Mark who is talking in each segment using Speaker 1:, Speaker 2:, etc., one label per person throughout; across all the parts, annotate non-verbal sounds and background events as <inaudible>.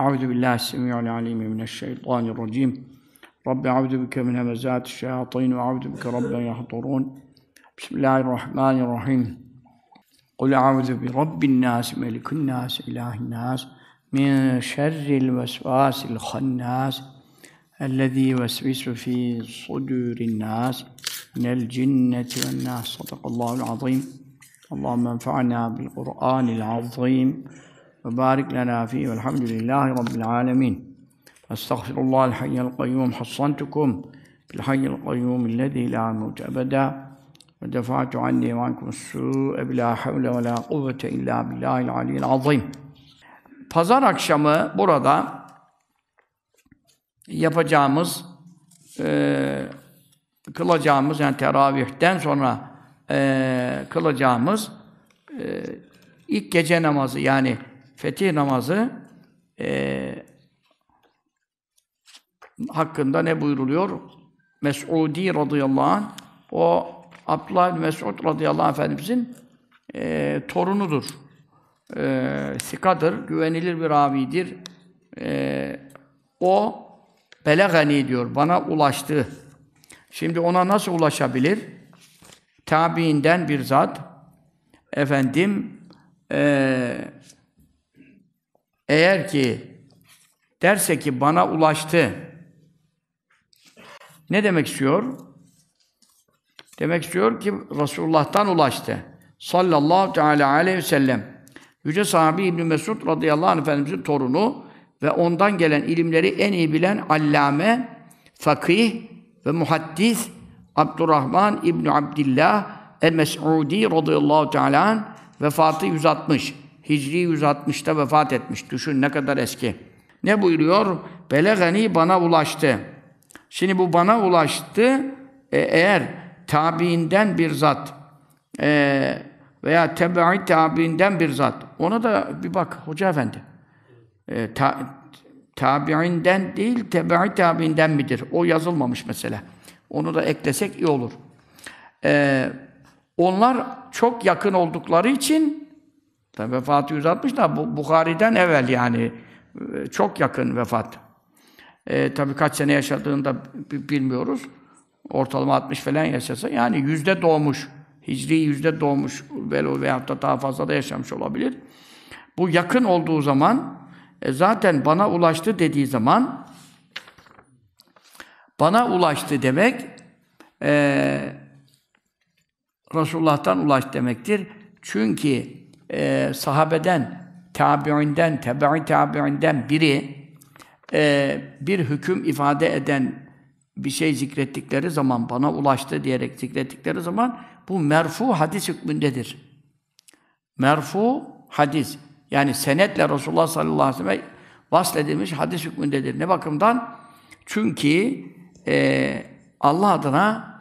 Speaker 1: أعوذ بالله السميع العليم من الشيطان الرجيم. رب أعوذ بك من همزات الشياطين وأعوذ بك رب يحضرون. بسم الله الرحمن الرحيم. قل أعوذ برب الناس ملك الناس إله الناس من شر الوسواس الخناس الذي يوسوس في صدور الناس من الجنة والناس. صدق الله العظيم. اللهم انفعنا بالقرآن العظيم. ve barik lana fi velhamdülillahi rabbil alemin. Estağfirullah el-hayyel kayyum hassantukum bil hayyel kayyum illezî la mevte ebeda ve defa'tu anni ve ankum su'e bila havle ve la kuvvete illa billahil aliyyil azim. Pazar akşamı burada yapacağımız e, kılacağımız yani teravihten sonra e, kılacağımız e, ilk gece namazı yani fetih namazı e, hakkında ne buyruluyor? Mes'udi radıyallahu anh o Abdullah bin Mes'ud radıyallahu anh Efendimizin e, torunudur. E, sikadır, güvenilir bir ravidir. E, o belegani diyor, bana ulaştı. Şimdi ona nasıl ulaşabilir? Tabiinden bir zat, efendim, e, eğer ki derse ki bana ulaştı, ne demek istiyor? Demek istiyor ki Resulullah'tan ulaştı. Sallallahu teala aleyhi ve sellem. Yüce sahabi İbn Mesud radıyallahu anh efendimizin torunu ve ondan gelen ilimleri en iyi bilen allame, fakih ve muhaddis Abdurrahman İbn Abdillah el-Mes'udi radıyallahu teala anh vefatı 160. Hicri 160'ta vefat etmiş. Düşün ne kadar eski. Ne buyuruyor? Belegani bana ulaştı. Şimdi bu bana ulaştı. E, eğer tabiinden bir zat e, veya tebe'i tabiinden bir zat. Ona da bir bak hoca efendi. E, ta, tabiinden değil, tebe'i tabiinden midir? O yazılmamış mesela. Onu da eklesek iyi olur. E, onlar çok yakın oldukları için tabi vefatı 160 da bu Bukhari'den evvel yani e, çok yakın vefat. E, tabi kaç sene yaşadığını da bilmiyoruz. Ortalama 60 falan yaşasa yani yüzde doğmuş. Hicri yüzde doğmuş velo veyahut da daha fazla da yaşamış olabilir. Bu yakın olduğu zaman e, zaten bana ulaştı dediği zaman bana ulaştı demek e, Resulullah'tan ulaş demektir. Çünkü e, sahabeden, tabi'inden, tebe'i tabi'inden biri e, bir hüküm ifade eden bir şey zikrettikleri zaman, bana ulaştı diyerek zikrettikleri zaman bu merfu hadis hükmündedir. Merfu hadis. Yani senetle Resulullah sallallahu aleyhi ve sellem vasledilmiş hadis hükmündedir. Ne bakımdan? Çünkü e, Allah adına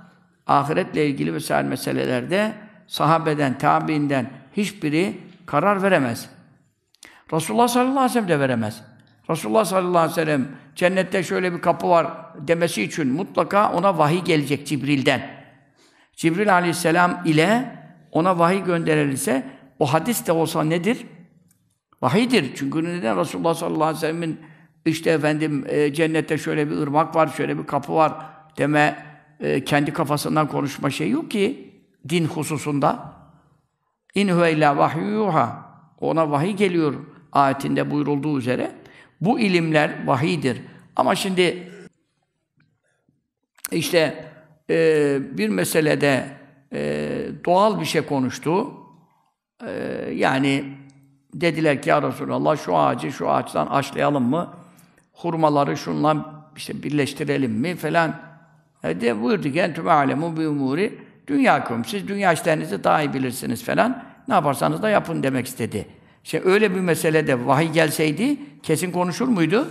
Speaker 1: ahiretle ilgili vesaire meselelerde sahabeden, tabiinden hiçbiri karar veremez. Resulullah sallallahu aleyhi ve sellem de veremez. Resulullah sallallahu aleyhi ve sellem cennette şöyle bir kapı var demesi için mutlaka ona vahiy gelecek Cibril'den. Cibril aleyhisselam ile ona vahiy gönderilirse o hadis de olsa nedir? Vahidir. Çünkü neden? Resulullah sallallahu aleyhi ve sellem'in işte efendim e, cennette şöyle bir ırmak var, şöyle bir kapı var deme e, kendi kafasından konuşma şey yok ki din hususunda. İn huve illa vahyuha. Ona vahiy geliyor ayetinde buyurulduğu üzere. Bu ilimler vahidir. Ama şimdi işte e, bir meselede e, doğal bir şey konuştu. E, yani dediler ki ya Resulallah şu ağacı şu ağaçtan açlayalım mı? Hurmaları şunla işte birleştirelim mi falan. E de buyurdu ki entüm alemu bi umuri dünyakum. Siz dünya işlerinizi daha iyi bilirsiniz falan. Ne yaparsanız da yapın demek istedi. İşte öyle bir meselede vahiy gelseydi kesin konuşur muydu?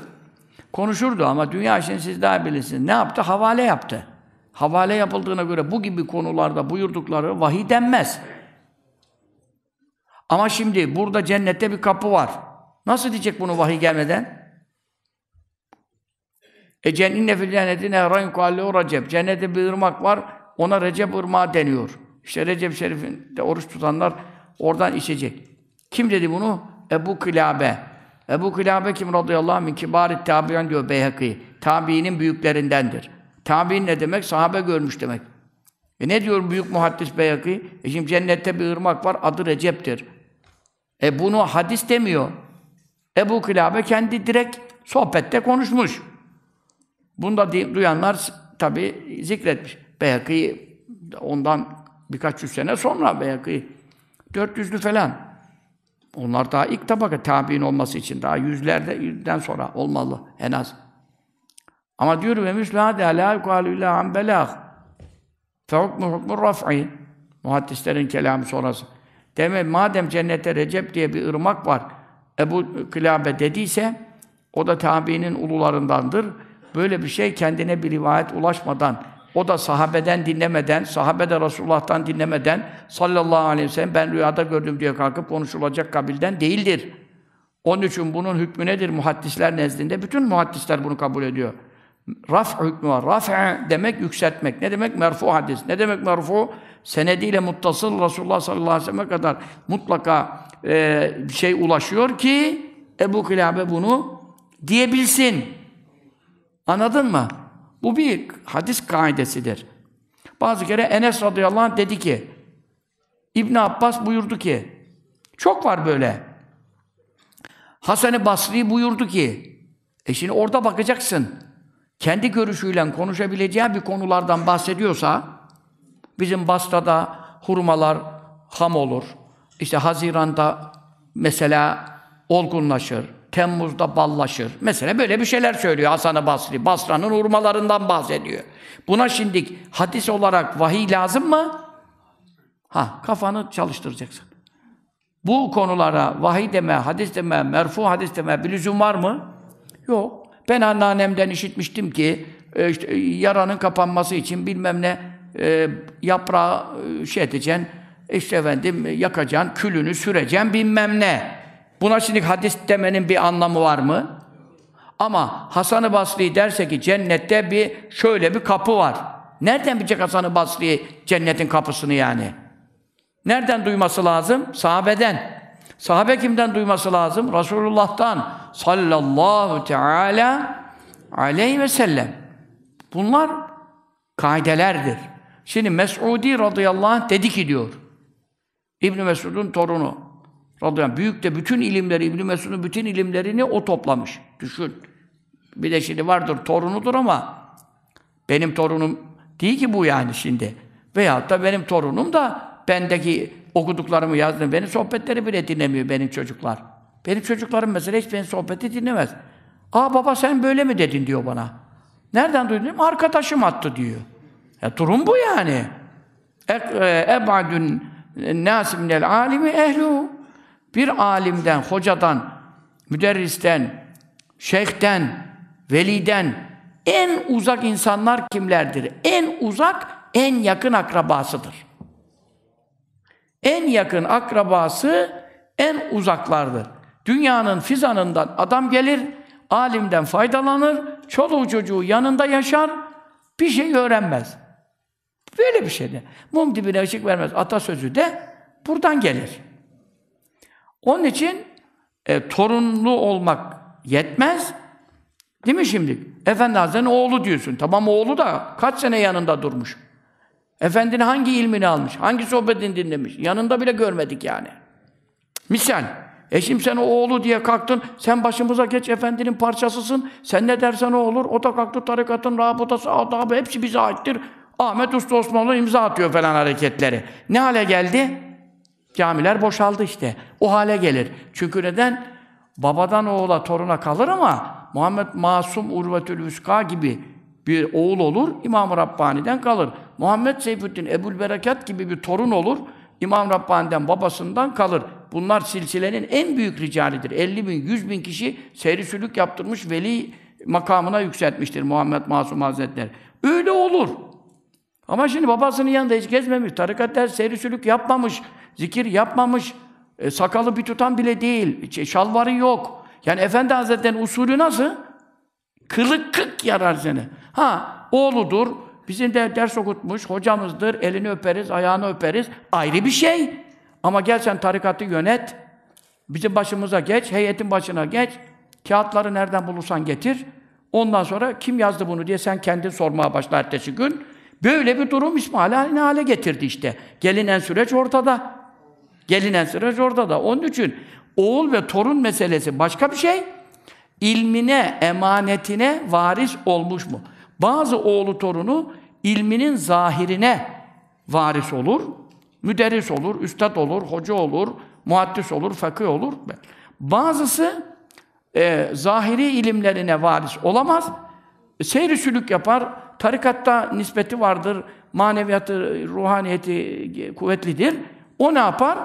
Speaker 1: Konuşurdu ama dünya işini siz daha bilirsiniz. Ne yaptı? Havale yaptı. Havale yapıldığına göre bu gibi konularda buyurdukları vahiy denmez. Ama şimdi burada cennette bir kapı var. Nasıl diyecek bunu vahiy gelmeden? E cenninne fil cenneti nehran yukallehu recep. Cennette bir ırmak var. Ona Recep ırmağı deniyor. İşte Recep Şerif'inde oruç tutanlar oradan içecek. Kim dedi bunu? Ebu Kilabe. Ebu Kılabe kim radıyallahu anh min kibari tabi'in diyor Beyhaki. Tabiinin büyüklerindendir. Tabi'in ne demek? Sahabe görmüş demek. E ne diyor büyük muhaddis Beyhaki? E şimdi cennette bir ırmak var, adı Recep'tir. E bunu hadis demiyor. Ebu Kılabe kendi direkt sohbette konuşmuş. Bunu da duyanlar tabi zikretmiş. Beyhaki ondan birkaç yüz sene sonra Beyhaki 400'lü falan. Onlar daha ilk tabaka tabi'in olması için daha yüzlerde yüzden sonra olmalı en az. Ama diyor ve müslâde lâ yukalu illâ an belâh. Fe hukmu hukmu raf'i. Muhaddislerin kelamı sonrası. Demek madem cennette Recep diye bir ırmak var. Ebu Kilabe dediyse o da tabiinin ulularındandır. Böyle bir şey kendine bir rivayet ulaşmadan, o da sahabeden dinlemeden, sahabe de Resulullah'tan dinlemeden sallallahu aleyhi ve sellem ben rüyada gördüm diye kalkıp konuşulacak kabilden değildir. Onun için bunun hükmü nedir muhaddisler nezdinde? Bütün muhaddisler bunu kabul ediyor. Raf hükmü var. Raf demek yükseltmek. Ne demek merfu hadis? Ne demek merfu? Senediyle muttasıl Resulullah sallallahu aleyhi ve sellem'e kadar mutlaka e, şey ulaşıyor ki Ebu Kilabe bunu diyebilsin. Anladın mı? Bu bir hadis kaidesidir. Bazı kere Enes radıyallahu anh dedi ki, İbn Abbas buyurdu ki, çok var böyle. Hasan-ı Basri buyurdu ki, e şimdi orada bakacaksın, kendi görüşüyle konuşabileceği bir konulardan bahsediyorsa, bizim Basra'da hurmalar ham olur, işte Haziran'da mesela olgunlaşır, Temmuz'da ballaşır. Mesela böyle bir şeyler söylüyor Hasan-ı Basri. Basra'nın hurmalarından bahsediyor. Buna şimdi hadis olarak vahiy lazım mı? Ha, kafanı çalıştıracaksın. Bu konulara vahiy deme, hadis deme, merfu hadis deme bir lüzum var mı? Yok. Ben anneannemden işitmiştim ki e, işte, yaranın kapanması için bilmem ne e, yaprağı e, şey edeceksin, işte efendim yakacaksın, külünü süreceksin bilmem ne. Buna şimdi hadis demenin bir anlamı var mı? Ama Hasan-ı Basri derse ki cennette bir şöyle bir kapı var. Nereden bilecek Hasan-ı Basri cennetin kapısını yani? Nereden duyması lazım? Sahabeden. Sahabe kimden duyması lazım? Resulullah'tan sallallahu teala aleyhi ve sellem. Bunlar kaidelerdir. Şimdi Mes'udi radıyallahu anh dedi ki diyor. İbn Mesud'un torunu radıyallahu büyük de bütün ilimleri İbn Mesud'un bütün ilimlerini o toplamış. Düşün. Bir de şimdi vardır torunudur ama benim torunum değil ki bu yani şimdi. Veyahut da benim torunum da bendeki okuduklarımı yazdım. Benim sohbetleri bile dinlemiyor benim çocuklar. Benim çocuklarım mesela hiç benim sohbeti dinlemez. Aa baba sen böyle mi dedin diyor bana. Nereden duydun? Arkadaşım attı diyor. Ya durum bu yani. E, Ebadün nâs minel alimi ehlu. Bir alimden, hocadan, müderristen, şeyhten, veliden en uzak insanlar kimlerdir? En uzak, en yakın akrabasıdır. En yakın akrabası en uzaklardır. Dünyanın fizanından adam gelir, alimden faydalanır, çoluğu çocuğu yanında yaşar, bir şey öğrenmez. Böyle bir şey de. Mum dibine ışık vermez. Atasözü de buradan gelir. Onun için e, torunlu olmak yetmez. Değil mi şimdi? Efendi Hazretleri'nin oğlu diyorsun. Tamam oğlu da kaç sene yanında durmuş. Efendinin hangi ilmini almış, hangi sohbetini dinlemiş. Yanında bile görmedik yani. Misal, e şimdi sen oğlu diye kalktın, sen başımıza geç efendinin parçasısın, sen ne dersen o olur, o da kalktı tarikatın rabıtası, adabı hepsi bize aittir. Ahmet Usta Osmanlı imza atıyor falan hareketleri. Ne hale geldi? Camiler boşaldı işte. O hale gelir. Çünkü neden? Babadan oğula, toruna kalır ama Muhammed Masum Urvetül Vüska gibi bir oğul olur, İmam-ı Rabbani'den kalır. Muhammed Seyfüddin Ebul Berekat gibi bir torun olur, İmam Rabbani'den, babasından kalır. Bunlar silsilenin en büyük ricalidir. 50 bin, 100 bin kişi seyri sülük yaptırmış, veli makamına yükseltmiştir Muhammed Masum Hazretleri. Öyle olur. Ama şimdi babasının yanında hiç gezmemiş, tarikat ders, seyri yapmamış, zikir yapmamış, e, sakalı bir tutan bile değil, şalvarı yok. Yani Efendi Hazretleri'nin usulü nasıl? Kılık kık yarar seni. Ha, oğludur, bizim de ders okutmuş, hocamızdır, elini öperiz, ayağını öperiz, ayrı bir şey. Ama gel sen tarikatı yönet, Bizim başımıza geç, heyetin başına geç. Kağıtları nereden bulursan getir. Ondan sonra kim yazdı bunu diye sen kendin sormaya başla ertesi gün. Böyle bir durum İsmail ne hale getirdi işte. Gelinen süreç ortada. Gelinen süreç ortada. Onun için oğul ve torun meselesi başka bir şey. İlmine, emanetine varis olmuş mu? Bazı oğlu torunu ilminin zahirine varis olur. Müderris olur, üstad olur, hoca olur, muhaddis olur, fakih olur. Bazısı e, zahiri ilimlerine varis olamaz. Seyri sülük yapar. Tarikatta nispeti vardır. Maneviyatı, ruhaniyeti kuvvetlidir. O ne yapar?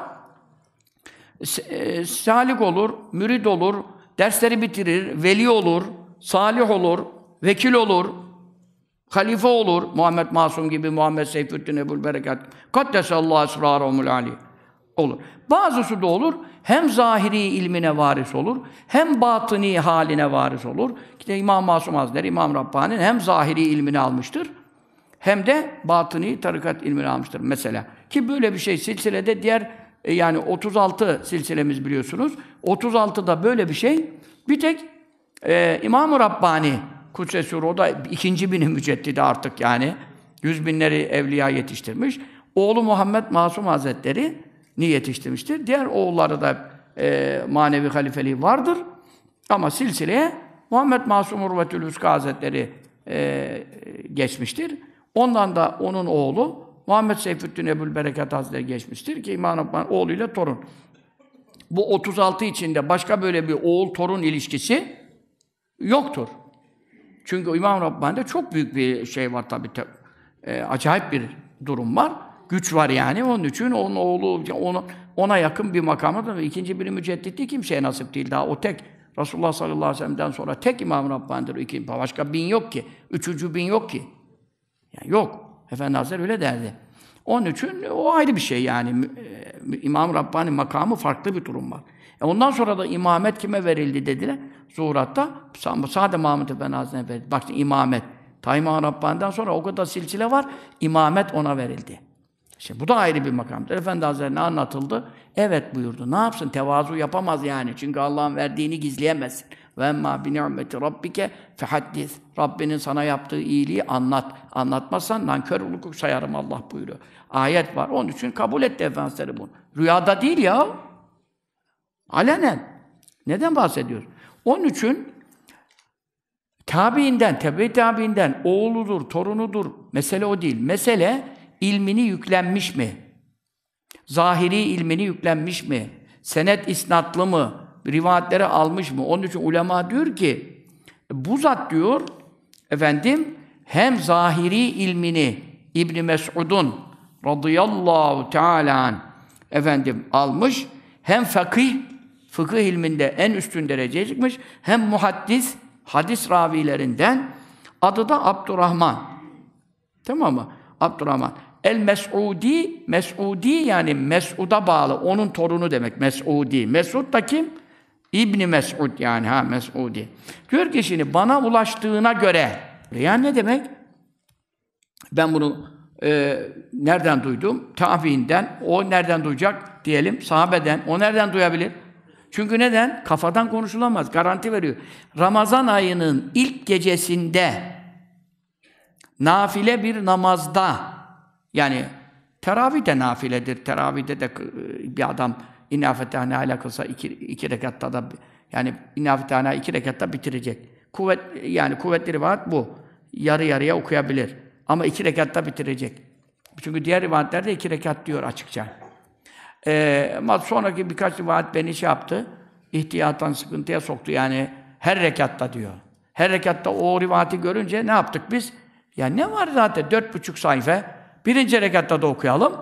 Speaker 1: E, salik olur, mürid olur, dersleri bitirir, veli olur, salih olur, vekil olur, halife olur. Muhammed Masum gibi, Muhammed Seyfüddin Ebu'l Berekat. Kaddesallahu esrarumul ali. Olur. Bazısı da olur, hem zahiri ilmine varis olur, hem batıni haline varis olur. İşte İmam Masum Hazretleri, İmam Rabbani'nin hem zahiri ilmini almıştır, hem de batıni tarikat ilmini almıştır mesela. Ki böyle bir şey silsilede diğer e, yani 36 silsilemiz biliyorsunuz. 36'da böyle bir şey bir tek e, İmam-ı Rabbani Kudsesur o da ikinci binin müceddidi artık yani. Yüz binleri evliya yetiştirmiş. Oğlu Muhammed Masum Hazretleri yetiştirmiştir. Diğer oğulları da e, manevi halifeliği vardır. Ama silsileye Muhammed Masum Urvetül Üska Hazretleri e, geçmiştir. Ondan da onun oğlu Muhammed Seyfüddin Ebu'l Berekat Hazretleri geçmiştir ki İmam Rabbani oğluyla torun. Bu 36 içinde başka böyle bir oğul-torun ilişkisi yoktur. Çünkü İmam Rabbani'de çok büyük bir şey var tabii. E, acayip bir durum var. Güç var yani. Onun için onun oğlu ona, ona yakın bir makamı ikinci bir mücedditliği kimseye nasip değil. Daha o tek Resulullah sallallahu aleyhi ve sellem'den sonra tek İmam Rabbani'dir. İki, başka bin yok ki. Üçüncü bin yok ki. Yani yok. Efendi Hazretleri öyle derdi. Onun için o ayrı bir şey yani. E, İmam Rabbani makamı farklı bir durum var. E ondan sonra da imamet kime verildi dediler. Zuhurat'ta sade Mahmud Efendi Hazretleri'ne verildi. Bak imamet. Ta İmam Rabbani'den sonra o kadar silsile var. İmamet ona verildi. İşte bu da ayrı bir makamdır. Efendi Hazretleri anlatıldı? Evet buyurdu. Ne yapsın? Tevazu yapamaz yani. Çünkü Allah'ın verdiğini gizleyemezsin. Ve emma bi ni'meti rabbike fehaddis. Rabbinin sana yaptığı iyiliği anlat. Anlatmazsan nankör ulukuk sayarım Allah buyuruyor. Ayet var. Onun için kabul etti Efendimiz bunu. Rüyada değil ya. Alenen. Neden bahsediyor? Onun için tabiinden, tebe tabiinden oğludur, torunudur. Mesele o değil. Mesele ilmini yüklenmiş mi? Zahiri ilmini yüklenmiş mi? Senet isnatlı mı? Rivayetleri almış mı? Onun için ulema diyor ki bu zat diyor efendim hem zahiri ilmini İbn Mes'ud'un radıyallahu teala efendim almış hem fakih fıkıh ilminde en üstün dereceye çıkmış hem muhaddis hadis ravilerinden adı da Abdurrahman. Tamam mı? Abdurrahman. El Mes'udi, Mes'udi yani Mes'ud'a bağlı, onun torunu demek Mes'udi. Mes'ud da kim? İbni Mes'ud yani ha Mes'udi. Diyor ki şimdi bana ulaştığına göre, yani ne demek? Ben bunu e, nereden duydum? Tabiinden. O nereden duyacak? Diyelim sahabeden. O nereden duyabilir? Çünkü neden? Kafadan konuşulamaz. Garanti veriyor. Ramazan ayının ilk gecesinde nafile bir namazda yani teravih de nafiledir. Teravihde de bir adam innafetane ala kılsa iki, iki rekatta da yani innafetane iki rekatta bitirecek. Kuvvet yani kuvvetli rivayet bu. Yarı yarıya okuyabilir. Ama iki rekatta bitirecek. Çünkü diğer rivayetlerde iki rekat diyor açıkça. Ee, ama sonraki birkaç rivayet beni şey yaptı. İhtiyattan sıkıntıya soktu. Yani her rekatta diyor. Her rekatta o rivayeti görünce ne yaptık biz? Ya ne var zaten dört buçuk sayfa. Birinci rekatta da okuyalım.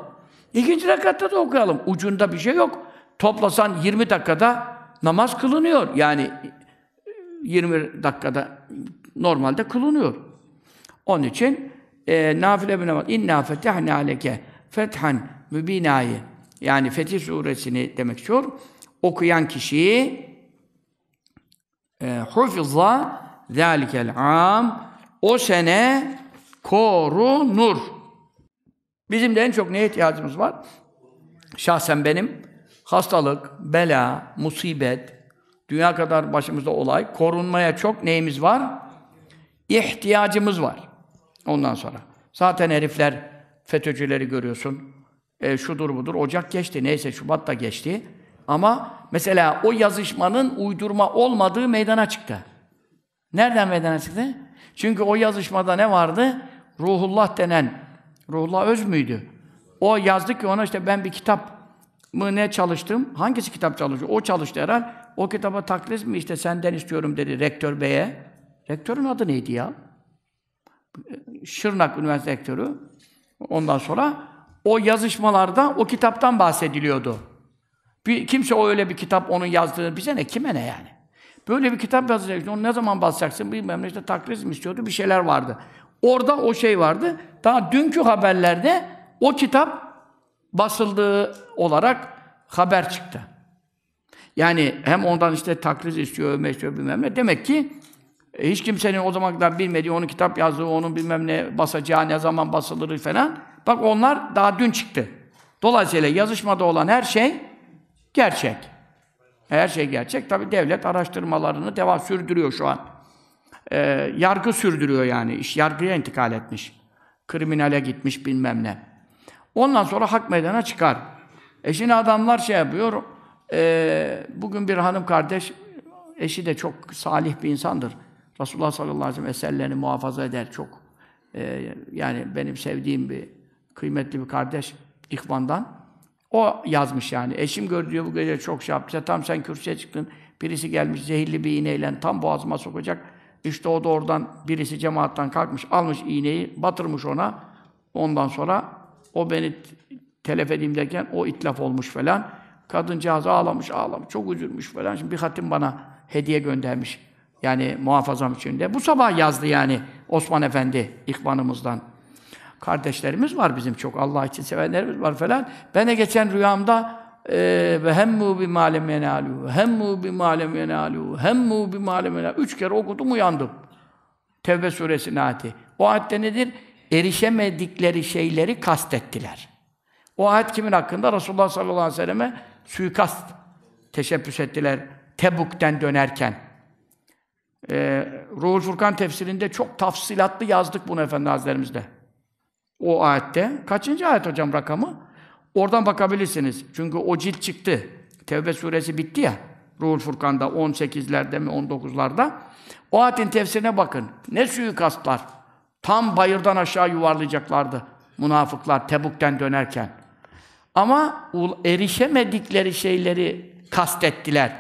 Speaker 1: ikinci rekatta da okuyalım. Ucunda bir şey yok. Toplasan 20 dakikada namaz kılınıyor. Yani 20 dakikada normalde kılınıyor. Onun için e, nafile bir namaz. İnna fetehne aleke fethan mübinayı. Yani Fetih suresini demek istiyor. Okuyan kişiyi e, hufizza zâlikel am o sene korunur. Bizim de en çok neye ihtiyacımız var? Şahsen benim hastalık, bela, musibet, dünya kadar başımızda olay, korunmaya çok neyimiz var? İhtiyacımız var. Ondan sonra. Zaten herifler, FETÖ'cüleri görüyorsun. E, şudur budur. Ocak geçti. Neyse Şubat da geçti. Ama mesela o yazışmanın uydurma olmadığı meydana çıktı. Nereden meydana çıktı? Çünkü o yazışmada ne vardı? Ruhullah denen, Ruhullah Öz müydü? O yazdı ki ona işte ben bir kitap mı ne çalıştım? Hangisi kitap çalışıyor? O çalıştı herhal. O kitaba taklit mi işte senden istiyorum dedi rektör beye. Rektörün adı neydi ya? Şırnak Üniversitesi rektörü. Ondan sonra o yazışmalarda o kitaptan bahsediliyordu. Bir, kimse o öyle bir kitap onun yazdığı bize ne kime ne yani. Böyle bir kitap yazacaksın. Onu ne zaman basacaksın bilmem ne işte taklit mi istiyordu bir şeyler vardı. Orada o şey vardı. Daha dünkü haberlerde o kitap basıldığı olarak haber çıktı. Yani hem ondan işte taklit istiyor, övme bilmem ne. Demek ki e, hiç kimsenin o zaman kadar bilmediği, onun kitap yazdığı, onun bilmem ne basacağı, ne zaman basılır falan. Bak onlar daha dün çıktı. Dolayısıyla yazışmada olan her şey gerçek. Her şey gerçek. Tabi devlet araştırmalarını devam sürdürüyor şu an. Ee, yargı sürdürüyor yani. İş yargıya intikal etmiş. Kriminale gitmiş bilmem ne. Ondan sonra hak meydana çıkar. E adamlar şey yapıyor. E, bugün bir hanım kardeş, eşi de çok salih bir insandır. Resulullah sallallahu aleyhi ve sellem eserlerini muhafaza eder çok. E, yani benim sevdiğim bir, kıymetli bir kardeş İhvan'dan. O yazmış yani. Eşim gördü diyor bu gece çok şey yaptı. Tam sen kürsüye çıktın. Birisi gelmiş zehirli bir iğneyle tam boğazıma sokacak. İşte o da oradan birisi cemaattan kalkmış, almış iğneyi, batırmış ona. Ondan sonra o beni telef edeyim derken o itlaf olmuş falan. Kadıncağız ağlamış, ağlamış, çok üzülmüş falan. Şimdi bir hatim bana hediye göndermiş. Yani muhafazam için de. Bu sabah yazdı yani Osman Efendi ihvanımızdan. Kardeşlerimiz var bizim çok. Allah için sevenlerimiz var falan. Ben geçen rüyamda ve hemmu bi malem yenalu, hemmu bi malem yenalu, hemmu bi malem yenalu. Üç kere okudum uyandım. Tevbe suresinin ayeti. O ayette nedir? Erişemedikleri şeyleri kastettiler. O ayet kimin hakkında? Resulullah sallallahu aleyhi ve selleme suikast teşebbüs ettiler. Tebuk'ten dönerken. Ee, Ruhul Furkan tefsirinde çok tafsilatlı yazdık bunu Efendi Hazretlerimizde. O ayette. Kaçıncı ayet hocam rakamı? Oradan bakabilirsiniz. Çünkü o cilt çıktı. Tevbe suresi bitti ya. Ruhul Furkan'da 18'lerde mi 19'larda. O ayetin tefsirine bakın. Ne suikastlar. Tam bayırdan aşağı yuvarlayacaklardı münafıklar Tebuk'ten dönerken. Ama erişemedikleri şeyleri kastettiler.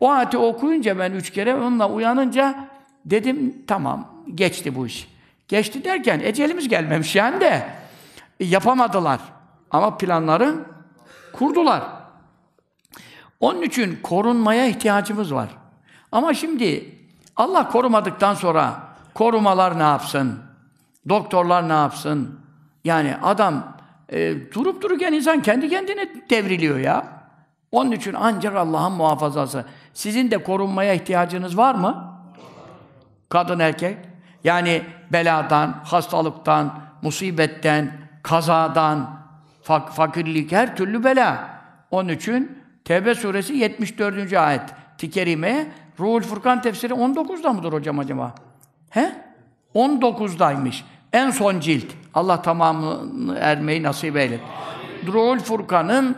Speaker 1: O ayeti okuyunca ben üç kere onunla uyanınca dedim tamam geçti bu iş. Geçti derken ecelimiz gelmemiş yani de e, yapamadılar. Ama planları kurdular. Onun için korunmaya ihtiyacımız var. Ama şimdi Allah korumadıktan sonra korumalar ne yapsın? Doktorlar ne yapsın? Yani adam e, durup dururken insan kendi kendine devriliyor ya. Onun için ancak Allah'ın muhafazası. Sizin de korunmaya ihtiyacınız var mı? Kadın erkek. Yani beladan, hastalıktan, musibetten, kazadan, fak fakirlik, her türlü bela. Onun için Tevbe suresi 74. ayet. Tikerime Ruhul Furkan tefsiri 19'da mıdır hocam acaba? He? 19'daymış. En son cilt. Allah tamamını ermeyi nasip eylesin. Ruhul Furkan'ın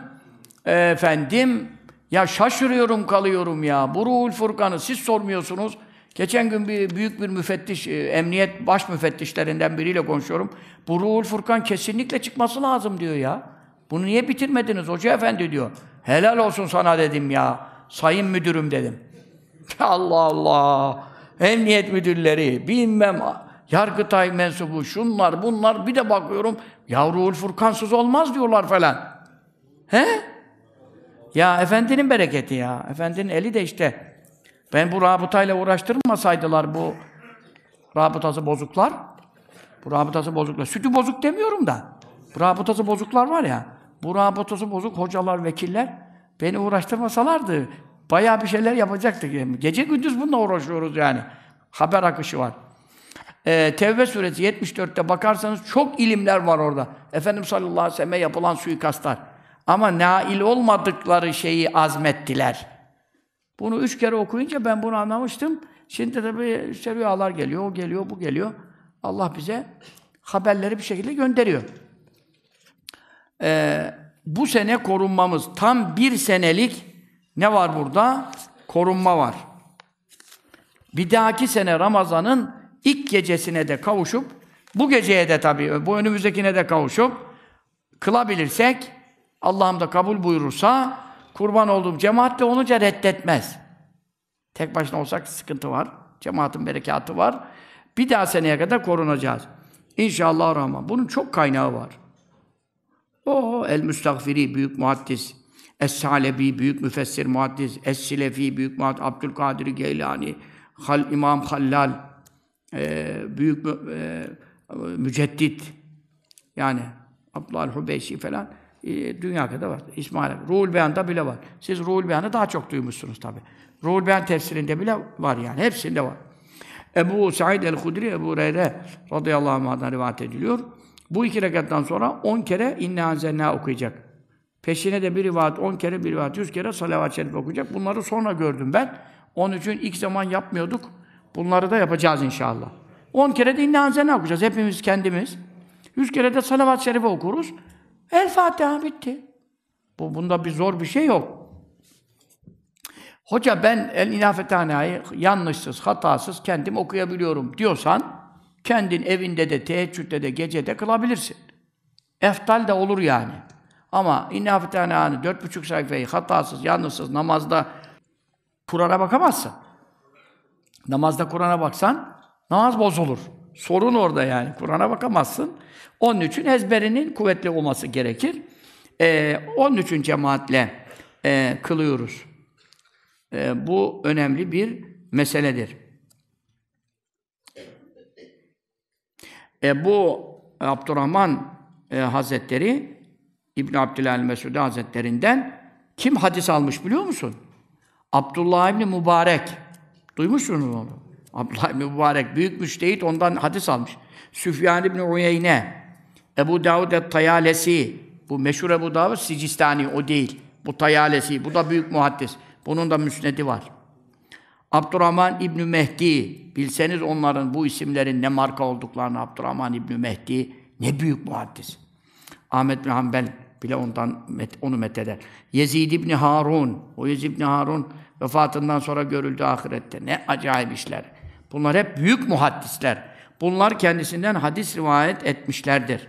Speaker 1: efendim ya şaşırıyorum kalıyorum ya. Bu Ruhul Furkan'ı siz sormuyorsunuz. Geçen gün bir büyük bir müfettiş, e, emniyet baş müfettişlerinden biriyle konuşuyorum. Bu Ruhul Furkan kesinlikle çıkması lazım diyor ya. Bunu niye bitirmediniz hoca efendi diyor. Helal olsun sana dedim ya. Sayın müdürüm dedim. <laughs> Allah Allah. Emniyet müdürleri, bilmem Yargıtay mensubu, şunlar, bunlar. Bir de bakıyorum, yavruul Furkansız olmaz diyorlar falan. He? Ya efendinin bereketi ya. Efendinin eli de işte. Ben bu rabıtayla uğraştırmasaydılar bu rabıtası bozuklar. Bu rabıtası bozuklar. Sütü bozuk demiyorum da. Bu rabıtası bozuklar var ya. Bu rabıtası bozuk hocalar, vekiller beni uğraştırmasalardı bayağı bir şeyler yapacaktık. Gece gündüz bununla uğraşıyoruz yani. Haber akışı var e, Tevbe suresi 74'te bakarsanız çok ilimler var orada. Efendimiz sallallahu aleyhi ve sellem'e yapılan suikastlar. Ama nail olmadıkları şeyi azmettiler. Bunu üç kere okuyunca ben bunu anlamıştım. Şimdi tabii işte rüyalar geliyor, o geliyor, bu geliyor. Allah bize haberleri bir şekilde gönderiyor. Ee, bu sene korunmamız, tam bir senelik ne var burada? Korunma var. Bir dahaki sene Ramazan'ın ilk gecesine de kavuşup, bu geceye de tabii, bu önümüzdekine de kavuşup, kılabilirsek, Allah'ım da kabul buyurursa, kurban olduğum cemaatle onunca reddetmez. Tek başına olsak sıkıntı var. Cemaatin berekatı var. Bir daha seneye kadar korunacağız. İnşallah Rahman. Bunun çok kaynağı var. O El Müstagfiri büyük muhaddis, Es-Salebi büyük müfessir muhaddis, Es-Silefi büyük muhaddis, Abdülkadir Geylani, Hal İmam Hallal e, büyük e, müceddit yani Abdullah Hubeysi falan dünya kadar var. İsmail Ruhul Beyan'da bile var. Siz Ruhul Beyan'ı daha çok duymuşsunuz tabi. Ruhul Beyan tefsirinde bile var yani. Hepsinde var. Ebu Said el-Hudri, Ebu Hureyre radıyallahu anh'dan rivayet ediliyor. Bu iki rekattan sonra on kere inne anzelna okuyacak. Peşine de bir rivayet on kere, bir rivayet yüz kere salavat-ı şerif okuyacak. Bunları sonra gördüm ben. Onun için ilk zaman yapmıyorduk. Bunları da yapacağız inşallah. On kere de inne anzelna okuyacağız. Hepimiz kendimiz. Yüz kere de salavat-ı şerife okuruz. El Fatiha bitti. Bu, bunda bir zor bir şey yok. Hoca ben El İnafethane'yi yanlışsız, hatasız kendim okuyabiliyorum diyorsan kendin evinde de, teheccüde de, gecede kılabilirsin. Eftal de olur yani. Ama İnafethane'yi dört buçuk sayfayı hatasız, yanlışsız namazda Kur'an'a bakamazsın. Namazda Kur'an'a baksan namaz bozulur. Sorun orada yani. Kur'an'a bakamazsın. Onun için ezberinin kuvvetli olması gerekir. Ee, onun için cemaatle e, kılıyoruz. E, bu önemli bir meseledir. E, bu Abdurrahman e, Hazretleri İbn Abdülhal Mesudi Hazretlerinden kim hadis almış biliyor musun? Abdullah İbni Mübarek. Duymuşsunuz onu. Abdullah İbni Mübarek büyük müştehit ondan hadis almış. Süfyan İbni Uyeyne, Ebu Davud et-Tayalesi, bu meşhur Ebu Davud Sicistani o değil. Bu Tayalesi, bu da büyük muhaddis. Bunun da müsnedi var. Abdurrahman İbni Mehdi, bilseniz onların bu isimlerin ne marka olduklarını Abdurrahman İbni Mehdi ne büyük muhaddis. Ahmet bin Hanbel bile ondan onu metheder. Yezid İbni Harun, o Yezid İbni Harun vefatından sonra görüldü ahirette. Ne acayip işler. Bunlar hep büyük muhaddisler. Bunlar kendisinden hadis rivayet etmişlerdir.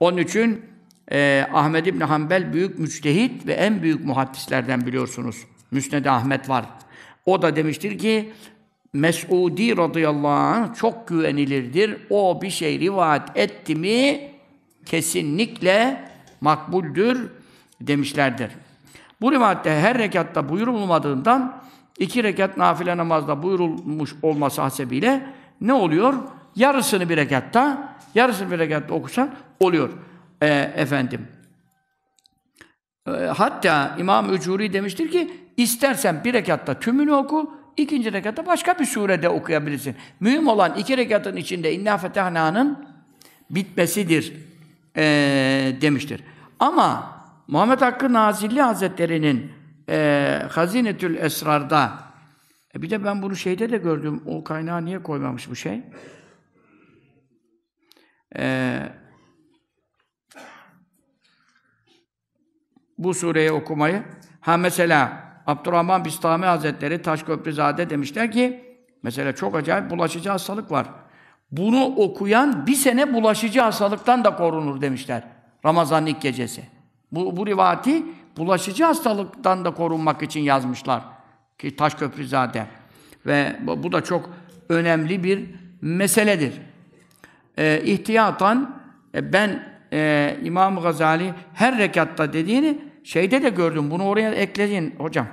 Speaker 1: Onun için e, Ahmed İbni Hanbel büyük müçtehit ve en büyük muhaddislerden biliyorsunuz. Müsned Ahmet var. O da demiştir ki Mes'udi radıyallahu anh çok güvenilirdir. O bir şey rivayet etti mi kesinlikle makbuldür demişlerdir. Bu rivayette her rekatta buyurulmadığından iki rekat nafile namazda buyurulmuş olması hasebiyle ne oluyor? Yarısını bir rekatta, yarısını bir rekatta okusan oluyor. Ee, efendim. Ee, hatta İmam Ücuri demiştir ki istersen bir rekatta tümünü oku, ikinci rekatta başka bir surede okuyabilirsin. Mühim olan iki rekatın içinde İnna Fetahna'nın bitmesidir e, demiştir. Ama Muhammed Hakkı Nazilli Hazretleri'nin e, Hazinetül Esrar'da e bir de ben bunu şeyde de gördüm. O kaynağı niye koymamış bu şey? Eee bu sureyi okumayı. Ha mesela Abdurrahman Bistami Hazretleri Taşköprüzade demişler ki mesela çok acayip bulaşıcı hastalık var. Bunu okuyan bir sene bulaşıcı hastalıktan da korunur demişler. Ramazan ilk gecesi. Bu, bu rivati bulaşıcı hastalıktan da korunmak için yazmışlar. Ki Taşköprüzade. Ve bu, da çok önemli bir meseledir. Ee, ihtiyatan e, ben e, İmam Gazali her rekatta dediğini şeyde de gördüm. Bunu oraya ekleyin hocam.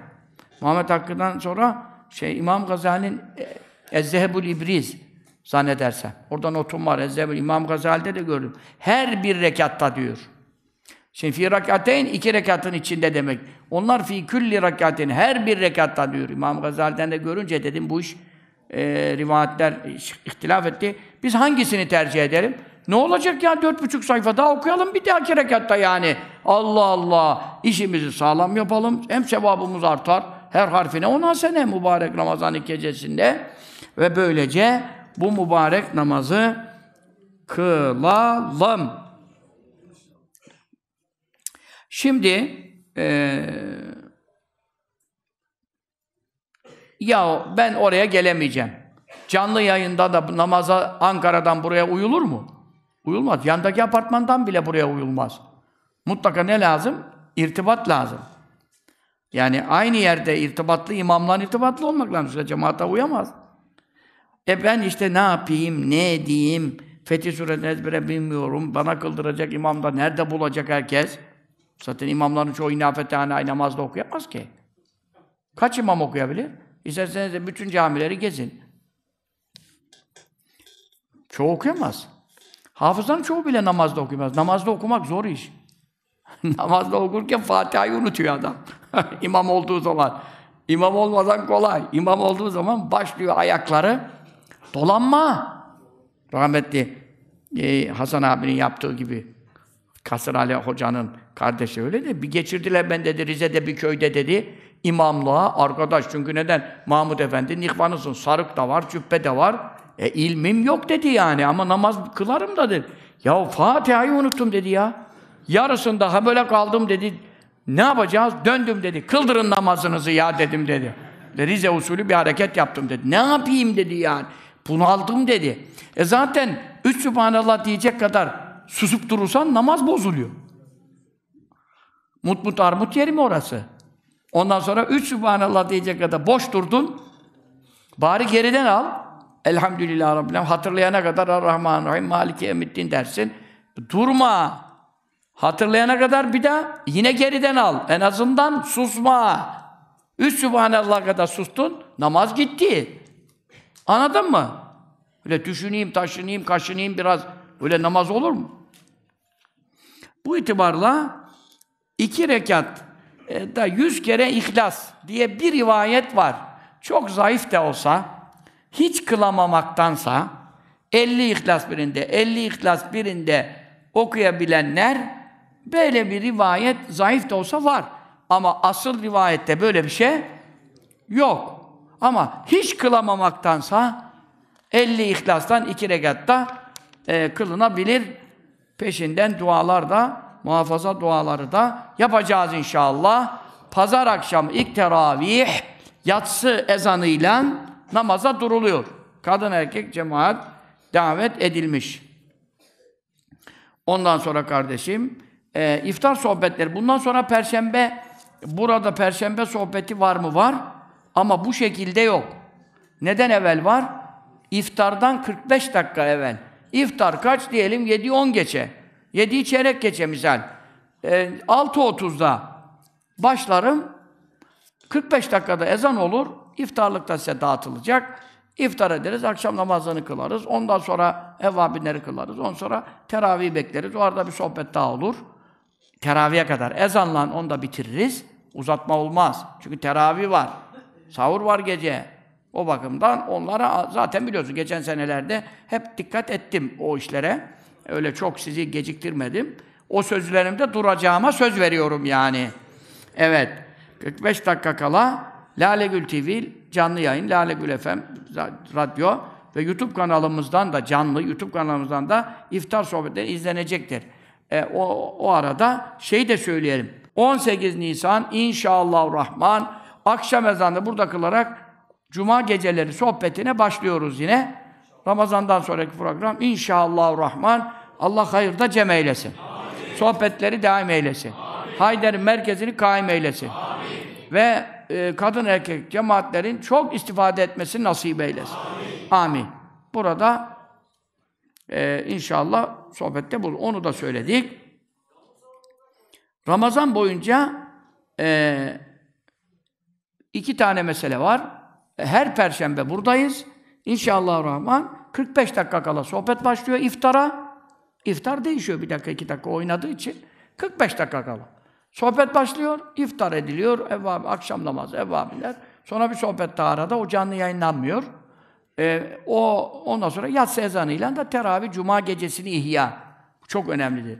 Speaker 1: Muhammed Hakkı'dan sonra şey İmam Gazali'nin e, Ezzehebul İbriz zannedersem. Orada notum var. Ezzehebul İmam Gazali'de de gördüm. Her bir rekatta diyor. Şimdi fi rekateyn iki rekatın içinde demek. Onlar fi külli rekatin her bir rekatta diyor. İmam Gazali'den de görünce dedim bu iş e, rivayetler ihtilaf etti. Biz hangisini tercih edelim? Ne olacak ya dört buçuk sayfa daha okuyalım bir dahaki rekatta yani. Allah Allah. İşimizi sağlam yapalım. Hem sevabımız artar. Her harfine on sene mübarek Ramazan gecesinde. Ve böylece bu mübarek namazı kılalım. Şimdi eee ya ben oraya gelemeyeceğim. Canlı yayında da namaza Ankara'dan buraya uyulur mu? Uyulmaz. Yandaki apartmandan bile buraya uyulmaz. Mutlaka ne lazım? İrtibat lazım. Yani aynı yerde irtibatlı, imamla irtibatlı olmak lazım. Cemaate uyamaz. E ben işte ne yapayım, ne edeyim, Fetih Suresi'ni ezbere bilmiyorum, bana kıldıracak imam da nerede bulacak herkes? Zaten imamların çoğu inafethane namazda okuyamaz ki. Kaç imam okuyabilir? İsterseniz de bütün camileri gezin. Çoğu okuyamaz. Hafızların çoğu bile namazda okuyamaz. Namazda okumak zor iş. <laughs> namazda okurken Fatiha'yı unutuyor adam. <laughs> İmam olduğu zaman. İmam olmadan kolay. İmam olduğu zaman başlıyor ayakları. Dolanma. Rahmetli e, Hasan abinin yaptığı gibi. Kasır Ali Hoca'nın kardeşi öyle de bir geçirdiler ben dedi Rize'de bir köyde dedi imamlığa arkadaş çünkü neden Mahmud Efendi nihvanısın sarık da var cübbe de var e ilmim yok dedi yani ama namaz kılarım da dedi. Ya Fatiha'yı unuttum dedi ya. Yarısında ha böyle kaldım dedi. Ne yapacağız? Döndüm dedi. Kıldırın namazınızı ya dedim dedi. Rize usulü bir hareket yaptım dedi. Ne yapayım dedi yani. Bunu aldım dedi. E zaten üç Sübhanallah diyecek kadar susup durursan namaz bozuluyor. Mut mut armut yeri mi orası? Ondan sonra üç Sübhanallah diyecek kadar boş durdun. Bari geriden al. Elhamdülillah Rabbil. Hatırlayana kadar Ar-Rahman Rahim Maliki Emiddin dersin. Durma. Hatırlayana kadar bir daha yine geriden al. En azından susma. Üç Sübhanallah kadar sustun. Namaz gitti. Anladın mı? Öyle düşüneyim, taşınayım, kaşınayım biraz. Öyle namaz olur mu? Bu itibarla iki rekat e, da yüz kere ihlas diye bir rivayet var. Çok zayıf de olsa, hiç kılamamaktansa 50 ihlas birinde, 50 ihlas birinde okuyabilenler böyle bir rivayet zayıf da olsa var. Ama asıl rivayette böyle bir şey yok. Ama hiç kılamamaktansa 50 ihlastan iki rekatta e, kılınabilir. Peşinden dualar da, muhafaza duaları da yapacağız inşallah. Pazar akşamı ilk teravih, yatsı ezanıyla namaza duruluyor. Kadın erkek cemaat davet edilmiş. Ondan sonra kardeşim, e, iftar sohbetleri. Bundan sonra perşembe, burada perşembe sohbeti var mı? Var. Ama bu şekilde yok. Neden evvel var? İftardan 45 dakika evvel. İftar kaç diyelim? 7-10 geçe. 7 çeyrek geçe misal. E, 6.30'da başlarım. 45 dakikada ezan olur. İftarlıkta size dağıtılacak. İftar ederiz, akşam namazını kılarız. Ondan sonra evvabinleri kılarız. Ondan sonra teravih bekleriz. O arada bir sohbet daha olur. Teravihe kadar. Ezanla onu da bitiririz. Uzatma olmaz. Çünkü teravih var. Sahur var gece. O bakımdan onlara zaten biliyorsun geçen senelerde hep dikkat ettim o işlere. Öyle çok sizi geciktirmedim. O sözlerimde duracağıma söz veriyorum yani. Evet. 45 dakika kala Lale Gül TV canlı yayın, Lale Gül FM radyo ve YouTube kanalımızdan da canlı YouTube kanalımızdan da iftar sohbetleri izlenecektir. E, o, o arada şey de söyleyelim. 18 Nisan inşallah Rahman akşam ezanı burada kılarak Cuma geceleri sohbetine başlıyoruz yine. Ramazandan sonraki program inşallah Rahman Allah hayırda cem eylesin. Amin. Sohbetleri devam eylesin. Amin. Hayder'in merkezini kaim eylesin. Amin. Ve e, kadın erkek cemaatlerin çok istifade etmesini nasip eylesin. Amin. Amin. Burada e, inşallah sohbette bu. Onu da söyledik. Ramazan boyunca e, iki tane mesele var. Her perşembe buradayız. İnşallah Rahman 45 dakika kala sohbet başlıyor iftara. İftar değişiyor bir dakika iki dakika oynadığı için. 45 dakika kala. Sohbet başlıyor, iftar ediliyor, evvab, akşam namazı, evvabiler. Sonra bir sohbet daha arada, o canlı yayınlanmıyor. Ee, o ondan sonra yatsı ezanıyla da teravih cuma gecesini ihya. Çok önemlidir.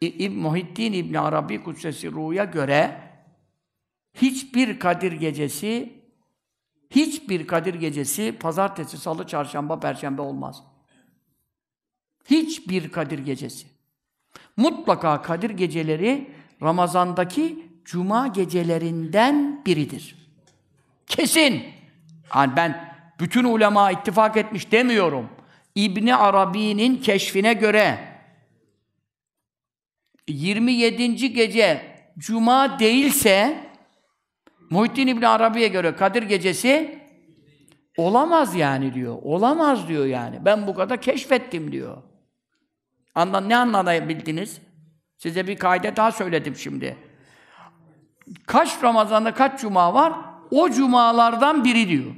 Speaker 1: İb, Muhittin İbn Arabi Kudsesi Ruh'a göre hiçbir Kadir gecesi hiçbir Kadir gecesi pazartesi, salı, çarşamba, perşembe olmaz. Hiçbir Kadir gecesi. Mutlaka Kadir geceleri Ramazan'daki cuma gecelerinden biridir. Kesin. Yani ben bütün ulema ittifak etmiş demiyorum. İbni Arabi'nin keşfine göre 27. gece cuma değilse Muhittin İbni Arabi'ye göre Kadir gecesi olamaz yani diyor. Olamaz diyor yani. Ben bu kadar keşfettim diyor. Andan ne anlayabildiniz? Size bir kaide daha söyledim şimdi. Kaç Ramazan'da kaç cuma var? O cumalardan biri diyor.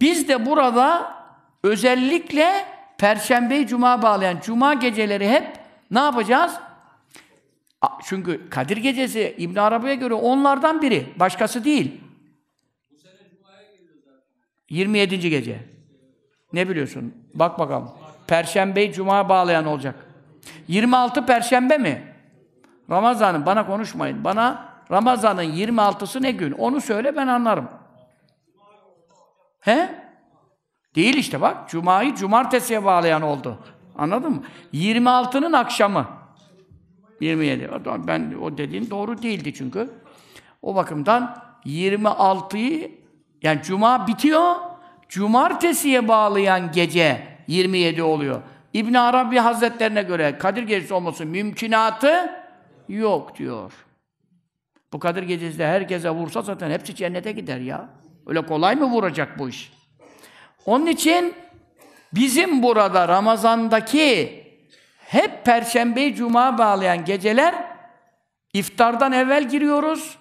Speaker 1: Biz de burada özellikle Perşembe Cuma bağlayan Cuma geceleri hep ne yapacağız? Çünkü Kadir Gecesi İbn Arabi'ye göre onlardan biri, başkası değil. 27. gece. Ne biliyorsun? Bak bakalım. Perşembe Cuma bağlayan olacak. 26 Perşembe mi? Ramazan'ın bana konuşmayın. Bana Ramazan'ın 26'sı ne gün? Onu söyle ben anlarım. He? Değil işte bak. Cuma'yı cumartesiye bağlayan oldu. Anladın mı? 26'nın akşamı. 27. Ben o dediğin doğru değildi çünkü. O bakımdan 26'yı yani cuma bitiyor. Cumartesiye bağlayan gece 27 oluyor. İbn Arabi Hazretlerine göre Kadir Gecesi olması mümkünatı yok diyor. Bu Kadir Gecesi'de herkese vursa zaten hepsi cennete gider ya. Öyle kolay mı vuracak bu iş? Onun için bizim burada Ramazan'daki hep Perşembe Cuma bağlayan geceler iftardan evvel giriyoruz.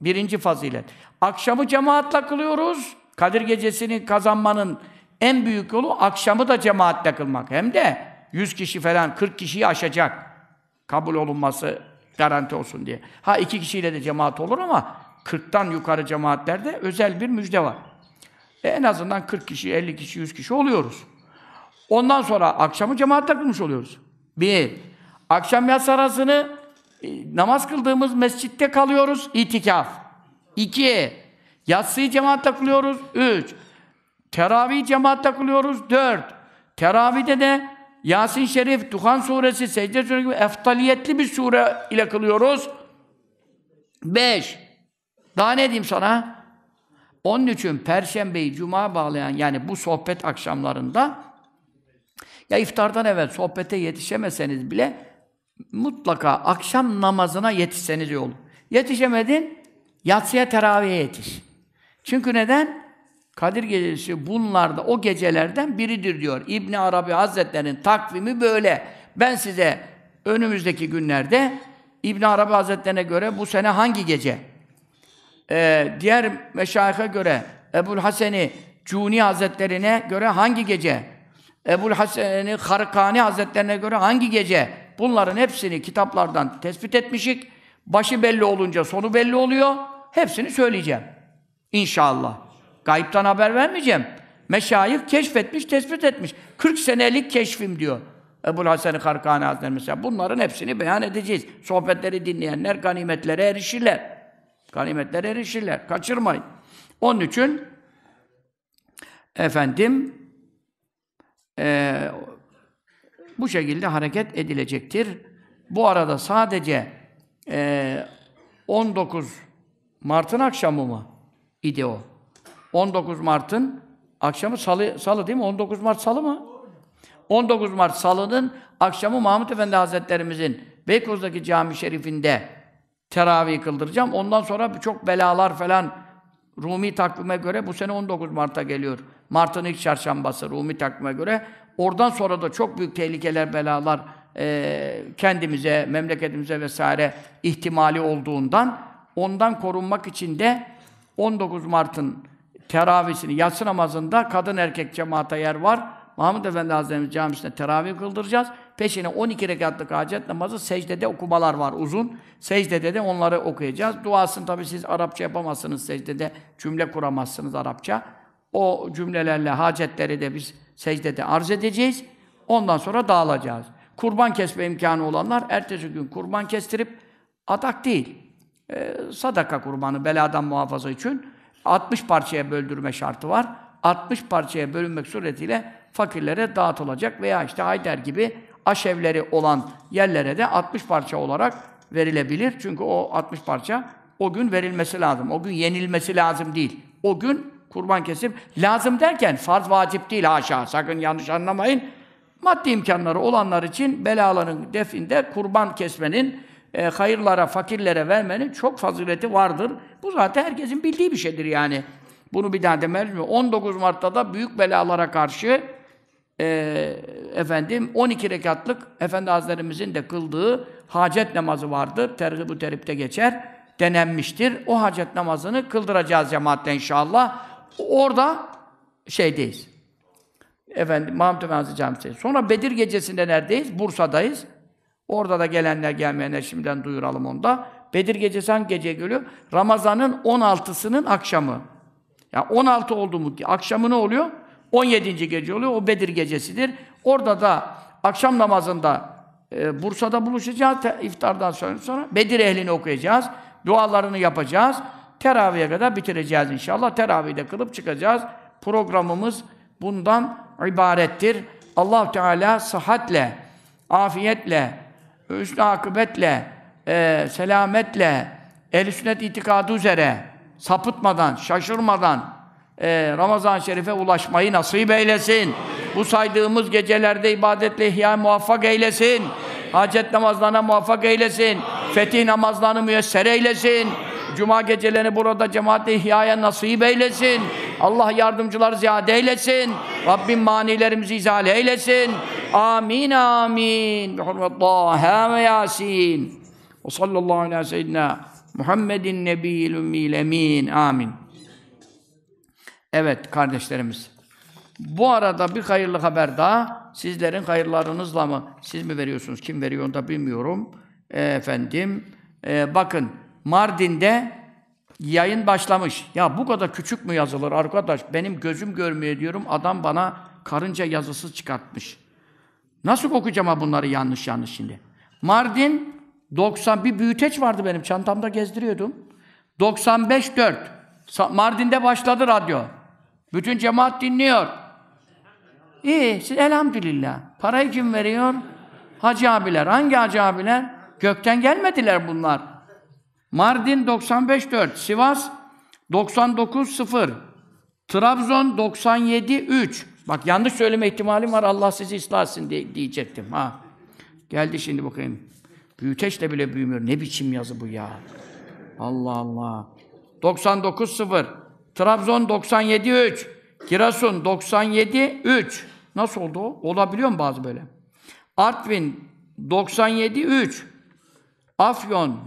Speaker 1: Birinci fazilet. Akşamı cemaatle kılıyoruz. Kadir Gecesi'ni kazanmanın en büyük yolu akşamı da cemaatle kılmak. Hem de 100 kişi falan 40 kişiyi aşacak. Kabul olunması garanti olsun diye. Ha iki kişiyle de cemaat olur ama 40'tan yukarı cemaatlerde özel bir müjde var. E en azından 40 kişi, 50 kişi, 100 kişi oluyoruz. Ondan sonra akşamı cemaatle kılmış oluyoruz. Bir, akşam yatsı arasını e, namaz kıldığımız mescitte kalıyoruz, itikaf. İki, yatsıyı cemaatle kılıyoruz. Üç, teravih cemaatle kılıyoruz. Dört, teravihde de Yasin Şerif, Duhan Suresi, Secde Suresi gibi eftaliyetli bir sure ile kılıyoruz. Beş, daha ne diyeyim sana? Onun için Perşembeyi Cuma bağlayan yani bu sohbet akşamlarında ya iftardan evvel sohbete yetişemeseniz bile mutlaka akşam namazına yetişseniz iyi olur. Yetişemedin, yatsıya teravihe yetiş. Çünkü neden? Kadir Gecesi bunlarda, o gecelerden biridir diyor. İbn Arabi Hazretleri'nin takvimi böyle. Ben size önümüzdeki günlerde İbn Arabi Hazretlerine göre bu sene hangi gece? Ee, diğer meşayih'e göre Ebul Haseni Cuni Hazretlerine göre hangi gece? Ebul Hasen'i Harkani Hazretlerine göre hangi gece? Bunların hepsini kitaplardan tespit etmişik. Başı belli olunca sonu belli oluyor. Hepsini söyleyeceğim. İnşallah. Gayiptan haber vermeyeceğim. Meşayih keşfetmiş, tespit etmiş. 40 senelik keşfim diyor. Ebul Hasan-ı Karkani Hazretleri mesela. Bunların hepsini beyan edeceğiz. Sohbetleri dinleyenler ganimetlere erişirler. Ganimetlere erişirler. Kaçırmayın. Onun için efendim e, bu şekilde hareket edilecektir. Bu arada sadece e, 19 Mart'ın akşamı mı idi o? 19 Mart'ın akşamı salı, salı değil mi? 19 Mart salı mı? 19 Mart salının akşamı Mahmud Efendi Hazretlerimizin Beykoz'daki cami şerifinde teravih kıldıracağım. Ondan sonra çok belalar falan Rumi takvime göre bu sene 19 Mart'a geliyor. Mart'ın ilk çarşambası Rumi takvime göre. Oradan sonra da çok büyük tehlikeler, belalar e, kendimize, memleketimize vesaire ihtimali olduğundan ondan korunmak için de 19 Mart'ın teravisini, yatsı namazında kadın erkek cemaate yer var. Mahmud Efendi Hazretlerimiz camisinde teravih kıldıracağız. Peşine 12 rekatlık hacet namazı secdede okumalar var uzun. Secdede de onları okuyacağız. Duasını tabii siz Arapça yapamazsınız secdede. Cümle kuramazsınız Arapça. O cümlelerle hacetleri de biz secdede arz edeceğiz. Ondan sonra dağılacağız. Kurban kesme imkanı olanlar ertesi gün kurban kestirip adak değil. e, sadaka kurbanı beladan muhafaza için 60 parçaya böldürme şartı var. 60 parçaya bölünmek suretiyle fakirlere dağıtılacak veya işte Hayder gibi aşevleri olan yerlere de 60 parça olarak verilebilir. Çünkü o 60 parça o gün verilmesi lazım. O gün yenilmesi lazım değil. O gün kurban kesip lazım derken farz vacip değil haşa. Sakın yanlış anlamayın. Maddi imkanları olanlar için belaların definde kurban kesmenin e, hayırlara, fakirlere vermenin çok fazileti vardır. Bu zaten herkesin bildiği bir şeydir yani. Bunu bir daha demeliyiz mi? 19 Mart'ta da büyük belalara karşı e, efendim 12 rekatlık Efendi Hazretlerimizin de kıldığı hacet namazı vardır. Tergib-ü Terip'te geçer. Denenmiştir. O hacet namazını kıldıracağız cemaatle inşallah. Orada şeydeyiz. Efendim Mahmut Efendi Camisi'ndeyiz. Sonra Bedir gecesinde neredeyiz? Bursa'dayız. Orada da gelenler gelmeyenler şimdiden duyuralım onda. Bedir gecesi hangi geceye geliyor? Ramazan'ın 16'sının akşamı. Ya 16 oldu mu? Akşamı ne oluyor? 17. gece oluyor. O Bedir gecesidir. Orada da akşam namazında e, Bursa'da buluşacağız. İftardan sonra, sonra Bedir ehlini okuyacağız. Dualarını yapacağız. Teraviye kadar bitireceğiz inşallah. Teravihde kılıp çıkacağız. Programımız bundan ibarettir. allah Teala sıhhatle, afiyetle, hüsnü akıbetle, e, selametle, ehl sünnet itikadı üzere sapıtmadan, şaşırmadan e, Ramazan-ı Şerif'e ulaşmayı nasip eylesin. Bu saydığımız gecelerde ibadetle ihya muvaffak eylesin. Hacet namazlarına muvaffak eylesin. Fetih namazlarını müyesser eylesin. Cuma gecelerini burada cemaatle ihyaya nasip eylesin. Allah yardımcılar ziyade eylesin. Rabbim manilerimizi izale eylesin. Amin amin. Bi hurmet Taha ve Yasin. Ve sallallahu aleyhi ve seyyidina Muhammedin nebiyyil ümmil emin. Amin. Evet kardeşlerimiz. Bu arada bir hayırlı haber daha. Sizlerin hayırlarınızla mı? Siz mi veriyorsunuz? Kim veriyor onu da bilmiyorum. E, efendim. E, bakın Mardin'de yayın başlamış. Ya bu kadar küçük mü yazılır arkadaş? Benim gözüm görmüyor diyorum. Adam bana karınca yazısı çıkartmış. Nasıl okuyacağım ha bunları yanlış yanlış şimdi? Mardin 90 bir büyüteç vardı benim çantamda gezdiriyordum. 95 4. Mardin'de başladı radyo. Bütün cemaat dinliyor. İyi, siz elhamdülillah. Parayı kim veriyor? Hacı abiler. Hangi hacı abiler? Gökten gelmediler bunlar. Mardin 95-4, Sivas 99-0, Trabzon 97-3. Bak yanlış söyleme ihtimalim var. Allah sizi ıslah etsin diye, diyecektim. Ha. Geldi şimdi bakayım. Büyüteçle bile büyümüyor. Ne biçim yazı bu ya? Allah Allah. 99-0. Trabzon 97-3. Giresun 97-3. Nasıl oldu o? Olabiliyor mu bazı böyle? Artvin 97-3. Afyon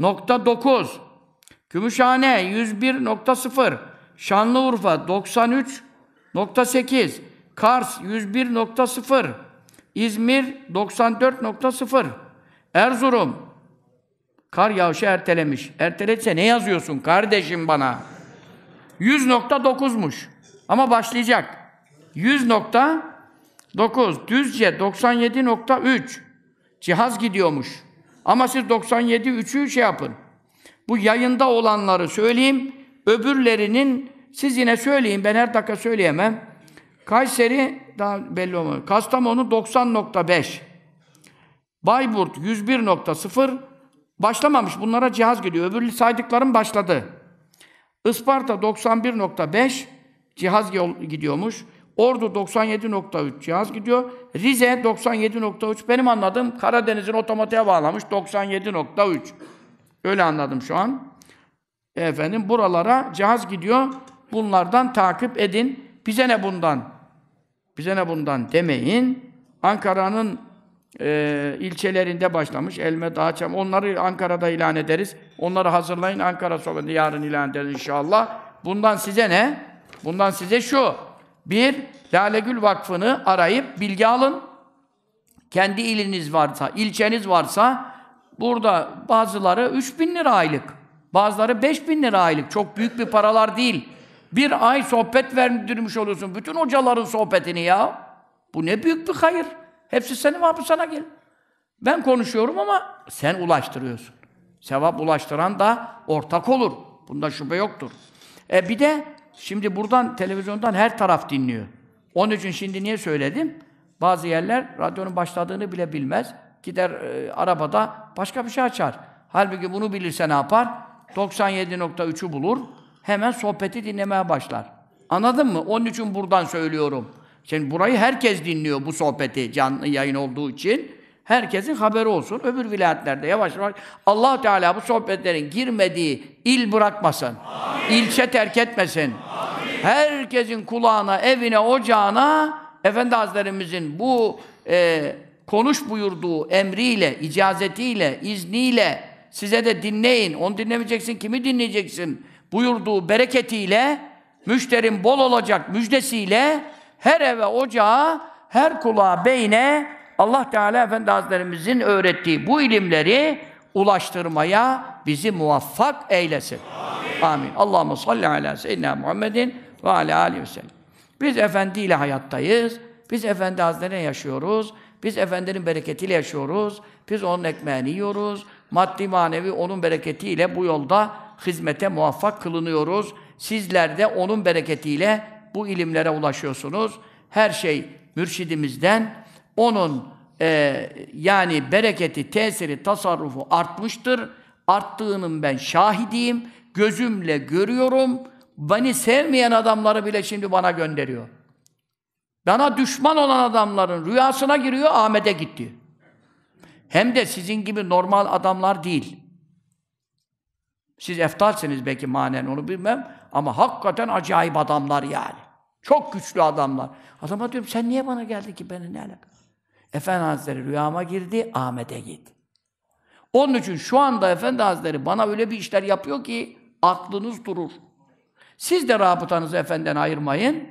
Speaker 1: 104.9. Gümüşhane 101.0. Şanlıurfa 93.8. Kars 101.0. İzmir 94.0. Erzurum kar yağışı ertelemiş. Ertelediyse ne yazıyorsun kardeşim bana? 100.9'muş. Ama başlayacak. 100.9. Düzce 97.3. Cihaz gidiyormuş. Ama siz 97.3'ü şey yapın. Bu yayında olanları söyleyeyim. Öbürlerinin siz yine söyleyin. Ben her dakika söyleyemem. Kayseri daha belli olmuyor. Kastamonu 90.5. Bayburt 101.0. Başlamamış. Bunlara cihaz gidiyor. Öbür saydıklarım başladı. Isparta 91.5 cihaz gidiyormuş. Ordu 97.3 cihaz gidiyor. Rize 97.3 benim anladığım Karadeniz'in otomatiğe bağlamış 97.3. Öyle anladım şu an. Efendim buralara cihaz gidiyor. Bunlardan takip edin. Bize ne bundan? Bize ne bundan demeyin. Ankara'nın e, ilçelerinde başlamış. Elme, Dağçam. Onları Ankara'da ilan ederiz. Onları hazırlayın. Ankara sohbeti yarın ilan ederiz inşallah. Bundan size ne? Bundan size şu. Bir, Lalegül Vakfı'nı arayıp bilgi alın. Kendi iliniz varsa, ilçeniz varsa burada bazıları 3 bin lira aylık. Bazıları 5 bin lira aylık. Çok büyük bir paralar değil. Bir ay sohbet verdirmiş oluyorsun. Bütün hocaların sohbetini ya. Bu ne büyük bir hayır. Hepsi senin var sana gel. Ben konuşuyorum ama sen ulaştırıyorsun. Sevap ulaştıran da ortak olur. Bunda şüphe yoktur. E bir de şimdi buradan televizyondan her taraf dinliyor. Onun için şimdi niye söyledim? Bazı yerler radyonun başladığını bile bilmez. Gider e, arabada başka bir şey açar. Halbuki bunu bilirse ne yapar? 97.3'ü bulur. Hemen sohbeti dinlemeye başlar. Anladın mı? Onun için buradan söylüyorum. Şimdi burayı herkes dinliyor bu sohbeti canlı yayın olduğu için. Herkesin haberi olsun. Öbür vilayetlerde yavaş yavaş Allah Teala bu sohbetlerin girmediği il bırakmasın. Amin. İlçe terk etmesin. Amin. Herkesin kulağına, evine, ocağına Efendi Hazretlerimizin bu e, konuş buyurduğu emriyle, icazetiyle, izniyle size de dinleyin. Onu dinlemeyeceksin, kimi dinleyeceksin? Buyurduğu bereketiyle müşterin bol olacak müjdesiyle her eve, ocağa, her kulağa, beyne Allah Teala Efendi Hazretlerimizin öğrettiği bu ilimleri ulaştırmaya bizi muvaffak eylesin. Amin. Amin. Allahumme salli ala seyyidina Muhammedin ve ala aleyhi ve sellem. Biz Efendi ile hayattayız. Biz Efendi Hazretlerine yaşıyoruz. Biz Efendinin bereketiyle yaşıyoruz. Biz onun ekmeğini yiyoruz. Maddi manevi onun bereketiyle bu yolda hizmete muvaffak kılınıyoruz. Sizler de onun bereketiyle bu ilimlere ulaşıyorsunuz. Her şey mürşidimizden, onun e, yani bereketi, tesiri, tasarrufu artmıştır. Arttığının ben şahidiyim. Gözümle görüyorum. Beni sevmeyen adamları bile şimdi bana gönderiyor. Bana düşman olan adamların rüyasına giriyor, Ahmet'e gitti. Hem de sizin gibi normal adamlar değil. Siz eftalsiniz belki manen onu bilmem ama hakikaten acayip adamlar yani. Çok güçlü adamlar. Adama diyorum sen niye bana geldi ki beni ne alaka? Efendi Hazretleri rüyama girdi, Ahmet'e git. Onun için şu anda Efendi Hazretleri bana öyle bir işler yapıyor ki aklınız durur. Siz de rabıtanızı Efendiden ayırmayın.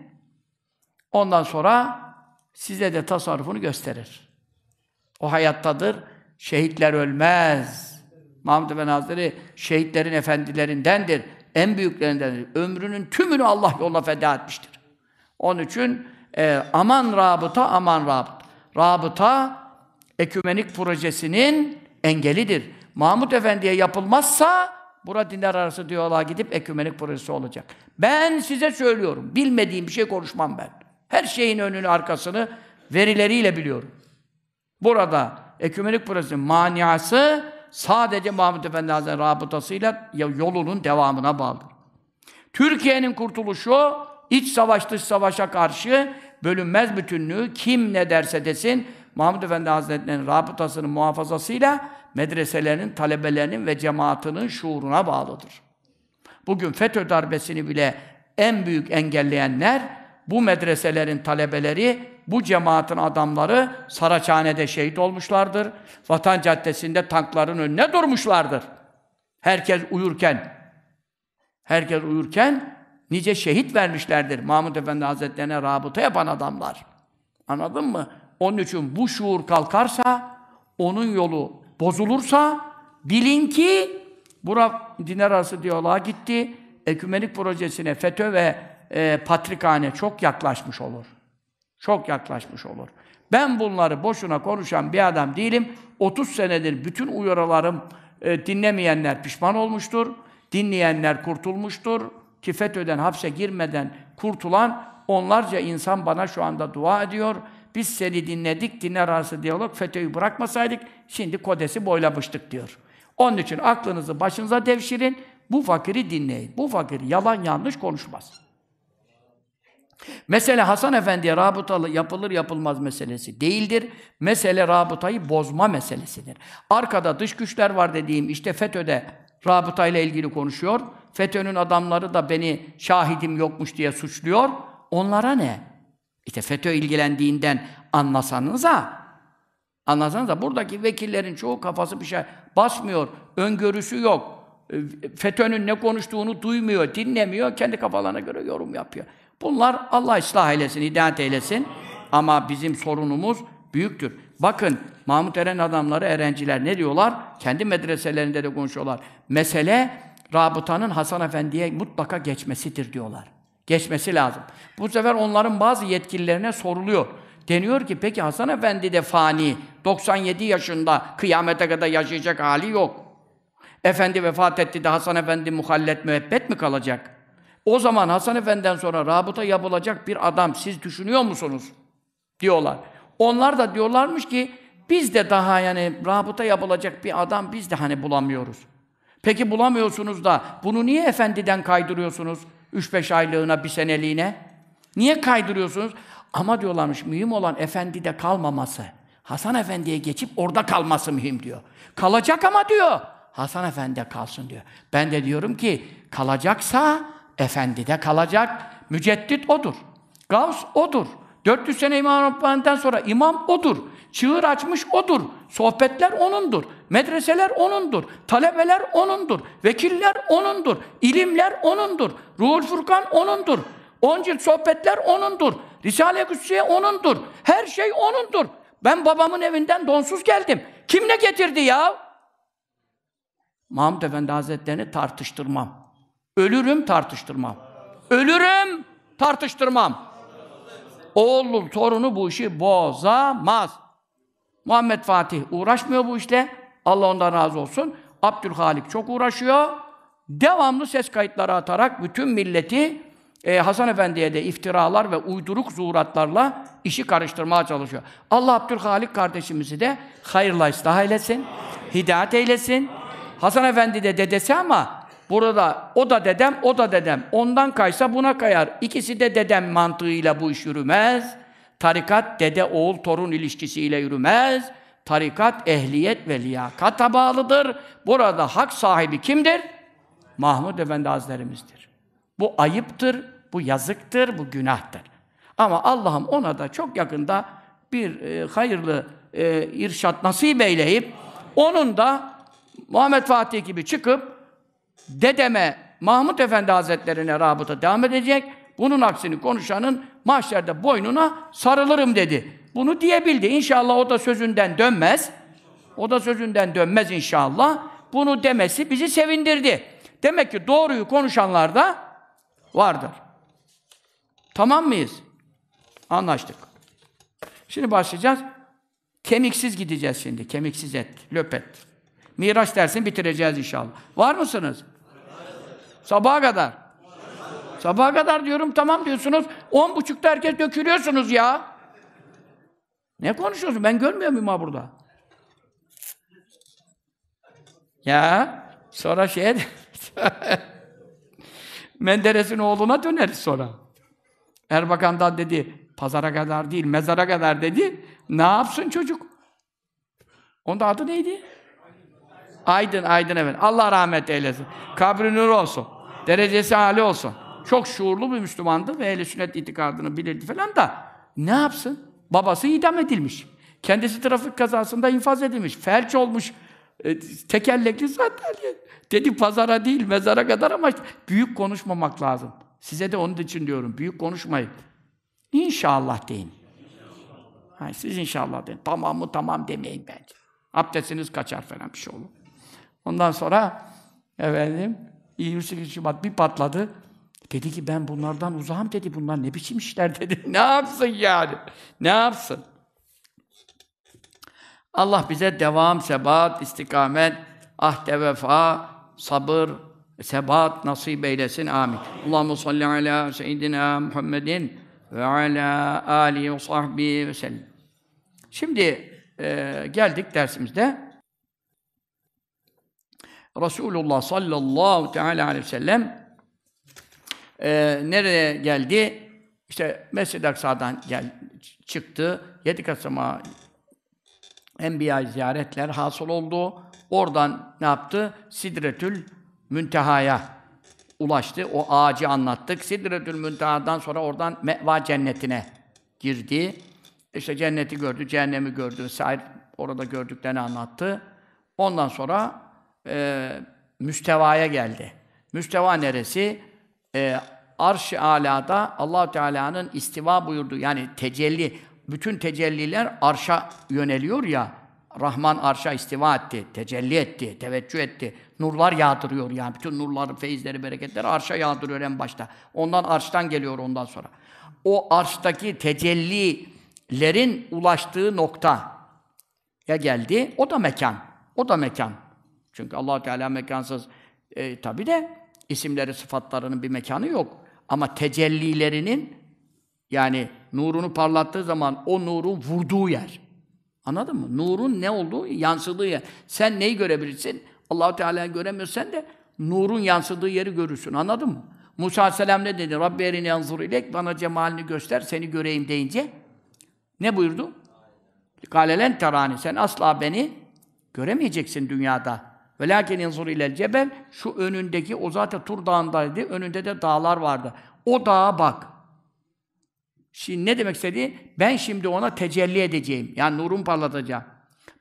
Speaker 1: Ondan sonra size de tasarrufunu gösterir. O hayattadır. Şehitler ölmez. Mahmud Efendi Hazretleri şehitlerin efendilerindendir. En büyüklerindendir. Ömrünün tümünü Allah yoluna feda etmiştir. Onun için e, aman rabıta, aman rabıta. Rabıta, ekümenik projesinin engelidir. Mahmud Efendi'ye yapılmazsa, burada dinler arası diyaloğa gidip ekümenik projesi olacak. Ben size söylüyorum, bilmediğim bir şey konuşmam ben. Her şeyin önünü, arkasını verileriyle biliyorum. Burada ekümenik projesinin maniası sadece Mahmud Efendi Hazretleri rabıtasıyla yolunun devamına bağlıdır. Türkiye'nin kurtuluşu iç savaş dış savaşa karşı bölünmez bütünlüğü kim ne derse desin Mahmud Efendi Hazretleri'nin rabıtasının muhafazasıyla medreselerinin, talebelerinin ve cemaatinin şuuruna bağlıdır. Bugün FETÖ darbesini bile en büyük engelleyenler bu medreselerin talebeleri, bu cemaatin adamları Saraçhane'de şehit olmuşlardır. Vatan Caddesi'nde tankların önüne durmuşlardır. Herkes uyurken, herkes uyurken nice şehit vermişlerdir. Mahmud Efendi Hazretlerine rabıta yapan adamlar. Anladın mı? Onun için bu şuur kalkarsa, onun yolu bozulursa, bilin ki bura dinler arası diyaloğa gitti. Ekümenik projesine FETÖ ve e, patrikhane çok yaklaşmış olur. Çok yaklaşmış olur. Ben bunları boşuna konuşan bir adam değilim. 30 senedir bütün uyarılarım e, dinlemeyenler pişman olmuştur. Dinleyenler kurtulmuştur. Ki FETÖ'den hapse girmeden kurtulan onlarca insan bana şu anda dua ediyor. Biz seni dinledik, dinler arası diyalog, FETÖ'yü bırakmasaydık, şimdi kodesi boylamıştık diyor. Onun için aklınızı başınıza devşirin, bu fakiri dinleyin. Bu fakir yalan yanlış konuşmaz. Mesele Hasan Efendi'ye rabıtalı yapılır yapılmaz meselesi değildir. Mesele rabıtayı bozma meselesidir. Arkada dış güçler var dediğim işte FETÖ'de rabıtayla ilgili konuşuyor. FETÖ'nün adamları da beni şahidim yokmuş diye suçluyor. Onlara ne? İşte FETÖ ilgilendiğinden anlasanız ha. Anlasanız da buradaki vekillerin çoğu kafası bir şey basmıyor. Öngörüsü yok. FETÖ'nün ne konuştuğunu duymuyor, dinlemiyor. Kendi kafalarına göre yorum yapıyor. Bunlar Allah ıslah eylesin, hidayet eylesin. Ama bizim sorunumuz büyüktür. Bakın Mahmut Eren adamları, erenciler ne diyorlar? Kendi medreselerinde de konuşuyorlar. Mesele rabıtanın Hasan Efendi'ye mutlaka geçmesidir diyorlar. Geçmesi lazım. Bu sefer onların bazı yetkililerine soruluyor. Deniyor ki peki Hasan Efendi de fani, 97 yaşında kıyamete kadar yaşayacak hali yok. Efendi vefat etti de Hasan Efendi muhallet müebbet mi kalacak? O zaman Hasan Efendi'den sonra rabıta yapılacak bir adam siz düşünüyor musunuz? Diyorlar. Onlar da diyorlarmış ki biz de daha yani rabıta yapılacak bir adam biz de hani bulamıyoruz. Peki bulamıyorsunuz da bunu niye efendiden kaydırıyorsunuz? 3-5 aylığına, bir seneliğine. Niye kaydırıyorsunuz? Ama diyorlarmış mühim olan efendide kalmaması. Hasan Efendi'ye geçip orada kalması mühim diyor. Kalacak ama diyor. Hasan Efendi kalsın diyor. Ben de diyorum ki kalacaksa efendide kalacak. Müceddit odur. Gavs odur. 400 sene İmam Rabbani'den sonra imam odur. Çığır açmış odur. Sohbetler onundur. Medreseler onundur. Talebeler onundur. Vekiller onundur. İlimler onundur. Ruhul Furkan onundur. On cilt sohbetler onundur. Risale-i Kutsiye onundur. Her şey onundur. Ben babamın evinden donsuz geldim. Kim ne getirdi ya? Mahmud Efendi Hazretlerini tartıştırmam. Ölürüm tartıştırmam. Ölürüm tartıştırmam. Oğlu, torunu bu işi bozamaz. Muhammed Fatih uğraşmıyor bu işle. Allah ondan razı olsun. Abdülhalik çok uğraşıyor. Devamlı ses kayıtları atarak bütün milleti e, Hasan Efendi'ye de iftiralar ve uyduruk zuhuratlarla işi karıştırmaya çalışıyor. Allah Abdülhalik kardeşimizi de hayırla ıslah eylesin, hidayet eylesin. Hasan Efendi de dedesi ama burada o da dedem, o da dedem. Ondan kaysa buna kayar. İkisi de dedem mantığıyla bu iş yürümez. Tarikat dede oğul torun ilişkisiyle yürümez. Tarikat ehliyet ve liyakata bağlıdır. Burada hak sahibi kimdir? Mahmud Efendi Hazretlerimizdir. Bu ayıptır, bu yazıktır, bu günahtır. Ama Allah'ım ona da çok yakında bir e, hayırlı e, irşat nasip eyleyip onun da Muhammed Fatih gibi çıkıp dedeme Mahmud Efendi Hazretlerine rabıta devam edecek. Bunun aksini konuşanın mahşerde boynuna sarılırım dedi. Bunu diyebildi. İnşallah o da sözünden dönmez. O da sözünden dönmez inşallah. Bunu demesi bizi sevindirdi. Demek ki doğruyu konuşanlar da vardır. Tamam mıyız? Anlaştık. Şimdi başlayacağız. Kemiksiz gideceğiz şimdi. Kemiksiz et, löpet. Miraç dersini bitireceğiz inşallah. Var mısınız? Sabaha kadar. Sabaha kadar diyorum tamam diyorsunuz. On buçukta herkes dökülüyorsunuz ya. Ne konuşuyorsun? Ben görmüyor muyum ha burada? Ya sonra şey <laughs> Menderes'in oğluna döneriz sonra. Erbakan'dan dedi, pazara kadar değil, mezara kadar dedi. Ne yapsın çocuk? Onda adı neydi? Aydın, Aydın evet. Allah rahmet eylesin. Kabri nur olsun. Derecesi âli olsun. Çok şuurlu bir Müslümandı ve ehl sünnet itikadını bilirdi falan da ne yapsın? Babası idam edilmiş. Kendisi trafik kazasında infaz edilmiş. Felç olmuş. E, tekerlekli sandalye. Dedi pazara değil, mezara kadar ama büyük konuşmamak lazım. Size de onun için diyorum. Büyük konuşmayın. İnşallah deyin. Ha, siz inşallah deyin. Tamam mı tamam demeyin bence. Abdestiniz kaçar falan bir şey olur. Ondan sonra efendim 28 Şubat bir patladı. Dedi ki ben bunlardan uzağım dedi. Bunlar ne biçim işler <laughs> dedi. ne yapsın yani? Ne yapsın? Allah bize devam, sebat, istikamet, ahde vefa, sabır, sebat nasip eylesin. Amin. Allahu salli ala seyyidina Muhammedin ve ala alihi ve sahbihi ve sellem. Şimdi e, geldik dersimizde. Resulullah sallallahu teala aleyhi ve sellem e, nereye geldi? İşte Mescid-i Aksa'dan gel, çıktı. Yedi Kasım'a Enbiya ziyaretler hasıl oldu. Oradan ne yaptı? Sidretül Münteha'ya ulaştı. O ağacı anlattık. Sidretül Münteha'dan sonra oradan Meva cennetine girdi. İşte cenneti gördü, cehennemi gördü, sair orada gördüklerini anlattı. Ondan sonra e, müstevaya geldi. Müsteva neresi? E, Arş-ı Alâ'da allah Teala'nın istiva buyurduğu, yani tecelli, bütün tecelliler arşa yöneliyor ya, Rahman arşa istiva etti, tecelli etti, teveccüh etti. Nurlar yağdırıyor yani. Bütün nurları, feyizleri, bereketleri arşa yağdırıyor en başta. Ondan arştan geliyor ondan sonra. O arştaki tecellilerin ulaştığı nokta ya geldi. O da mekan. O da mekan. Çünkü allah Teala mekansız e, tabi de isimleri, sıfatlarının bir mekanı yok. Ama tecellilerinin yani nurunu parlattığı zaman o nurun vurduğu yer. Anladın mı? Nurun ne olduğu, yansıdığı yer. Sen neyi görebilirsin? allah Teala'yı göremiyorsan de nurun yansıdığı yeri görürsün. Anladın mı? Musa Aleyhisselam ne dedi? Rabbi erini yanzur ilek, bana cemalini göster, seni göreyim deyince ne buyurdu? Galelen terani, sen asla beni göremeyeceksin dünyada. Ve lakin yanzur ilel cebel, şu önündeki, o zaten Tur Dağı'ndaydı, önünde de dağlar vardı. O dağa bak. Şimdi ne demek istedi? Ben şimdi ona tecelli edeceğim. Yani nurum parlatacağım.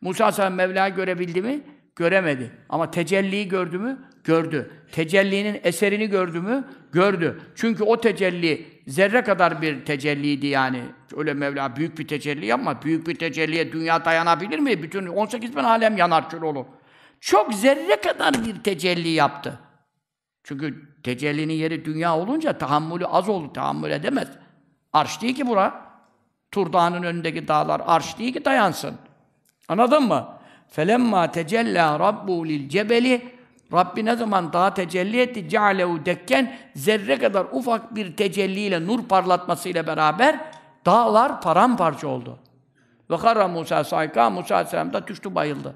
Speaker 1: Musa Aleyhisselam Mevla'yı görebildi mi? Göremedi. Ama tecelliyi gördü mü? Gördü. Tecellinin eserini gördü mü? Gördü. Çünkü o tecelli zerre kadar bir tecelliydi yani. Öyle Mevla büyük bir tecelli yapma. Büyük bir tecelliye dünya dayanabilir mi? Bütün 18 bin alem yanar kül olur. Çok zerre kadar bir tecelli yaptı. Çünkü tecellinin yeri dünya olunca tahammülü az oldu. Tahammül edemez. Arş değil ki bura. Tur Dağı'nın önündeki dağlar arş değil ki dayansın. Anladın mı? Felemma tecella rabbu lil cebeli Rabbi ne zaman dağa tecelli etti? Cealehu dekken zerre kadar ufak bir tecelliyle, nur parlatmasıyla beraber dağlar paramparça oldu. Ve karra Musa sayka, Musa Aleyhisselam da düştü bayıldı.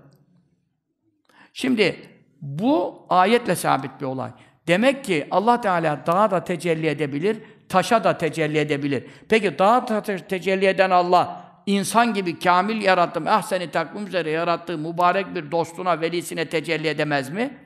Speaker 1: Şimdi bu ayetle sabit bir olay. Demek ki Allah Teala dağa da tecelli edebilir, taşa da tecelli edebilir. Peki dağa da tecelli eden Allah insan gibi kamil yarattım, ah seni takvim üzere yarattığı mübarek bir dostuna, velisine tecelli edemez mi?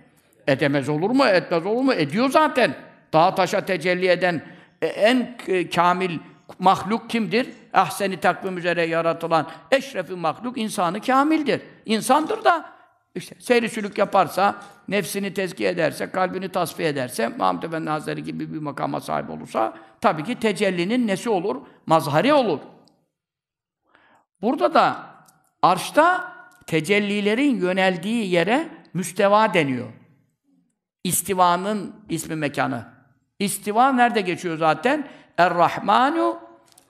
Speaker 1: Edemez olur mu? Etmez olur mu? Ediyor zaten. Dağa taşa tecelli eden e, en kamil mahluk kimdir? Ah seni takvim üzere yaratılan eşrefi mahluk insanı kamildir. İnsandır da işte seyri sülük yaparsa, nefsini tezkiye ederse, kalbini tasfiye ederse, Mahmud Efendi Hazretleri gibi bir makama sahip olursa, tabii ki tecellinin nesi olur? Mazhari olur. Burada da arşta tecellilerin yöneldiği yere müsteva deniyor. İstivanın ismi mekanı. İstiva nerede geçiyor zaten? Er-Rahmanu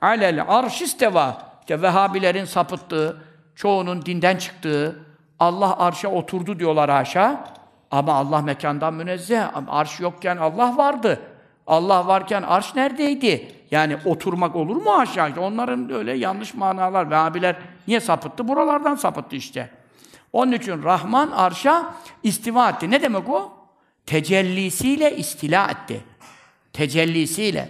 Speaker 1: alel arş isteva. İşte Vehhabilerin sapıttığı, çoğunun dinden çıktığı, Allah arşa oturdu diyorlar haşa. Ama Allah mekandan münezzeh. Arş yokken Allah vardı. Allah varken arş neredeydi? Yani oturmak olur mu aşağı? Onların öyle yanlış manalar. Vehhabiler niye sapıttı? Buralardan sapıttı işte. Onun için Rahman arşa istiva etti. Ne demek o? Tecellisiyle istila etti. Tecellisiyle.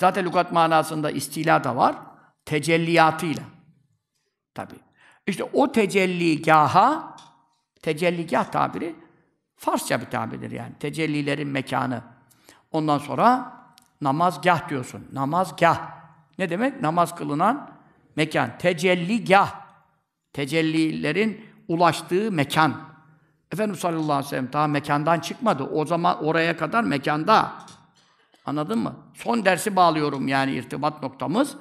Speaker 1: Zaten lügat manasında istila da var. Tecelliyatıyla. Tabi. İşte o tecelligaha, tecelligah tabiri Farsça bir tabirdir yani. Tecellilerin mekanı. Ondan sonra namazgah diyorsun. Namazgah. Ne demek? Namaz kılınan mekan. Tecelligah. Tecellilerin ulaştığı mekan. Efendimiz sallallahu aleyhi ve sellem daha mekandan çıkmadı. O zaman oraya kadar mekanda. Anladın mı? Son dersi bağlıyorum yani irtibat noktamız.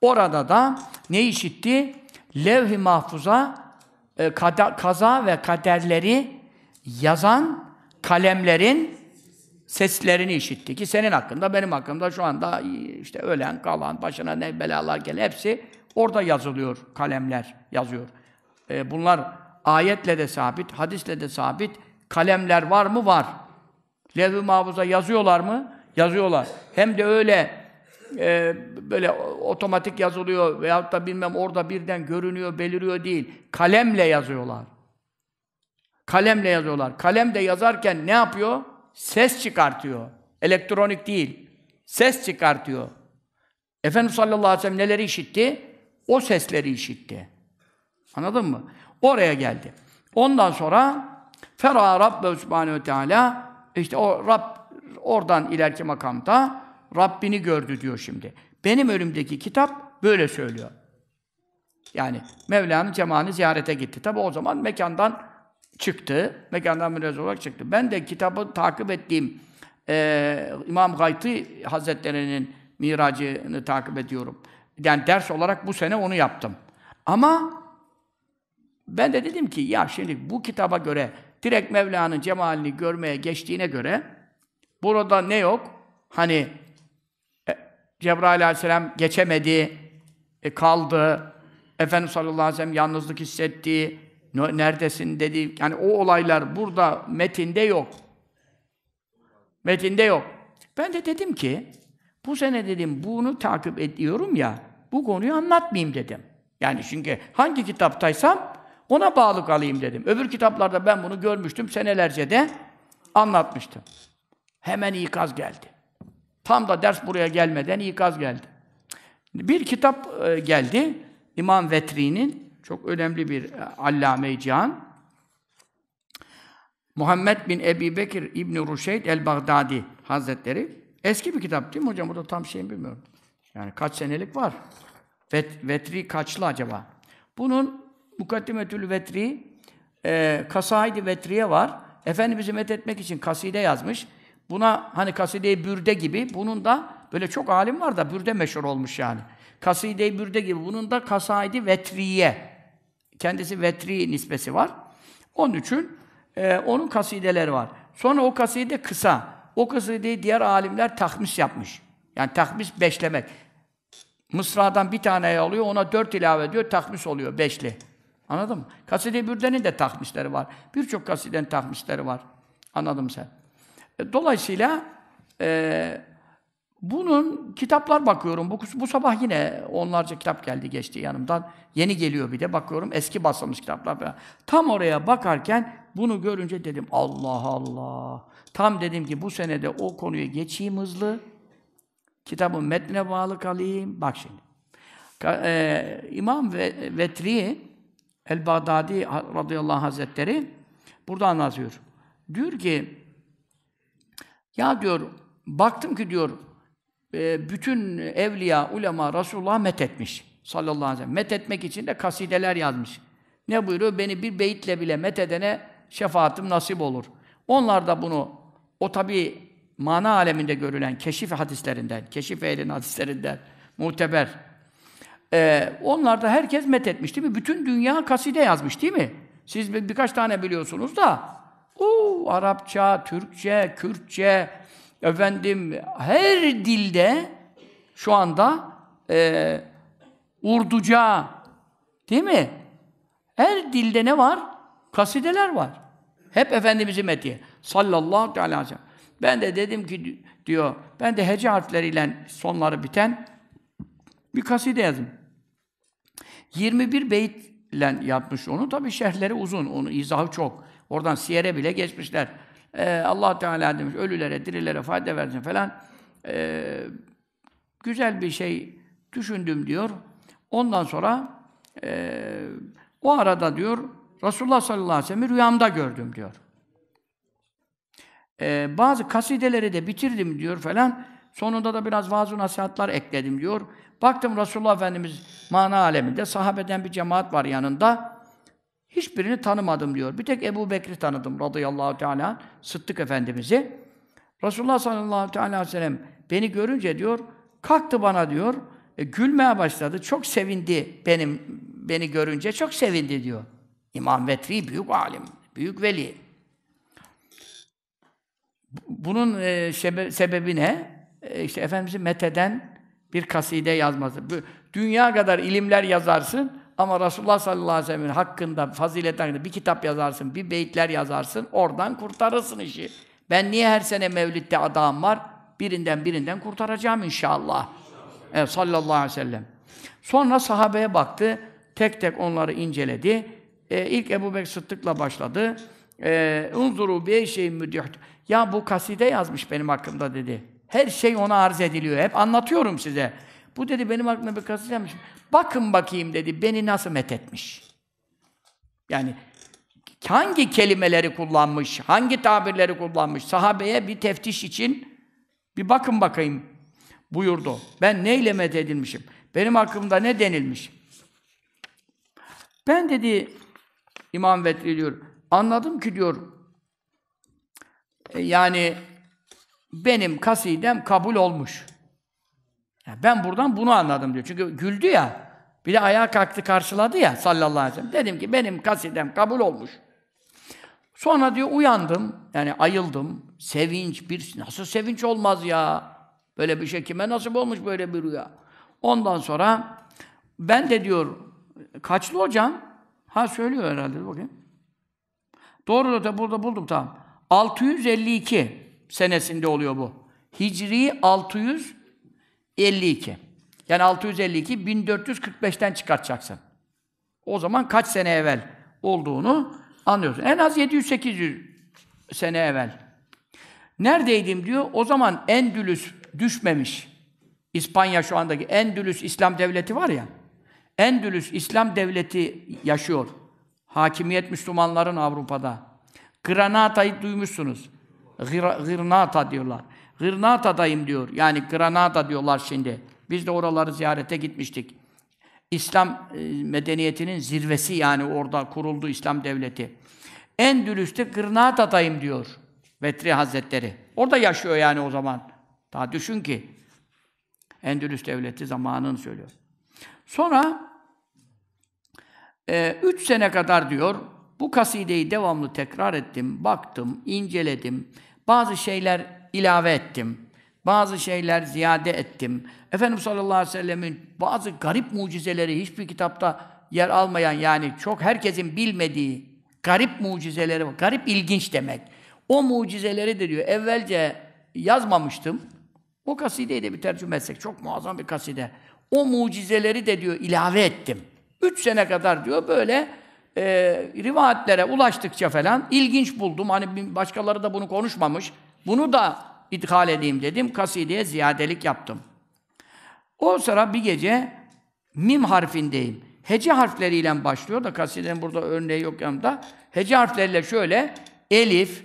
Speaker 1: Orada da ne işitti? Levh-i mahfuza e, kada, kaza ve kaderleri yazan kalemlerin seslerini işitti ki senin hakkında, benim hakkımda şu anda işte ölen, kalan, başına ne belalar gelen hepsi orada yazılıyor, kalemler yazıyor. E, bunlar ayetle de sabit, hadisle de sabit. Kalemler var mı? Var. Levh-i mahfuza yazıyorlar mı? Yazıyorlar. Hem de öyle e, böyle otomatik yazılıyor veyahut da bilmem orada birden görünüyor, beliriyor değil. Kalemle yazıyorlar. Kalemle yazıyorlar. Kalem de yazarken ne yapıyor? Ses çıkartıyor. Elektronik değil. Ses çıkartıyor. Efendimiz sallallahu aleyhi ve sellem neleri işitti? O sesleri işitti. Anladın mı? Oraya geldi. Ondan sonra Fera Rabbe Sübhanehu ve Teala işte o Rab oradan ileriki makamda Rabbini gördü diyor şimdi. Benim önümdeki kitap böyle söylüyor. Yani Mevla'nın cemaatini ziyarete gitti. Tabi o zaman mekandan çıktı. Mekandan münezzeh olarak çıktı. Ben de kitabı takip ettiğim e, İmam Gaytı Hazretleri'nin miracını takip ediyorum. Yani ders olarak bu sene onu yaptım. Ama Ben de dedim ki ya şimdi bu kitaba göre direkt Mevla'nın cemalini görmeye geçtiğine göre burada ne yok? Hani Cebrail aleyhisselam geçemedi, e, kaldı. Efendimiz sallallahu aleyhi ve sellem yalnızlık hissetti. "Ne- Neredesin dedi. Yani o olaylar burada metinde yok. Metinde yok. Ben de dedim ki bu sene dedim bunu takip ediyorum ya bu konuyu anlatmayayım dedim. Yani çünkü hangi kitaptaysam ona bağlı kalayım dedim. Öbür kitaplarda ben bunu görmüştüm senelerce de anlatmıştım. Hemen ikaz geldi. Tam da ders buraya gelmeden ikaz geldi. Bir kitap e, geldi. İmam Vetri'nin çok önemli bir e, allame-i. Muhammed bin Ebi Bekir İbn Ruşeyd el-Bagdadi Hazretleri. Eski bir kitap değil mi hocam? Burada tam şeyini bilmiyorum. Yani kaç senelik var? Vet, vetri kaçlı acaba? Bunun Mukaddimetül Vetri e, Kasaid-i Vetriye var. Efendimiz'i methetmek için kaside yazmış. Buna hani kaside-i bürde gibi bunun da böyle çok alim var da bürde meşhur olmuş yani. Kaside-i bürde gibi bunun da Kasaid-i Vetriye. Kendisi Vetri nispesi var. Onun için e, onun kasideleri var. Sonra o kaside kısa. O kasideyi diğer alimler tahmis yapmış. Yani tahmis beşlemek. Mısra'dan bir tane alıyor, ona dört ilave ediyor, tahmis oluyor, beşli. Anladın mı? Kaside-i Bürde'nin de tahmisleri var. Birçok kasidenin tahmisleri var. Anladın mı sen? E, Dolayısıyla e, bunun kitaplar bakıyorum. Bu, bu sabah yine onlarca kitap geldi geçti yanımdan. Yeni geliyor bir de bakıyorum eski basılmış kitaplar falan. Tam oraya bakarken bunu görünce dedim Allah Allah. Tam dedim ki bu senede o konuya geçeyim hızlı. Kitabın metnine bağlı kalayım. Bak şimdi. Ka- e, İmam Ve- Vetri El-Bağdadi radıyallahu hazretleri burada anlatıyor. Diyor ki ya diyor baktım ki diyor e, bütün evliya, ulema Resulullah methetmiş sallallahu aleyhi ve sellem. Methetmek için de kasideler yazmış. Ne buyuruyor? Beni bir beyitle bile methedene şefaatim nasip olur. Onlar da bunu o tabi mana aleminde görülen keşif hadislerinden, keşif ehlinin hadislerinden muteber. Ee, onlar da herkes methetmiş değil mi? Bütün dünya kaside yazmış değil mi? Siz bir, birkaç tane biliyorsunuz da o Arapça, Türkçe, Kürtçe, efendim her dilde şu anda e, Urduca değil mi? Her dilde ne var? Kasideler var. Hep Efendimiz'i metiye. Sallallahu aleyhi ve sellem. Ben de dedim ki diyor, ben de hece harfleriyle sonları biten bir kaside yazdım. 21 beytle yapmış onu. Tabi şerhleri uzun, onun izahı çok. Oradan siyere bile geçmişler. Ee, allah Teala demiş, ölülere, dirilere fayda versin falan. Ee, güzel bir şey düşündüm diyor. Ondan sonra e, o arada diyor, Resulullah sallallahu aleyhi ve sellem'i rüyamda gördüm diyor. Ee, bazı kasideleri de bitirdim diyor falan. Sonunda da biraz vaaz nasihatlar ekledim diyor. Baktım Resulullah Efendimiz mana aleminde sahabeden bir cemaat var yanında. Hiçbirini tanımadım diyor. Bir tek Ebu Bekir'i tanıdım radıyallahu teala Sıddık Efendimiz'i. Resulullah sallallahu aleyhi ve sellem beni görünce diyor, kalktı bana diyor, e, gülmeye başladı. Çok sevindi benim beni görünce, çok sevindi diyor. İmam Vetri büyük alim, büyük veli. Bunun e, şebe, sebebi ne? E, işte Efendimiz'i metheden bir kaside yazması. Dünya kadar ilimler yazarsın ama Resulullah sallallahu aleyhi ve sellem'in hakkında, fazilet hakkında bir kitap yazarsın, bir beyitler yazarsın, oradan kurtarırsın işi. Ben niye her sene mevlidde adağım var? Birinden birinden kurtaracağım inşallah. Evet, sallallahu aleyhi ve sellem. Sonra sahabeye baktı, tek tek onları inceledi. E, ilk Ebu Bekir Sıddık'la başladı. Unzuru bir şey müdüht. Ya bu kaside yazmış benim hakkımda dedi. Her şey ona arz ediliyor. Hep anlatıyorum size. Bu dedi benim hakkımda bir yazmış. Bakın bakayım dedi beni nasıl methetmiş. Yani hangi kelimeleri kullanmış, hangi tabirleri kullanmış, sahabeye bir teftiş için bir bakın bakayım buyurdu. Ben neyle methedilmişim? Benim hakkımda ne denilmiş? Ben dedi İmam Vetri diyor, anladım ki diyor, e, yani benim kasidem kabul olmuş. Yani ben buradan bunu anladım diyor. Çünkü güldü ya, Bir de ayağa kalktı karşıladı ya sallallahu aleyhi ve sellem. Dedim ki benim kasidem kabul olmuş. Sonra diyor uyandım. Yani ayıldım. Sevinç bir nasıl sevinç olmaz ya? Böyle bir şey kime nasip olmuş böyle bir rüya? Ondan sonra ben de diyor kaçlı hocam? Ha söylüyor herhalde bakayım. Doğru da burada buldum tamam. 652 senesinde oluyor bu. Hicri 652. Yani 652 1445'ten çıkartacaksın. O zaman kaç sene evvel olduğunu anlıyorsun. En az 700-800 sene evvel. Neredeydim diyor. O zaman Endülüs düşmemiş. İspanya şu andaki Endülüs İslam devleti var ya. Endülüs İslam devleti yaşıyor. Hakimiyet Müslümanların Avrupa'da. Granada'yı duymuşsunuz. Granada diyorlar. Granada'dayım diyor. Yani Granada diyorlar şimdi. Biz de oraları ziyarete gitmiştik. İslam e, medeniyetinin zirvesi yani orada kuruldu İslam devleti. Endülüs'te Granada'dayım diyor Vetri Hazretleri. Orada yaşıyor yani o zaman. Daha düşün ki Endülüs devleti zamanını söylüyor. Sonra e, üç sene kadar diyor bu kasideyi devamlı tekrar ettim, baktım, inceledim. Bazı şeyler ilave ettim. Bazı şeyler ziyade ettim. Efendimiz sallallahu aleyhi ve sellemin bazı garip mucizeleri hiçbir kitapta yer almayan yani çok herkesin bilmediği garip mucizeleri. Garip ilginç demek. O mucizeleri de diyor evvelce yazmamıştım. O kasideyi de bir tercüme etsek çok muazzam bir kaside. O mucizeleri de diyor ilave ettim. Üç sene kadar diyor böyle e, rivayetlere ulaştıkça falan ilginç buldum. Hani başkaları da bunu konuşmamış. Bunu da idhal edeyim dedim. Kasideye ziyadelik yaptım. O sıra bir gece mim harfindeyim. Hece harfleriyle başlıyor da kasidenin burada örneği yok yanımda. Hece harfleriyle şöyle elif,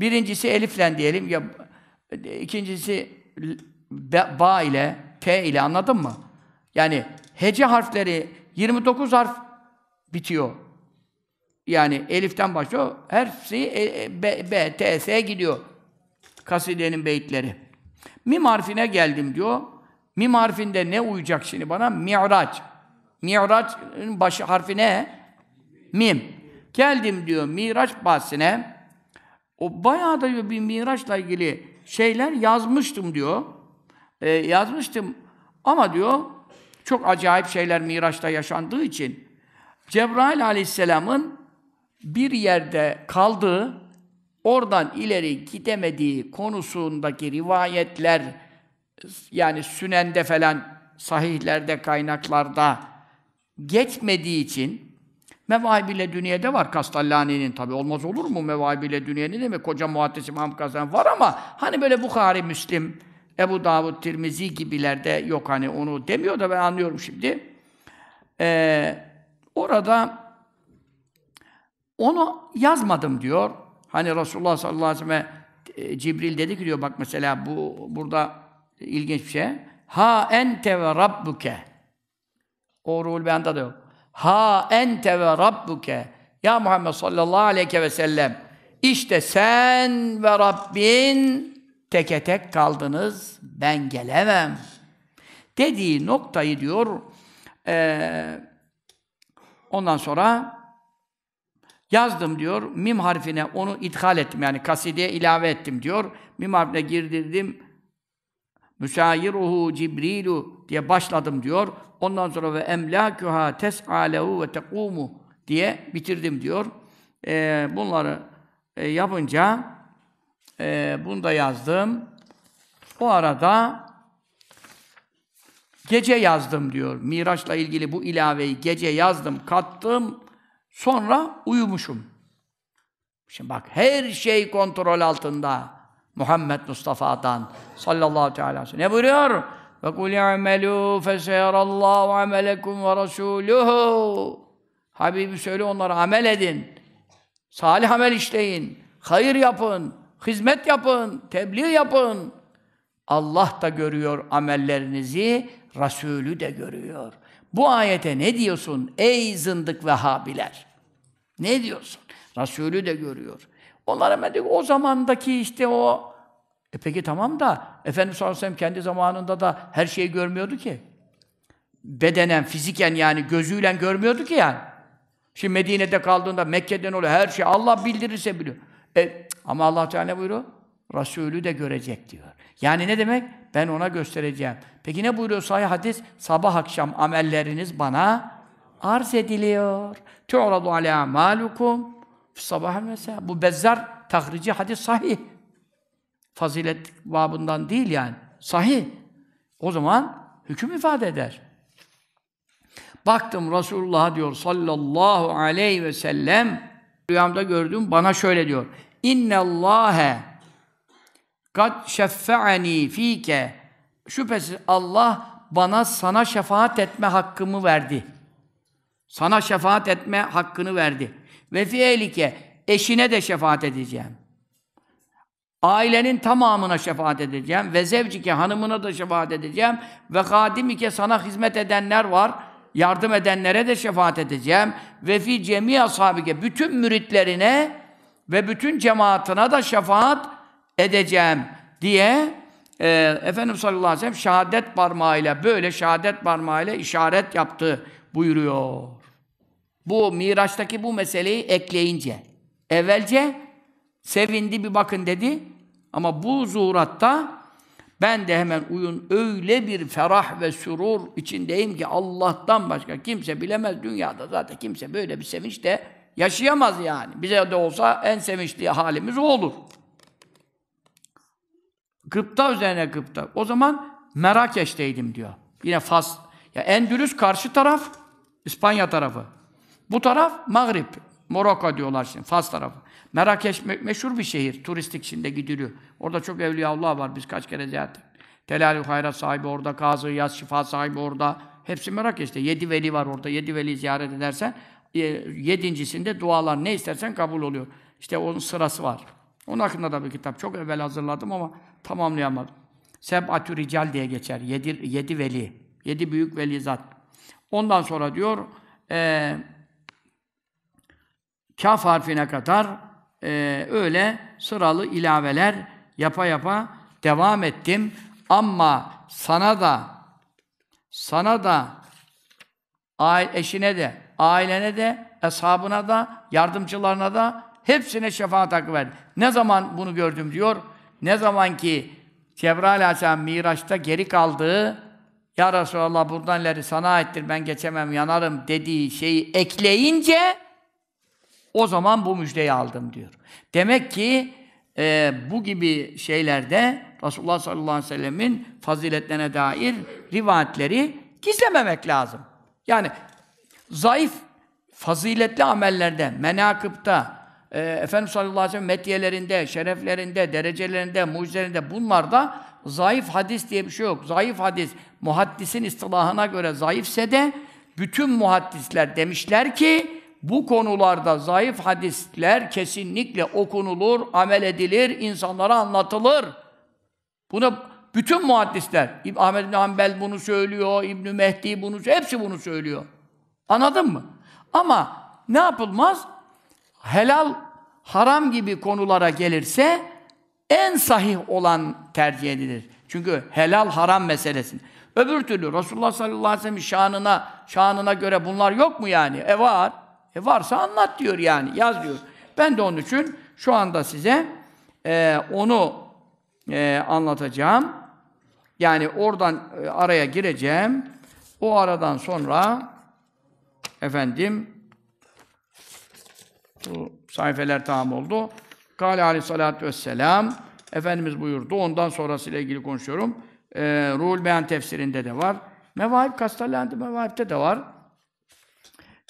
Speaker 1: birincisi elifle diyelim ya ikincisi ba ile, t ile anladın mı? Yani hece harfleri 29 harf bitiyor. Yani eliften başlıyor. Hepsi e, e, B, B, T, S gidiyor. Kasidenin beyitleri. Mim harfine geldim diyor. Mim harfinde ne uyacak şimdi bana? Mi'raç. Mi'raç'ın başı harfi ne? Mim. Geldim diyor Miraç bahsine. O bayağı da diyor bir Miraç'la ilgili şeyler yazmıştım diyor. Ee, yazmıştım ama diyor çok acayip şeyler Miraç'ta yaşandığı için Cebrail aleyhisselamın bir yerde kaldığı, oradan ileri gidemediği konusundaki rivayetler yani Sünen'de falan sahihlerde, kaynaklarda geçmediği için Mevahib-ile Dünye'de var Kastallani'nin tabi olmaz olur mu Mevahib-ile Dünye'nin değil mi? Koca muhaddis İmam Kazan var ama hani böyle Bukhari, Müslim, Ebu Davud, Tirmizi gibilerde yok hani onu demiyor da ben anlıyorum şimdi. Ee, orada onu yazmadım diyor. Hani Resulullah sallallahu aleyhi ve sellem e, Cibril dedi ki diyor bak mesela bu burada ilginç bir şey. Ha ente ve rabbuke. O ruhul beyanda da yok. Ha ente ve rabbuke. Ya Muhammed sallallahu aleyhi ve sellem. İşte sen ve Rabbin teke tek kaldınız. Ben gelemem. Dediği noktayı diyor eee ondan sonra yazdım diyor. Mim harfine onu ithal ettim yani kasideye ilave ettim diyor. Mim harfine girdirdim. Müsayiruhu Cibrilu diye başladım diyor. Ondan sonra ve emlâkühâ tes'âlehu ve tekûmu diye bitirdim diyor. Ee, bunları e, yapınca e, bunu da yazdım. O arada gece yazdım diyor. Miraç'la ilgili bu ilaveyi gece yazdım, kattım. Sonra uyumuşum. Şimdi bak her şey kontrol altında. Muhammed Mustafa'dan sallallahu aleyhi ve sellem. Ne buyuruyor? Ve kul ya'melû feseyarallâhu amelekum ve rasûlühü. Habibi söyle onlara amel edin. Salih amel işleyin. Hayır yapın. Hizmet yapın. Tebliğ yapın. Allah da görüyor amellerinizi. Resulü de görüyor. Bu ayete ne diyorsun ey zındık Vehhabiler? Ne diyorsun? Resulü de görüyor. Onlara ben diyor, o zamandaki işte o... E peki tamam da Efendimiz sallallahu aleyhi kendi zamanında da her şeyi görmüyordu ki. bedenen, fiziken yani gözüyle görmüyordu ki yani. Şimdi Medine'de kaldığında Mekke'den oluyor her şey Allah bildirirse biliyor. E, ama Allah Teala buyuruyor? Resulü de görecek diyor. Yani ne demek? Ben ona göstereceğim. Peki ne buyuruyor sahih hadis? Sabah akşam amelleriniz bana arz ediliyor. Tu'radu alâ amâlukum sabah mesela. Bu Bezzar tahrici hadis sahih. Fazilet babından değil yani. Sahih. O zaman hüküm ifade eder. Baktım Resulullah diyor sallallahu aleyhi ve sellem rüyamda gördüm bana şöyle diyor. İnne Allahe kad şeffe'ani fike şüphesiz Allah bana sana şefaat etme hakkımı verdi. Sana şefaat etme hakkını verdi. Ve fiilike eşine de şefaat edeceğim. Ailenin tamamına şefaat edeceğim. Ve zevcike hanımına da şefaat edeceğim. Ve kadimike sana hizmet edenler var. Yardım edenlere de şefaat edeceğim. Ve fi cemi ashabike bütün müritlerine ve bütün cemaatine da şefaat edeceğim diye e, Efendimiz sallallahu aleyhi ve sellem şehadet parmağıyla böyle şehadet parmağıyla işaret yaptı buyuruyor. Bu Miraç'taki bu meseleyi ekleyince evvelce sevindi bir bakın dedi ama bu zuhuratta ben de hemen uyun öyle bir ferah ve sürur içindeyim ki Allah'tan başka kimse bilemez dünyada zaten kimse böyle bir sevinç de yaşayamaz yani. Bize de olsa en sevinçli halimiz o olur. Gıpta üzerine gıpta. O zaman Merakeş'teydim diyor. Yine Fas. Ya Endülüs karşı taraf, İspanya tarafı. Bu taraf Mağrip. Morokko diyorlar şimdi, Fas tarafı. Merakeş me- meşhur bir şehir. Turistik şimdi gidiliyor. Orada çok evliyaullah var. Biz kaç kere ziyaret ettik. Telalül hayrat sahibi orada, Kazı Yaz şifa sahibi orada. Hepsi Merakeş'te. Yedi veli var orada. Yedi veli ziyaret edersen e, yedincisinde dualar ne istersen kabul oluyor. İşte onun sırası var. Onun hakkında da bir kitap. Çok evvel hazırladım ama tamamlayamadım. Seb'atü rical diye geçer. Yedi, yedi veli. Yedi büyük veli zat. Ondan sonra diyor e, kaf harfine kadar e, öyle sıralı ilaveler yapa yapa devam ettim. Ama sana da sana da eşine de, ailene de, eshabına da, yardımcılarına da hepsine şefaat hakkı verdi. Ne zaman bunu gördüm diyor? Ne zaman ki Cebrail Aleyhisselam Miraç'ta geri kaldığı Ya Resulallah buradan ileri sana aittir ben geçemem yanarım dediği şeyi ekleyince o zaman bu müjdeyi aldım diyor. Demek ki e, bu gibi şeylerde Resulullah sallallahu aleyhi ve sellemin faziletlerine dair rivayetleri gizlememek lazım. Yani zayıf, faziletli amellerde, menakıpta, e, Efendimiz sallallahu aleyhi ve sellem metiyelerinde, şereflerinde, derecelerinde, mucizelerinde bunlarda zayıf hadis diye bir şey yok. Zayıf hadis, muhaddisin istilahına göre zayıfse de bütün muhaddisler demişler ki bu konularda zayıf hadisler kesinlikle okunulur, amel edilir, insanlara anlatılır. Bunu bütün muhaddisler, İb Ahmed bin Hanbel bunu söylüyor, İbn Mehdi bunu hepsi bunu söylüyor. Anladın mı? Ama ne yapılmaz? Helal, haram gibi konulara gelirse en sahih olan tercih edilir. Çünkü helal haram meselesi. Öbür türlü Resulullah sallallahu aleyhi ve sellem şanına şanına göre bunlar yok mu yani? E var. E varsa anlat diyor yani. Yaz diyor. Ben de onun için şu anda size e, onu e, anlatacağım. Yani oradan e, araya gireceğim. O aradan sonra efendim bu sayfeler tamam oldu. Kâle aleyhissalâtu vesselâm Efendimiz buyurdu. Ondan sonrasıyla ilgili konuşuyorum. E, Ruhul Beyan tefsirinde de var. Mevahib Kastellan'da Mevahib'te de var.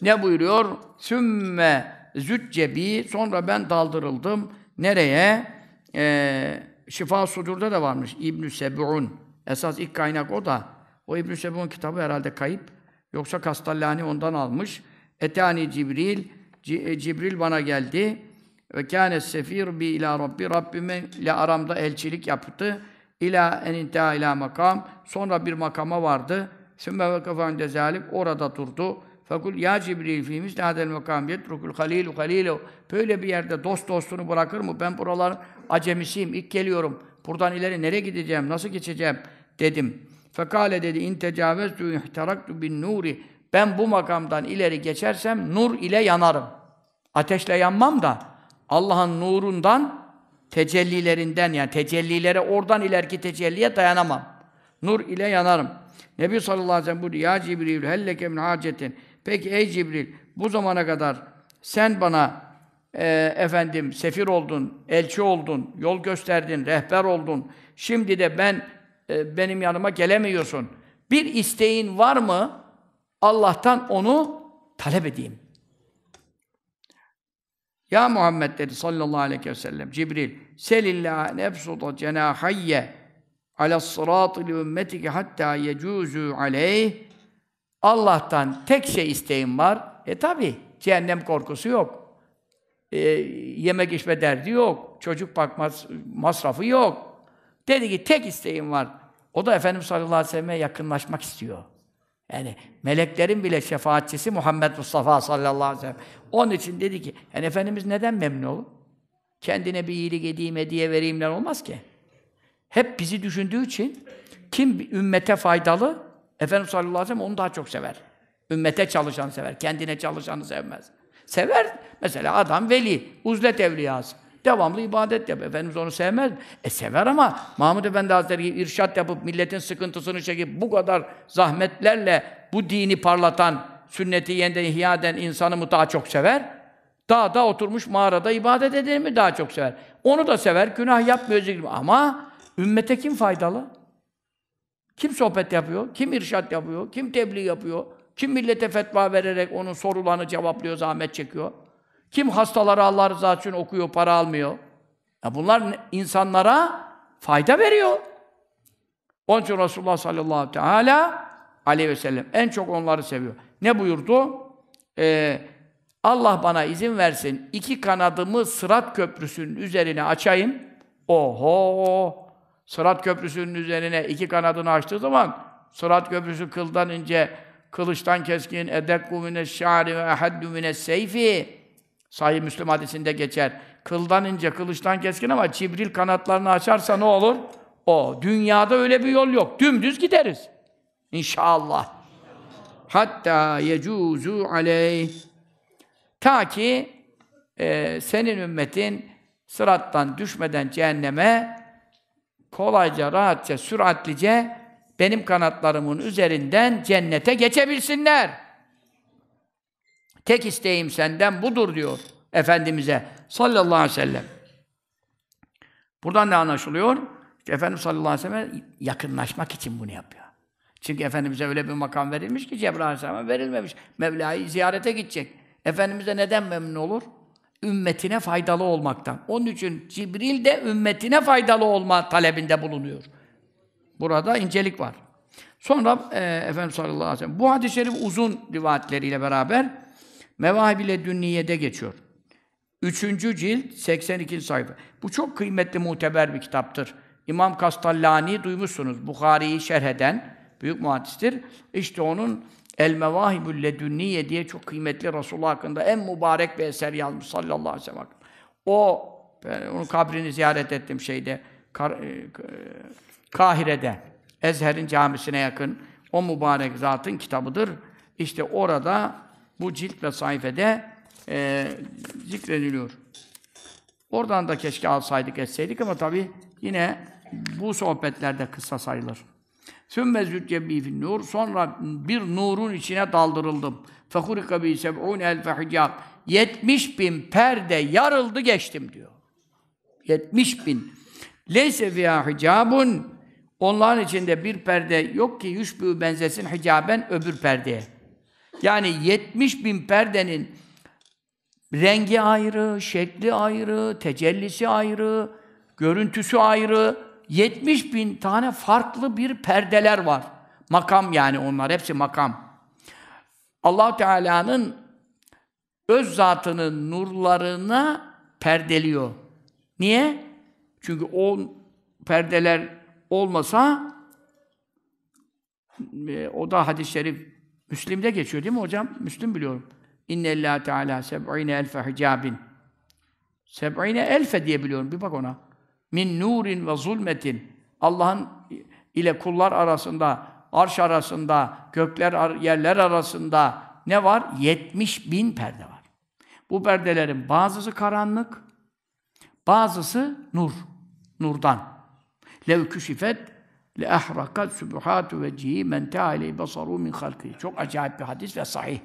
Speaker 1: Ne buyuruyor? Sümme züccebi sonra ben daldırıldım. Nereye? Ee, Şifa Sudur'da da varmış. İbn-i Seb'un. Esas ilk kaynak o da. O İbn-i Seb'un kitabı herhalde kayıp. Yoksa Kastallani ondan almış. Etani Cibril. C- Cibril bana geldi. Ve kâne sefir bi ila Rabbi. Rabbime ile aramda elçilik yaptı. İlâ en intihâ ilâ makam. Sonra bir makama vardı. Sümme ve kafâinde zâlik. Orada durdu. Fekul ya Cibril fi misli hadel makam yetrukul halilu halilu. Böyle bir yerde dost dostunu bırakır mı? Ben buraların acemisiyim. ilk geliyorum. Buradan ileri nereye gideceğim? Nasıl geçeceğim? dedim. Fekale dedi in tecaveztu ihteraktu bin nuri. Ben bu makamdan ileri geçersem nur ile yanarım. Ateşle yanmam da Allah'ın nurundan tecellilerinden yani tecellilere oradan ileriki tecelliye dayanamam. Nur ile yanarım. Nebi sallallahu aleyhi ve sellem buyurdu. Ya Cibril helleke min hacetin. Peki ey Cibril bu zamana kadar sen bana e, efendim sefir oldun, elçi oldun, yol gösterdin, rehber oldun. Şimdi de ben e, benim yanıma gelemiyorsun. Bir isteğin var mı? Allah'tan onu talep edeyim. Ya Muhammed dedi sallallahu aleyhi ve sellem Cibril selillah nefsuda cenahayye ala sıratı li ümmetike hatta yecuzu aleyh Allah'tan tek şey isteğim var. E tabi cehennem korkusu yok. E, yemek içme derdi yok. Çocuk bakmaz masrafı yok. Dedi ki tek isteğim var. O da Efendimiz sallallahu aleyhi ve selleme yakınlaşmak istiyor. Yani meleklerin bile şefaatçisi Muhammed Mustafa sallallahu aleyhi ve sellem. Onun için dedi ki, yani Efendimiz neden memnun olur? Kendine bir iyilik edeyim, hediye vereyimler olmaz ki. Hep bizi düşündüğü için kim ümmete faydalı? Efendimiz sallallahu aleyhi ve sellem onu daha çok sever. Ümmete çalışanı sever, kendine çalışanı sevmez. Sever. Mesela adam veli, uzlet evliyası. Devamlı ibadet yapıyor. Efendimiz onu sevmez? E sever ama Mahmud Efendi Hazretleri irşat yapıp milletin sıkıntısını çekip bu kadar zahmetlerle bu dini parlatan, sünneti yeniden ihya eden insanı mı daha çok sever? Dağda oturmuş mağarada ibadet edeni mi daha çok sever? Onu da sever, günah yapmıyor zikrim. Ama ümmete kim faydalı? Kim sohbet yapıyor? Kim irşat yapıyor? Kim tebliğ yapıyor? Kim millete fetva vererek onun sorularını cevaplıyor, zahmet çekiyor? Kim hastaları Allah rızası için okuyor, para almıyor? Ya bunlar insanlara fayda veriyor. Onun için Resulullah sallallahu teala aleyhi ve sellem en çok onları seviyor. Ne buyurdu? Ee, Allah bana izin versin, iki kanadımı Sırat Köprüsü'nün üzerine açayım. Oho! Sırat Köprüsü'nün üzerine iki kanadını açtığı zaman Sırat Köprüsü kıldan ince, kılıçtan keskin, edekku mine şari ve ehaddu mine seyfi. Sahih Müslüm hadisinde geçer. Kıldan ince, kılıçtan keskin ama Cibril kanatlarını açarsa ne olur? O. Dünyada öyle bir yol yok. Dümdüz gideriz. İnşallah. Hatta yecuzu aleyh. Ta ki e, senin ümmetin sırattan düşmeden cehenneme kolayca, rahatça, süratlice benim kanatlarımın üzerinden cennete geçebilsinler. Tek isteğim senden budur diyor Efendimiz'e sallallahu aleyhi ve sellem. Buradan ne anlaşılıyor? İşte Efendimiz sallallahu aleyhi ve sellem yakınlaşmak için bunu yapıyor. Çünkü Efendimiz'e öyle bir makam verilmiş ki Cebrail aleyhisselama verilmemiş. Mevla'yı ziyarete gidecek. Efendimiz'e neden memnun olur? Ümmetine faydalı olmaktan. Onun için Cibril de ümmetine faydalı olma talebinde bulunuyor. Burada incelik var. Sonra e, Efendimiz sallallahu aleyhi ve sellem bu hadis-i şerif uzun rivayetleriyle beraber Mevahib ile Dünniye'de geçiyor. Üçüncü cilt, 82. sayfa. Bu çok kıymetli, muteber bir kitaptır. İmam Kastallani duymuşsunuz. Bukhari'yi şerh eden büyük muhaddistir. İşte onun El Mevahibül Ledünniye diye çok kıymetli Resulullah hakkında en mübarek bir eser yazmış sallallahu aleyhi ve sellem. O, ben onun kabrini ziyaret ettim şeyde, e, Kahire'de, Ezher'in camisine yakın o mübarek zatın kitabıdır. İşte orada bu cilt ve sayfede e, zikrediliyor. Oradan da keşke alsaydık, etseydik ama tabi yine bu sohbetlerde kısa sayılır. Sümme züccebi nur. Sonra bir nurun içine daldırıldım. Fehurika bi seb'un elfe hicab. 70 bin perde yarıldı geçtim diyor. 70 bin. Leyse fiyâ hicabun. Onların içinde bir perde yok ki yüşbü benzesin hicaben öbür perdeye. Yani 70 bin perdenin rengi ayrı, şekli ayrı, tecellisi ayrı, görüntüsü ayrı. 70 bin tane farklı bir perdeler var. Makam yani onlar, hepsi makam. allah Teala'nın öz zatının nurlarına perdeliyor. Niye? Çünkü o perdeler olmasa e, o da hadis-i şerif Müslim'de geçiyor değil mi hocam? Müslim biliyorum. İnne Allah Teala seb'ine elfe hicabin. Seb'ine elfe diye biliyorum. Bir bak ona. Min nurin ve zulmetin. Allah'ın ile kullar arasında, arş arasında, gökler, yerler arasında ne var? 70 bin perde var. Bu perdelerin bazısı karanlık, bazısı nur, nurdan. Lev küşifet le ahrakat subuhatu vecihi men te'aleyhi basaru min halki. Çok acayip bir hadis ve sahih.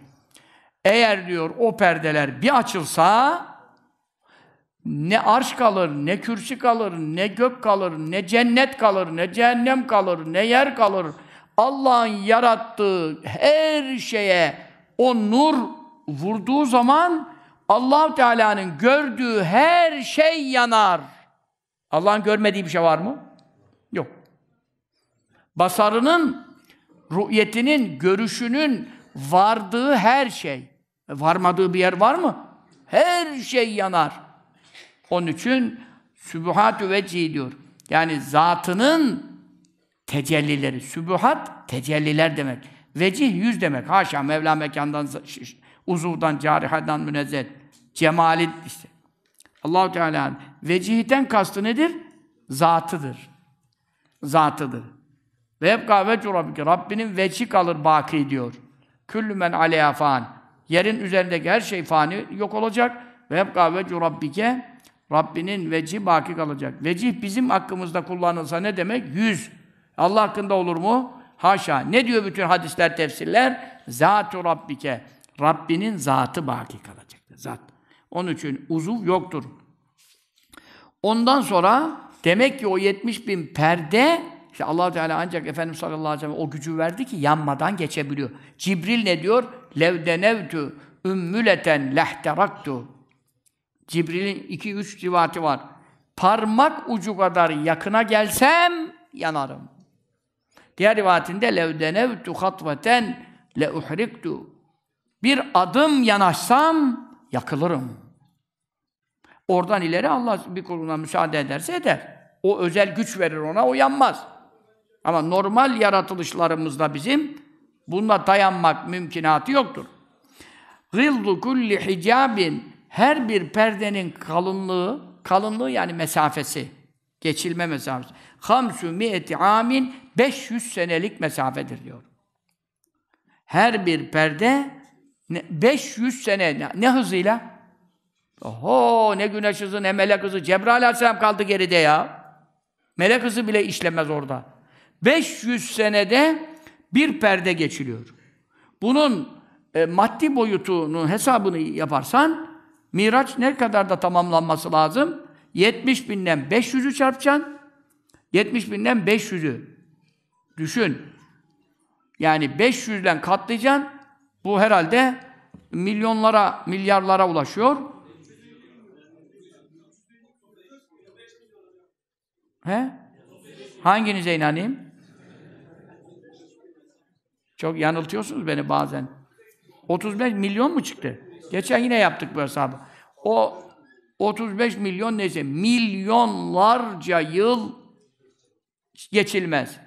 Speaker 1: Eğer diyor o perdeler bir açılsa ne arş kalır, ne kürsü kalır, ne gök kalır, ne cennet kalır, ne cehennem kalır, ne yer kalır. Allah'ın yarattığı her şeye o nur vurduğu zaman allah Teala'nın gördüğü her şey yanar. Allah'ın görmediği bir şey var mı? Basarının, rü'yetinin, görüşünün vardığı her şey. Varmadığı bir yer var mı? Her şey yanar. Onun için sübuhat-ü vecihi diyor. Yani zatının tecellileri. Sübuhat, tecelliler demek. Vecih, yüz demek. Haşa, Mevla mekandan, uzuvdan, carihadan münezzeh. Cemali işte. allah Teala'nın vecihten kastı nedir? Zatıdır. Zatıdır. Ve hep kahvecu Rabbike. Rabbinin veci kalır baki diyor. Küllü men aleyha fan. Yerin üzerindeki her şey fani yok olacak. Ve hep kahvecu Rabbike. Rabbinin veci baki kalacak. Vecih bizim hakkımızda kullanılsa ne demek? Yüz. Allah hakkında olur mu? Haşa. Ne diyor bütün hadisler, tefsirler? Zat-ı Rabbike. Rabbinin zatı baki kalacak. Zat. Onun için uzuv yoktur. Ondan sonra demek ki o 70 bin perde işte allah Teala ancak Efendimiz sallallahu aleyhi ve sellem o gücü verdi ki yanmadan geçebiliyor. Cibril ne diyor? Lev denevtu ümmületen lehteraktu. Cibril'in iki üç rivati var. Parmak ucu kadar yakına gelsem yanarım. Diğer rivayetinde lev denevtu hatveten le uhriktu. Bir adım yanaşsam yakılırım. Oradan ileri Allah bir kuluna müsaade ederse eder. O özel güç verir ona, o yanmaz. Ama normal yaratılışlarımızda bizim bununla dayanmak mümkünatı yoktur. Gıldu kulli hicabin her bir perdenin kalınlığı, kalınlığı yani mesafesi, geçilme mesafesi. Hamsu mi'eti amin 500 senelik mesafedir diyor. Her bir perde 500 sene ne, ne hızıyla? Oho ne güneş hızı ne melek hızı. Cebrail aleyhisselam kaldı geride ya. Melek hızı bile işlemez orada. 500 senede bir perde geçiliyor. Bunun e, maddi boyutunun hesabını yaparsan Miraç ne kadar da tamamlanması lazım? 70 binden 500'ü çarpacaksın. 70 binden 500'ü. Düşün. Yani 500'den katlayacaksın. Bu herhalde milyonlara, milyarlara ulaşıyor. He? Hanginize inanayım? Çok yanıltıyorsunuz beni bazen. 35 milyon mu çıktı? Geçen yine yaptık bu hesabı. O 35 milyon neyse milyonlarca yıl geçilmez.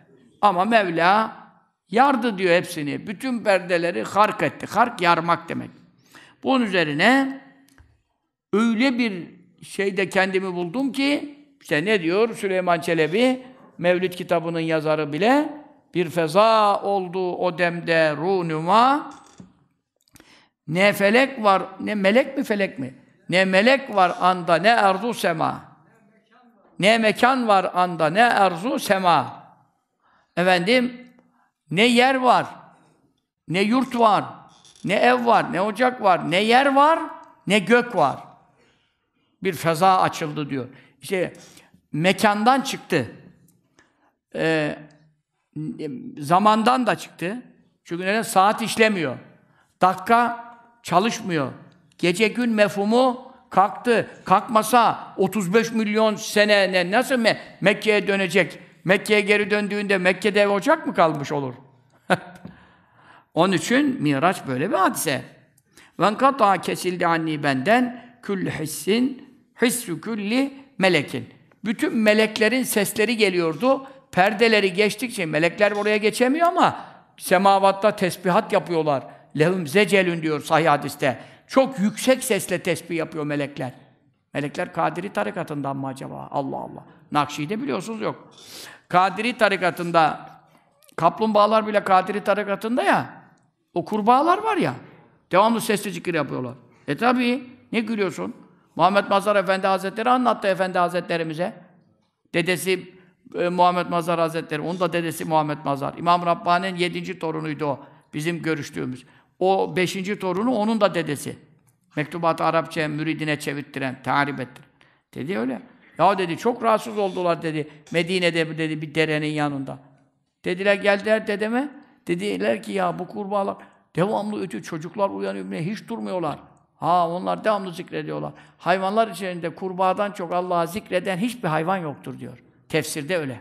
Speaker 1: Ama Mevla yardı diyor hepsini. Bütün perdeleri hark etti. Hark yarmak demek. Bunun üzerine öyle bir şeyde kendimi buldum ki işte ne diyor Süleyman Çelebi Mevlid kitabının yazarı bile bir feza oldu o demde runuma ne felek var, ne melek mi felek mi? Ne melek var anda, ne arzu sema. Ne mekan var anda, ne arzu sema. Efendim, ne yer var, ne yurt var, ne ev var, ne ocak var, ne yer var, ne gök var. Bir feza açıldı diyor. İşte mekandan çıktı. Ee, zamandan da çıktı. Çünkü neden? Saat işlemiyor. Dakika çalışmıyor. Gece gün mefhumu kalktı. Kalkmasa 35 milyon sene nasıl Me Mekke'ye dönecek? Mekke'ye geri döndüğünde Mekke'de ocak mı kalmış olur? <laughs> Onun için Miraç böyle bir hadise. Ve kata kesildi anni benden küllü hissin hissu külli melekin. Bütün meleklerin sesleri geliyordu. Perdeleri geçtikçe melekler oraya geçemiyor ama semavatta tesbihat yapıyorlar. Lehum zecelün diyor sahih hadiste. Çok yüksek sesle tesbih yapıyor melekler. Melekler Kadiri tarikatından mı acaba? Allah Allah. Nakşi'de biliyorsunuz yok. Kadiri tarikatında kaplumbağalar bile Kadiri tarikatında ya. O kurbağalar var ya. Devamlı sesli zikir yapıyorlar. E tabi ne gülüyorsun? Muhammed Mazhar Efendi Hazretleri anlattı Efendi Hazretlerimize. Dedesi e, Muhammed Mazhar Hazretleri, onun da dedesi Muhammed Mazhar. İmam Rabbani'nin yedinci torunuydu o. Bizim görüştüğümüz. O beşinci torunu onun da dedesi. Mektubatı Arapçaya müridine çevirttiren, tarif ettiren. Dedi öyle. Ya dedi çok rahatsız oldular dedi. Medine'de dedi bir derenin yanında. Dediler geldiler dedeme. Dediler ki ya bu kurbağalar devamlı ötü çocuklar uyanıyor hiç durmuyorlar. Ha onlar devamlı zikrediyorlar. Hayvanlar içerisinde kurbağadan çok Allah'a zikreden hiçbir hayvan yoktur diyor. Tefsirde öyle.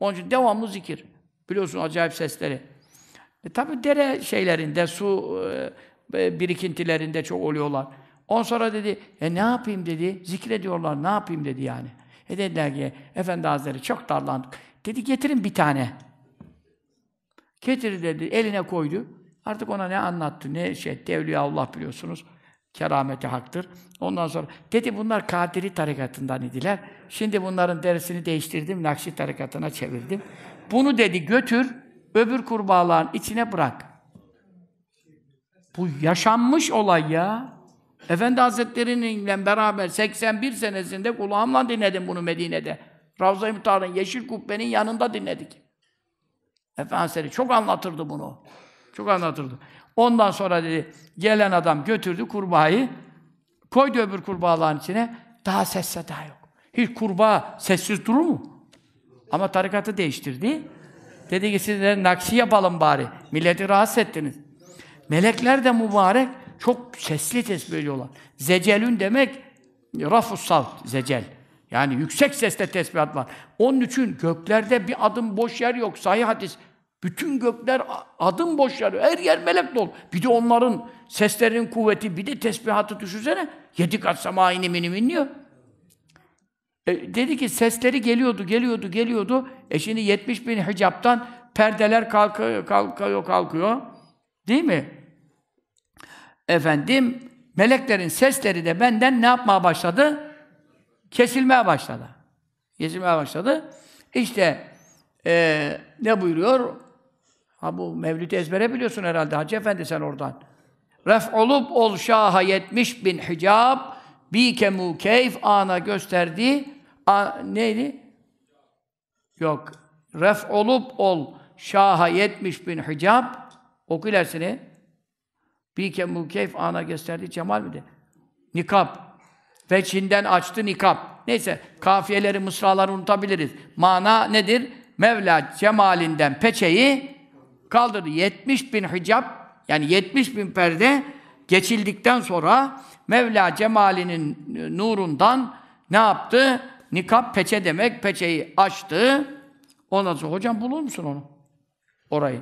Speaker 1: Onun için devamlı zikir. Biliyorsun acayip sesleri. E tabi dere şeylerinde, su e, birikintilerinde çok oluyorlar. On sonra dedi, e ne yapayım dedi, zikrediyorlar, ne yapayım dedi yani. E dediler ki, Efendi Hazretleri çok darlandık. Dedi getirin bir tane. Getir dedi, eline koydu. Artık ona ne anlattı, ne şey etti, Evliya Allah biliyorsunuz. Kerameti haktır. Ondan sonra dedi bunlar Kadiri tarikatından idiler. Şimdi bunların derisini değiştirdim, Nakşi tarikatına çevirdim. Bunu dedi götür, öbür kurbağaların içine bırak. Bu yaşanmış olay ya. Efendi Hazretleri'ninle beraber 81 senesinde kulağımla dinledim bunu Medine'de. Ravza-i Muhtar'ın Yeşil Kubbe'nin yanında dinledik. Efendi çok anlatırdı bunu. Çok anlatırdı. Ondan sonra dedi, gelen adam götürdü kurbağayı, koydu öbür kurbağaların içine, daha ses seda yok. Hiç kurbağa sessiz durur mu? Ama tarikatı değiştirdi. Dedi ki siz de nakşi yapalım bari. Milleti rahatsız ettiniz. Melekler de mübarek çok sesli tesbih ediyorlar. Zecelün demek rafus zecel. Yani yüksek sesle tesbihat var. Onun için göklerde bir adım boş yer yok. Sahih hadis. Bütün gökler adım boş. Her yer melek dolu. Bir de onların seslerinin kuvveti, bir de tesbihatı düşünsene. Yedi kat sema inim inim inliyor. E, dedi ki sesleri geliyordu, geliyordu, geliyordu. E şimdi 70 bin hicaptan perdeler kalkıyor, kalkıyor, kalkıyor. Değil mi? Efendim, meleklerin sesleri de benden ne yapmaya başladı? Kesilmeye başladı. Kesilmeye başladı. İşte e, ne buyuruyor? Ha bu Mevlid ezbere biliyorsun herhalde Hacı Efendi sen oradan. Ref olup ol şaha yetmiş bin hicab bi kemu keyf ana gösterdi. A, neydi? Yok. Ref olup ol şaha yetmiş bin hicab oku ilerisini. Bi kemu keyf ana gösterdi cemal mi de? Nikap. Ve Çin'den açtı nikap. Neyse kafiyeleri, mısraları unutabiliriz. Mana nedir? Mevla cemalinden peçeyi kaldırdı. 70 bin hicab yani 70 bin perde geçildikten sonra Mevla cemalinin nurundan ne yaptı? Nikap peçe demek. Peçeyi açtı. Ondan sonra hocam bulur musun onu? Orayı.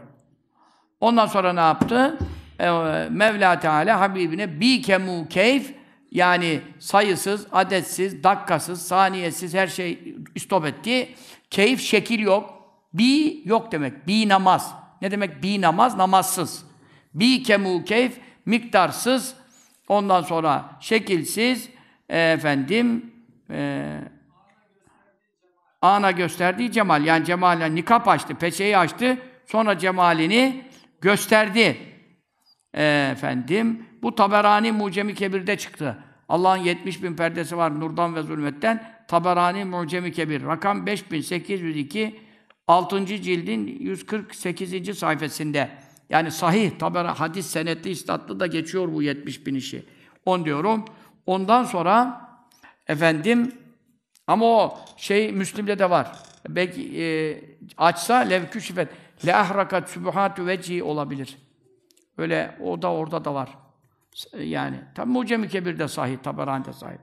Speaker 1: Ondan sonra ne yaptı? Ee, Mevla Teala Habibine bi kemu keyf yani sayısız, adetsiz, dakikasız, saniyesiz her şey istop etti. Keyif şekil yok. Bi yok demek. Bi namaz. Ne demek bi namaz? Namazsız. Bi kemu keyf miktarsız. Ondan sonra şekilsiz e, efendim e, ana gösterdiği cemal. Yani cemaline nikap açtı, peçeyi açtı. Sonra cemalini gösterdi. E, efendim bu Taberani Mucemi Kebir'de çıktı. Allah'ın 70 bin perdesi var nurdan ve zulmetten. Taberani Mucemi Kebir. Rakam 5802 6. cildin 148. sayfasında. Yani sahih, taber hadis senetli istatlı da geçiyor bu 70 bin işi. On diyorum. Ondan sonra efendim ama o şey Müslim'de de var. Belki e, açsa levkü şifet le ahrakat subuhatu veci olabilir. Öyle o da orada da var. Yani tabi Mucem-i Kebir'de sahih, Taberani'de sahih.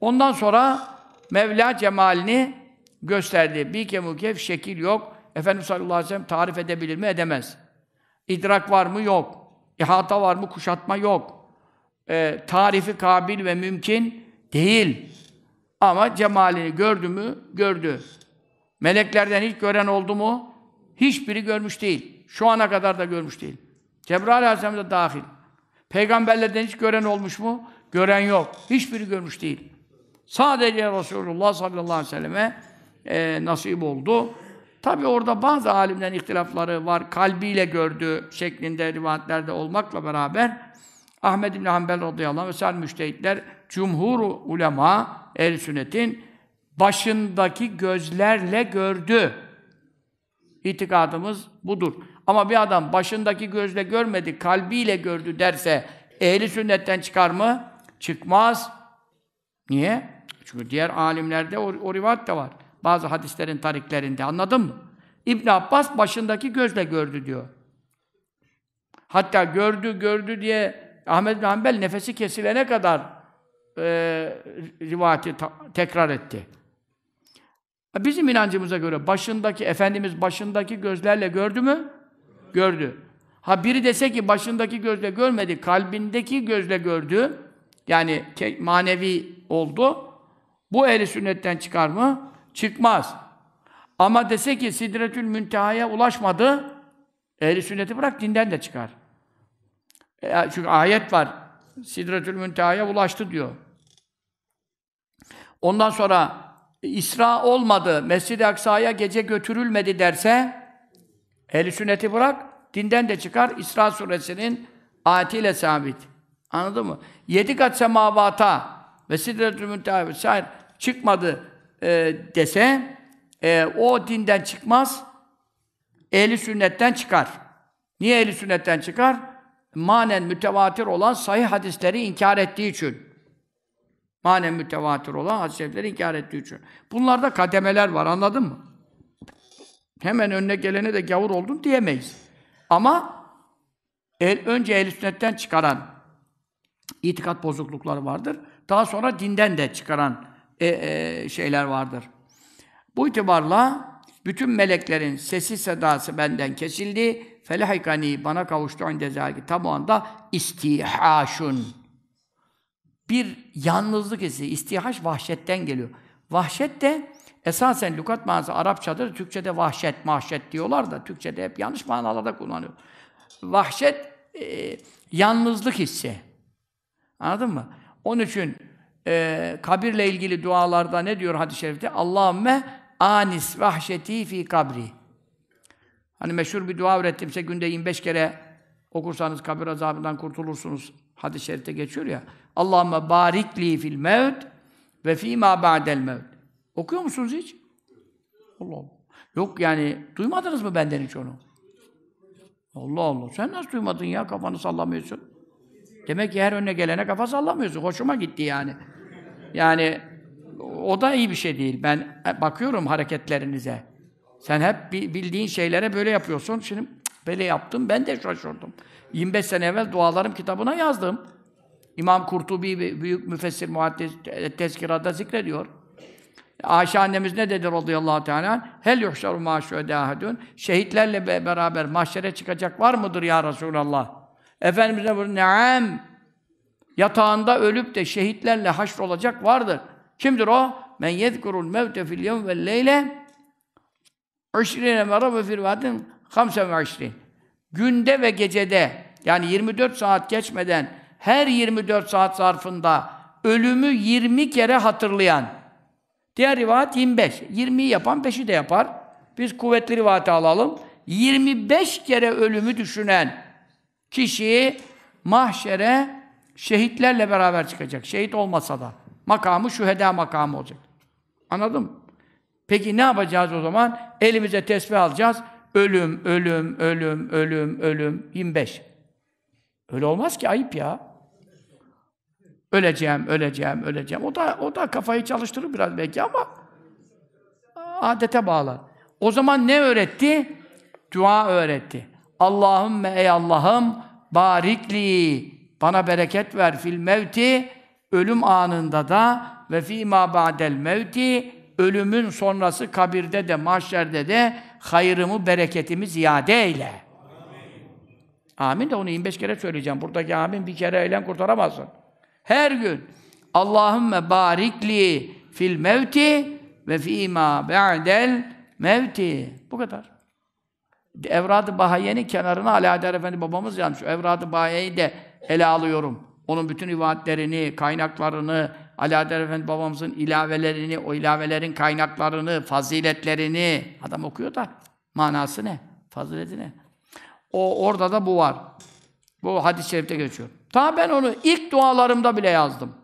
Speaker 1: Ondan sonra Mevla cemalini gösterdi. Bir kemukef şekil yok. Efendimiz sallallahu aleyhi ve sellem tarif edebilir mi? Edemez. İdrak var mı? Yok. İhata var mı? Kuşatma yok. Ee, tarifi kabil ve mümkün değil. Ama cemalini gördü mü? Gördü. Meleklerden hiç gören oldu mu? Hiçbiri görmüş değil. Şu ana kadar da görmüş değil. Cebrail aleyhisselam da dahil. Peygamberlerden hiç gören olmuş mu? Gören yok. Hiçbiri görmüş değil. Sadece Resulullah sallallahu aleyhi ve selleme e, nasip oldu. Tabi orada bazı alimlerin ihtilafları var. Kalbiyle gördü şeklinde rivayetlerde olmakla beraber Ahmed bin Hanbel radıyallahu anh ve müştehitler cumhur ulema ehl sünnetin başındaki gözlerle gördü. İtikadımız budur. Ama bir adam başındaki gözle görmedi, kalbiyle gördü derse ehli sünnetten çıkar mı? Çıkmaz. Niye? Çünkü diğer alimlerde o, o rivayet de var. Bazı hadislerin tariklerinde. Anladın mı? İbn Abbas başındaki gözle gördü diyor. Hatta gördü gördü diye Ahmed bin Hanbel nefesi kesilene kadar e, rivayeti tekrar etti. Bizim inancımıza göre başındaki, Efendimiz başındaki gözlerle gördü mü? Gördü. Ha biri dese ki başındaki gözle görmedi, kalbindeki gözle gördü. Yani manevi oldu. Bu ehli sünnetten çıkar mı? Çıkmaz. Ama dese ki Sidretül Münteha'ya ulaşmadı, ehli sünneti bırak dinden de çıkar. E, çünkü ayet var. Sidretül Münteha'ya ulaştı diyor. Ondan sonra İsra olmadı, Mescid-i Aksa'ya gece götürülmedi derse ehli sünneti bırak, dinden de çıkar. İsra suresinin ayetiyle sabit. Anladın mı? Yedi kat semavata ve Sidretül Münteha çıkmadı e, dese e, o dinden çıkmaz. Ehli sünnetten çıkar. Niye ehli sünnetten çıkar? Manen mütevatir olan sahih hadisleri inkar ettiği için. Manen mütevatir olan hadisleri inkar ettiği için. Bunlarda kademeler var, anladın mı? Hemen önüne gelene de gavur oldun diyemeyiz. Ama el, önce ehl sünnetten çıkaran itikat bozuklukları vardır. Daha sonra dinden de çıkaran e, e, şeyler vardır. Bu itibarla bütün meleklerin sesi sedası benden kesildi. Felahikani bana kavuştu inde zâki. Tam o anda istihaşun. Bir yalnızlık hissi. İstihaş vahşetten geliyor. Vahşet de esasen lügat manası Arapçadır. Türkçede vahşet, mahşet diyorlar da Türkçede hep yanlış manalarda kullanıyor. Vahşet e, yalnızlık hissi. Anladın mı? Onun için e, kabirle ilgili dualarda ne diyor hadis-i şerifte? Allahümme anis vahşeti fi kabri. Hani meşhur bir dua öğrettim size günde 25 kere okursanız kabir azabından kurtulursunuz. Hadis-i şerifte geçiyor ya. Allahümme barikli fil mevt ve fîmâ ba'del mevt. Okuyor musunuz hiç? Allah Allah. Yok yani duymadınız mı benden hiç onu? Allah Allah. Sen nasıl duymadın ya? Kafanı sallamıyorsun. Demek ki her önüne gelene kafa sallamıyorsun. Hoşuma gitti yani. Yani o da iyi bir şey değil. Ben bakıyorum hareketlerinize. Sen hep bildiğin şeylere böyle yapıyorsun. Şimdi böyle yaptım, ben de şaşırdım. 25 sene evvel dualarım kitabına yazdım. İmam Kurtubi büyük müfessir muhaddis tezkirada zikrediyor. Ayşe annemiz ne dedi radıyallahu teala? Hel yuhşaru ma şuhedâhedûn. Şehitlerle beraber mahşere çıkacak var mıdır ya Resulallah? Efendimiz ne buyuruyor? Neam. Yatağında ölüp de şehitlerle haşr olacak vardır. Kimdir o? Men yezkurul mevte fil yevm vel leyle Üşrine mera ve firvatin hamse ve işrin. Günde ve gecede yani 24 saat geçmeden her 24 saat zarfında ölümü 20 kere hatırlayan. Diğer rivayet 25. 20'yi yapan 5'i de yapar. Biz kuvvetli rivayeti alalım. 25 kere ölümü düşünen kişi mahşere şehitlerle beraber çıkacak. Şehit olmasa da. Makamı şüheda makamı olacak. Anladın mı? Peki ne yapacağız o zaman? Elimize tesbih alacağız. Ölüm, ölüm, ölüm, ölüm, ölüm. 25. Öyle olmaz ki ayıp ya. Öleceğim, öleceğim, öleceğim. O da o da kafayı çalıştırır biraz belki ama adete bağlar. O zaman ne öğretti? Dua öğretti. Allahümme ey Allah'ım barikli bana bereket ver fil mevti ölüm anında da ve fi ma ba'del mevti ölümün sonrası kabirde de mahşerde de hayrımı bereketimi ziyade eyle. Amin, amin de onu 25 kere söyleyeceğim. Buradaki amin bir kere eyle kurtaramazsın. Her gün Allahümme barikli fil mevti ve fîmâ be'del mevti. Bu kadar. Evrad-ı Bahaye'nin kenarına Ali Adar Efendi babamız yazmış. Evrad-ı Bahaye'yi de ele alıyorum. Onun bütün rivayetlerini, kaynaklarını, Adel Efendi babamızın ilavelerini, o ilavelerin kaynaklarını, faziletlerini adam okuyor da manası ne? Fazileti ne? O orada da bu var. Bu hadis-i şerifte geçiyor. Ta ben onu ilk dualarımda bile yazdım.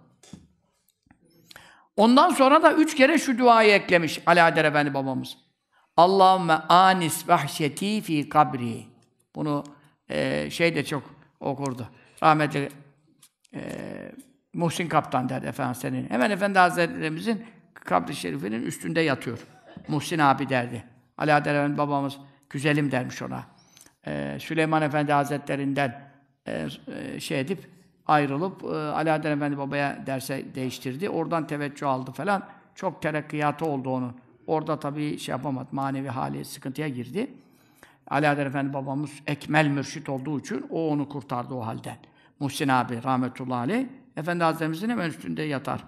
Speaker 1: Ondan sonra da üç kere şu duayı eklemiş Adel Efendi babamız. Allahümme anis vahşeti fi kabri. Bunu e, şey de çok okurdu. Rahmetli e, Muhsin Kaptan derdi Efendi senin. Hemen Efendi Hazretlerimizin kabri şerifinin üstünde yatıyor. Muhsin abi derdi. Adel Efendi babamız güzelim dermiş ona. E, Süleyman Efendi Hazretlerinden e, e, şey edip ayrılıp e, Adel Efendi babaya derse değiştirdi. Oradan teveccüh aldı falan. Çok terekkiyatı oldu onun. Orada tabii şey yapamadı. Manevi hali sıkıntıya girdi. Adel Efendi babamız ekmel mürşit olduğu için o onu kurtardı o halden. Muhsin abi rahmetullahi aleyh. Efendi Hazretlerimizin hemen üstünde yatar.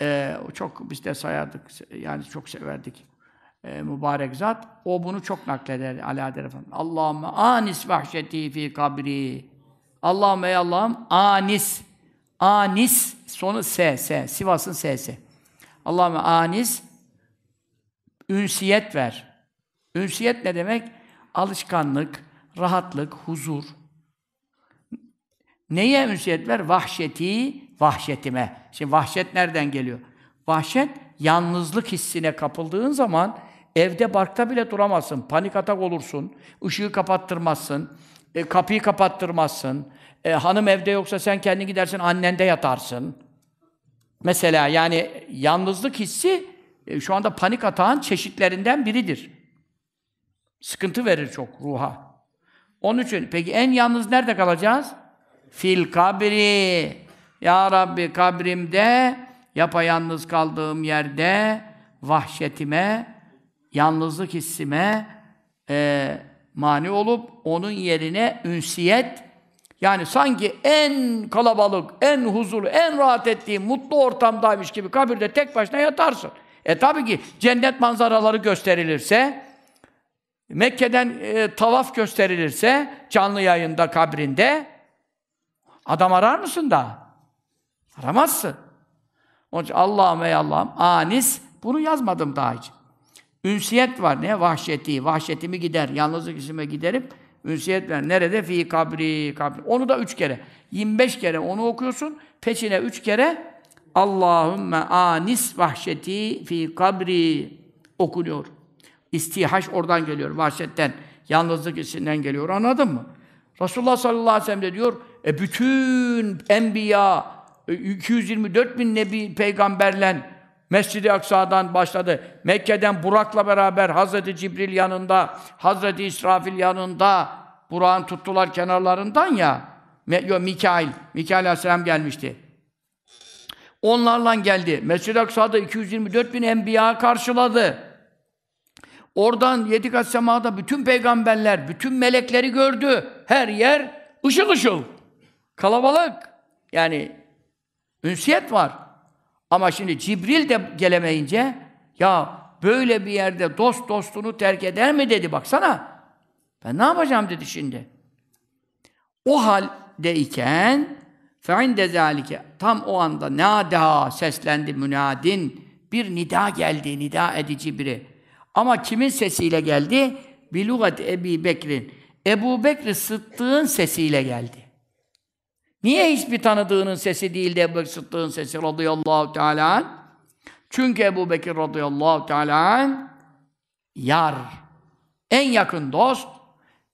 Speaker 1: Ee, çok biz de sayardık. Yani çok severdik. Ee, mübarek zat. O bunu çok nakleder Adel Efendi. Allahümme anis vahşeti fi kabri. Allah'ım ey Allah'ım anis. Anis sonu S, S. Sivas'ın S'si. Allah'ım anis ünsiyet ver. Ünsiyet ne demek? Alışkanlık, rahatlık, huzur. Neye ünsiyet ver? Vahşeti, vahşetime. Şimdi vahşet nereden geliyor? Vahşet, yalnızlık hissine kapıldığın zaman evde barkta bile duramazsın. Panik atak olursun. ışığı kapattırmazsın. E, kapıyı kapattırmazsın. E, hanım evde yoksa sen kendin gidersin, annende yatarsın. Mesela yani yalnızlık hissi e, şu anda panik atağın çeşitlerinden biridir. Sıkıntı verir çok ruha. Onun için peki en yalnız nerede kalacağız? Fil kabri. Ya Rabbi kabrimde yapayalnız kaldığım yerde vahşetime, yalnızlık hissime e, mani olup onun yerine ünsiyet yani sanki en kalabalık, en huzurlu, en rahat ettiğin, mutlu ortamdaymış gibi kabirde tek başına yatarsın. E tabi ki cennet manzaraları gösterilirse, Mekke'den e, tavaf gösterilirse canlı yayında kabrinde adam arar mısın da? Aramazsın. Onun için Allah'ım ey Allah'ım anis bunu yazmadım daha hiç. Ünsiyet var ne? Vahşeti. Vahşetimi gider. Yalnızlık isime giderip ünsiyet ver. Nerede? Fi kabri, kabri. Onu da üç kere. 25 kere onu okuyorsun. Peçine üç kere Allahümme anis vahşeti fi kabri okunuyor. İstihaş oradan geliyor, vahşetten, yalnızlık hissinden geliyor. Anladın mı? Resulullah sallallahu aleyhi ve sellem de diyor, e bütün enbiya, 224 bin nebi peygamberle Mescid-i Aksa'dan başladı. Mekke'den Burak'la beraber Hazreti Cibril yanında, Hazreti İsrafil yanında Burak'ın tuttular kenarlarından ya. Yok Mikail, Mikail Aleyhisselam gelmişti. Onlarla geldi. Mescid-i Aksa'da 224 bin enbiya karşıladı. Oradan yedi kat semada bütün peygamberler, bütün melekleri gördü. Her yer ışıl ışıl. Kalabalık. Yani ünsiyet var. Ama şimdi Cibril de gelemeyince ya böyle bir yerde dost dostunu terk eder mi dedi baksana. Ben ne yapacağım dedi şimdi. O haldeyken fe'inde zâlike tam o anda nâdâ seslendi münadin bir nida geldi, nida edici biri. Ama kimin sesiyle geldi? Bilugat Ebi Bekir'in. Ebu Bekir Sıddık'ın sesiyle geldi. Niye hiçbir tanıdığının sesi değil de Ebu Bekir Sıddık'ın sesi radıyallahu teala? Çünkü Ebu Bekir radıyallahu teala yar, en yakın dost,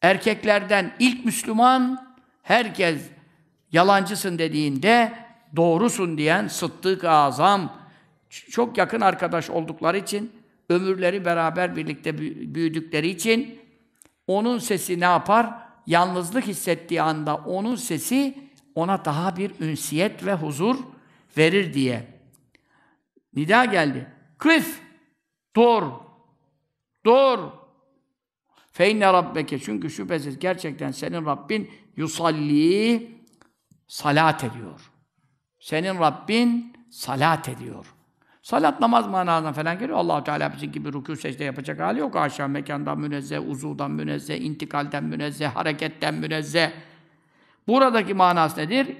Speaker 1: erkeklerden ilk Müslüman, herkes yalancısın dediğinde doğrusun diyen Sıddık Azam, çok yakın arkadaş oldukları için, ömürleri beraber birlikte büyüdükleri için onun sesi ne yapar? Yalnızlık hissettiği anda onun sesi ona daha bir ünsiyet ve huzur verir diye. Nida geldi. Kıf! Dur! Dur! Feyne rabbeke çünkü şüphesiz gerçekten senin Rabbin yusalli salat ediyor. Senin Rabbin salat ediyor. Salat namaz manasına falan geliyor. allah Teala bizim gibi rükû secde yapacak hali yok. Aşağı mekandan münezzeh, uzuvdan münezzeh, intikalden münezzeh, hareketten münezzeh. Buradaki manası nedir?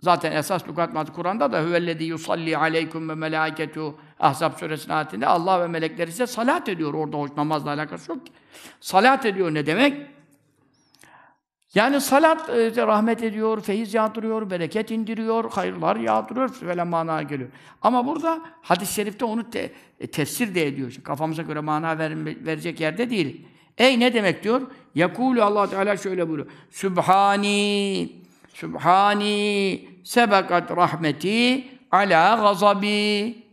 Speaker 1: Zaten esas lügat Kur'an'da da huvellezî yusalli aleykum ve melâiketu Ahzab suresinin ayetinde Allah ve melekleri size salat ediyor. Orada hoş namazla alakası yok ki. Salat ediyor ne demek? Yani salat e, rahmet ediyor, feyiz yağdırıyor, bereket indiriyor, hayırlar yağdırıyor falan manaya geliyor. Ama burada hadis-i şerifte onu te, e, tefsir de ediyor. Şimdi kafamıza göre mana ver, verecek yerde değil. Ey ne demek diyor? Yakulu Allah Teala şöyle buyuruyor. Sübhani Sübhani sebekat rahmeti ala gazabi.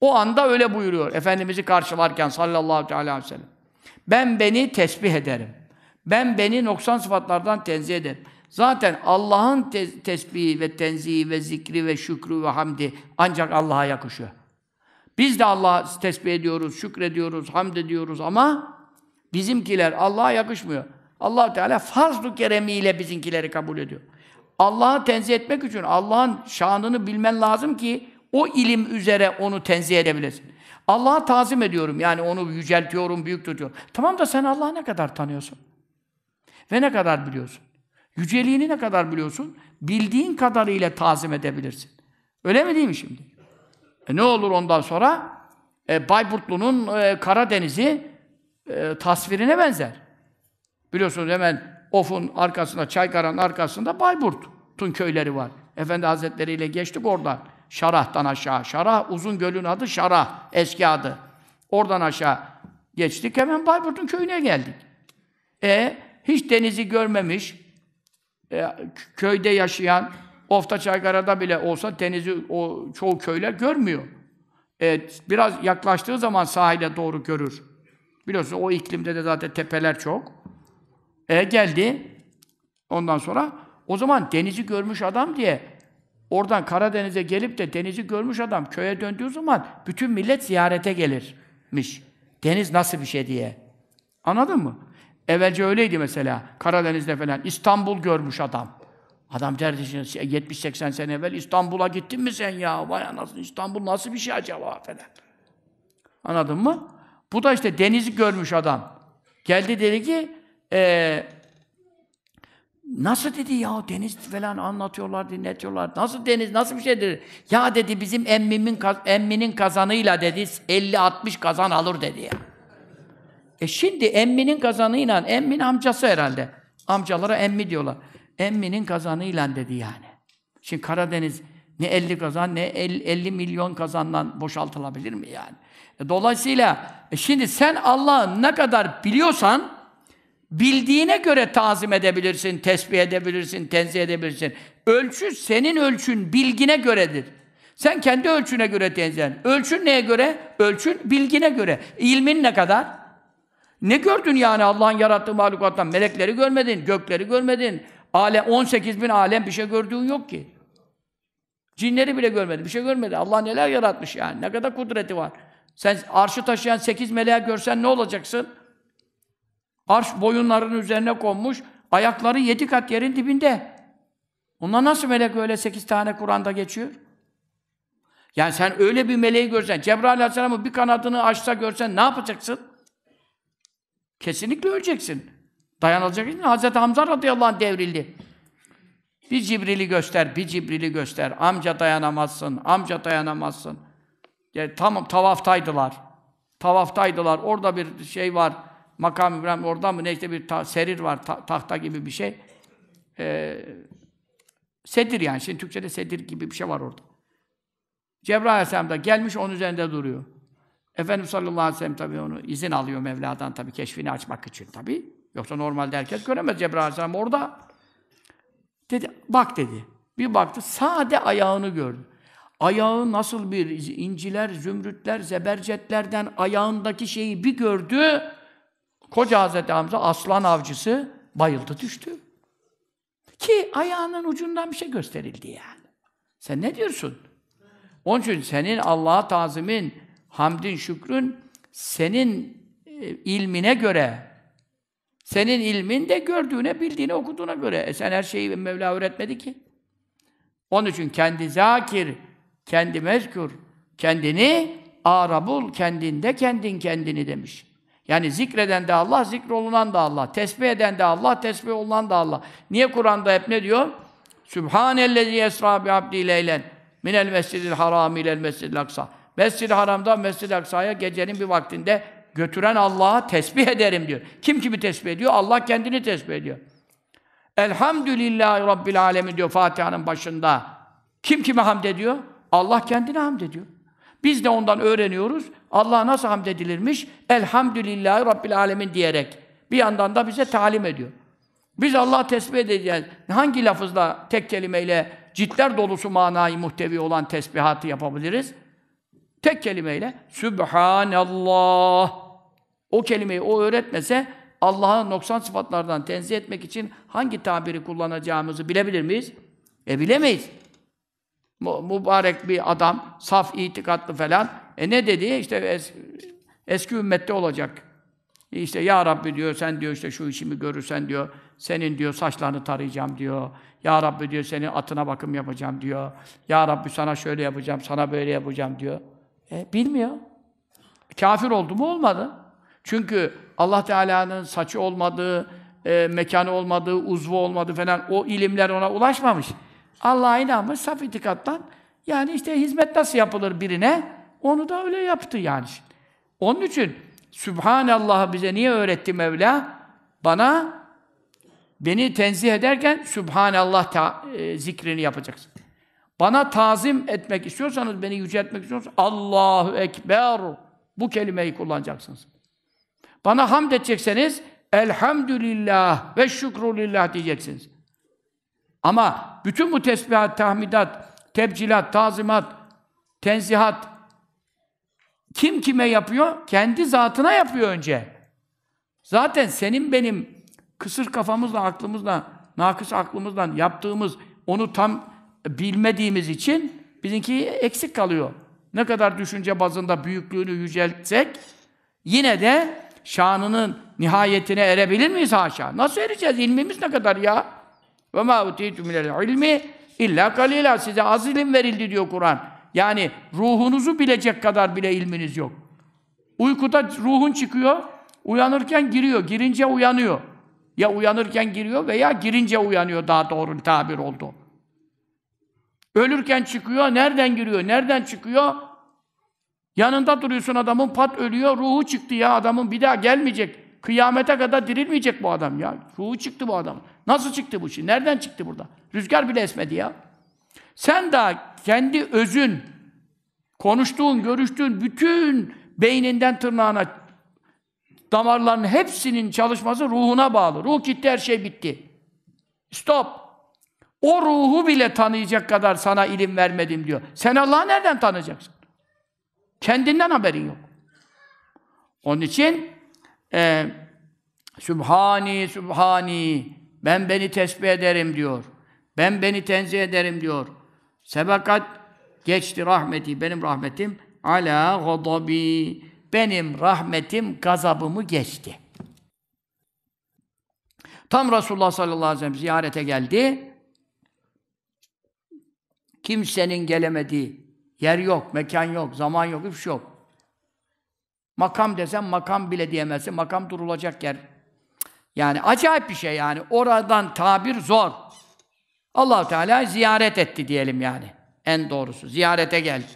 Speaker 1: O anda öyle buyuruyor. Efendimiz'i karşılarken sallallahu aleyhi ve sellem. Ben beni tesbih ederim. Ben beni noksan sıfatlardan tenzih ederim. Zaten Allah'ın te tesbihi ve tenzihi ve zikri ve şükrü ve hamdi ancak Allah'a yakışıyor. Biz de Allah'a tesbih ediyoruz, şükrediyoruz, hamd ediyoruz ama bizimkiler Allah'a yakışmıyor. allah Teala farz-ı keremiyle bizimkileri kabul ediyor. Allah'ı tenzih etmek için Allah'ın şanını bilmen lazım ki o ilim üzere onu tenzih edebilesin. Allah'a tazim ediyorum. Yani onu yüceltiyorum, büyük tutuyorum. Tamam da sen Allah'ı ne kadar tanıyorsun? Ve ne kadar biliyorsun? Yüceliğini ne kadar biliyorsun? Bildiğin kadarıyla tazim edebilirsin. Öyle mi değil mi şimdi? E ne olur ondan sonra? E, Bayburtlu'nun e, Karadeniz'i e, tasvirine benzer. Biliyorsunuz hemen Of'un arkasında, Çaykara'nın arkasında Bayburt'un köyleri var. Efendi Hazretleri ile geçtik oradan. Şarah'tan aşağı. Şarah, uzun gölün adı Şarah, eski adı. Oradan aşağı geçtik, hemen Bayburt'un köyüne geldik. E hiç denizi görmemiş, e, köyde yaşayan, Ofta Çaykara'da bile olsa denizi o çoğu köyler görmüyor. E, biraz yaklaştığı zaman sahile doğru görür. Biliyorsun o iklimde de zaten tepeler çok. E geldi. Ondan sonra o zaman denizi görmüş adam diye oradan Karadeniz'e gelip de denizi görmüş adam köye döndüğü zaman bütün millet ziyarete gelirmiş. Deniz nasıl bir şey diye. Anladın mı? Evvelce öyleydi mesela. Karadeniz'de falan. İstanbul görmüş adam. Adam derdi 70-80 sene evvel İstanbul'a gittin mi sen ya? Vay anasını İstanbul nasıl bir şey acaba falan. Anladın mı? Bu da işte denizi görmüş adam. Geldi dedi ki ee, nasıl dedi ya deniz falan anlatıyorlar, dinletiyorlar. Nasıl deniz, nasıl bir şeydir? Ya dedi bizim emmimin emminin kazanıyla dedi 50-60 kazan alır dedi ya. E şimdi emminin kazanıyla, emmin amcası herhalde. Amcalara emmi diyorlar. Emminin kazanıyla dedi yani. Şimdi Karadeniz ne 50 kazan ne 50, 50 milyon kazandan boşaltılabilir mi yani? E dolayısıyla e şimdi sen Allah'ı ne kadar biliyorsan bildiğine göre tazim edebilirsin, tesbih edebilirsin, tenzih edebilirsin. Ölçü senin ölçün bilgine göredir. Sen kendi ölçüne göre tenzih Ölçün neye göre? Ölçün bilgine göre. İlmin ne kadar? Ne gördün yani Allah'ın yarattığı mahlukattan? Melekleri görmedin, gökleri görmedin. Alem, 18 bin alem bir şey gördüğün yok ki. Cinleri bile görmedi, bir şey görmedi. Allah neler yaratmış yani, ne kadar kudreti var. Sen arşı taşıyan 8 meleği görsen ne olacaksın? Arş boyunların üzerine konmuş, ayakları yedi kat yerin dibinde. Onlar nasıl melek öyle sekiz tane Kur'an'da geçiyor? Yani sen öyle bir meleği görsen, Cebrail Aleyhisselam'ın bir kanadını açsa görsen ne yapacaksın? Kesinlikle öleceksin. Dayanılacak için Hazreti Hamza radıyallahu anh devrildi. Bir Cibril'i göster, bir Cibril'i göster. Amca dayanamazsın, amca dayanamazsın. Yani, tamam tavaftaydılar. Tavaftaydılar. Orada bir şey var. Makam İbrahim orada mı neyse bir ta serir var. Ta tahta gibi bir şey. Ee, sedir yani. Şimdi Türkçe'de sedir gibi bir şey var orada. Cebrail Aleyhisselam da gelmiş onun üzerinde duruyor. Efendimiz sallallahu aleyhi ve sellem tabii onu izin alıyor Mevla'dan tabii keşfini açmak için tabii. Yoksa normalde herkes göremez Cebrail Aleyhisselam orada. Dedi, bak dedi. Bir baktı, sade ayağını gördü. Ayağı nasıl bir inciler, zümrütler, zebercetlerden ayağındaki şeyi bir gördü. Koca Hazreti Hamza aslan avcısı bayıldı düştü. Ki ayağının ucundan bir şey gösterildi yani. Sen ne diyorsun? Onun için senin Allah'a tazimin, hamdin, şükrün senin e, ilmine göre, senin ilmin de gördüğüne, bildiğine, okuduğuna göre. E sen her şeyi Mevla öğretmedi ki. Onun için kendi zakir, kendi mezkur, kendini arabul, kendinde kendin kendini demiş. Yani zikreden de Allah, zikrolunan da Allah. Tesbih eden de Allah, tesbih olunan da Allah. Niye Kur'an'da hep ne diyor? Sübhanellezi esra bi abdi leylen minel mescidil haram ilel mescidil aksa. Mescid-i Haram'dan Mescid-i Aksa'ya gecenin bir vaktinde götüren Allah'a tesbih ederim diyor. Kim kimi tesbih ediyor? Allah kendini tesbih ediyor. Elhamdülillahi Rabbil Alemin diyor Fatiha'nın başında. Kim kime hamd ediyor? Allah kendine hamd ediyor. Biz de ondan öğreniyoruz. Allah'a nasıl hamd edilirmiş? Elhamdülillahi Rabbil Alemin diyerek. Bir yandan da bize talim ediyor. Biz Allah'a tesbih edeceğiz. Hangi lafızla, tek kelimeyle cidler dolusu manayı muhtevi olan tesbihatı yapabiliriz? Tek kelimeyle Sübhanallah. O kelimeyi o öğretmese Allah'ı noksan sıfatlardan tenzih etmek için hangi tabiri kullanacağımızı bilebilir miyiz? E bilemeyiz. Mübarek bir adam, saf, itikatlı falan. E ne dedi? İşte es eski ümmette olacak. İşte ya Rabbi diyor, sen diyor işte şu işimi görürsen diyor, senin diyor saçlarını tarayacağım diyor. Ya Rabbi diyor, senin atına bakım yapacağım diyor. Ya Rabbi sana şöyle yapacağım, sana böyle yapacağım diyor. E, bilmiyor. Kafir oldu mu? Olmadı. Çünkü Allah Teala'nın saçı olmadığı, e, mekanı olmadığı, uzvu olmadığı falan o ilimler ona ulaşmamış. Allah'a inanmış, saf itikattan. Yani işte hizmet nasıl yapılır birine? Onu da öyle yaptı yani. Onun için Sübhanallah'ı bize niye öğretti Mevla? Bana beni tenzih ederken Sübhanallah ta, e, zikrini yapacaksın. Bana tazim etmek istiyorsanız, beni yüceltmek istiyorsanız Allahu Ekber bu kelimeyi kullanacaksınız. Bana hamd edecekseniz Elhamdülillah ve şükrulillah diyeceksiniz. Ama bütün bu tesbihat, tahmidat, tebcilat, tazimat, tenzihat kim kime yapıyor? Kendi zatına yapıyor önce. Zaten senin benim kısır kafamızla, aklımızla, nakıs aklımızla yaptığımız onu tam bilmediğimiz için bizimki eksik kalıyor. Ne kadar düşünce bazında büyüklüğünü yüceltsek yine de şanının nihayetine erebilir miyiz haşa? Nasıl ereceğiz? İlmimiz ne kadar ya? Ve ma utitu minel ilmi illa kalila. Size az ilim verildi diyor Kur'an. Yani ruhunuzu bilecek kadar bile ilminiz yok. Uykuda ruhun çıkıyor, uyanırken giriyor, girince uyanıyor. Ya uyanırken giriyor veya girince uyanıyor daha doğru tabir oldu. Ölürken çıkıyor, nereden giriyor, nereden çıkıyor? Yanında duruyorsun adamın, pat ölüyor, ruhu çıktı ya adamın, bir daha gelmeyecek. Kıyamete kadar dirilmeyecek bu adam ya. Ruhu çıktı bu adam. Nasıl çıktı bu şey? Nereden çıktı burada? Rüzgar bile esmedi ya. Sen daha kendi özün, konuştuğun, görüştüğün bütün beyninden tırnağına damarların hepsinin çalışması ruhuna bağlı. Ruh gitti, her şey bitti. Stop. O ruhu bile tanıyacak kadar sana ilim vermedim diyor. Sen Allah'ı nereden tanıyacaksın? Kendinden haberin yok. Onun için e, Sübhani, Sübhani ben beni tesbih ederim diyor. Ben beni tenzih ederim diyor. Sebekat geçti rahmeti, benim rahmetim ala gadabi. Benim rahmetim gazabımı geçti. Tam Resulullah sallallahu aleyhi ve sellem ziyarete geldi. Kimsenin gelemediği yer yok, mekan yok, zaman yok, hiçbir şey yok. Makam desem makam bile diyemezsin. Makam durulacak yer. Yani acayip bir şey yani. Oradan tabir zor. allah Teala ziyaret etti diyelim yani. En doğrusu. Ziyarete geldi.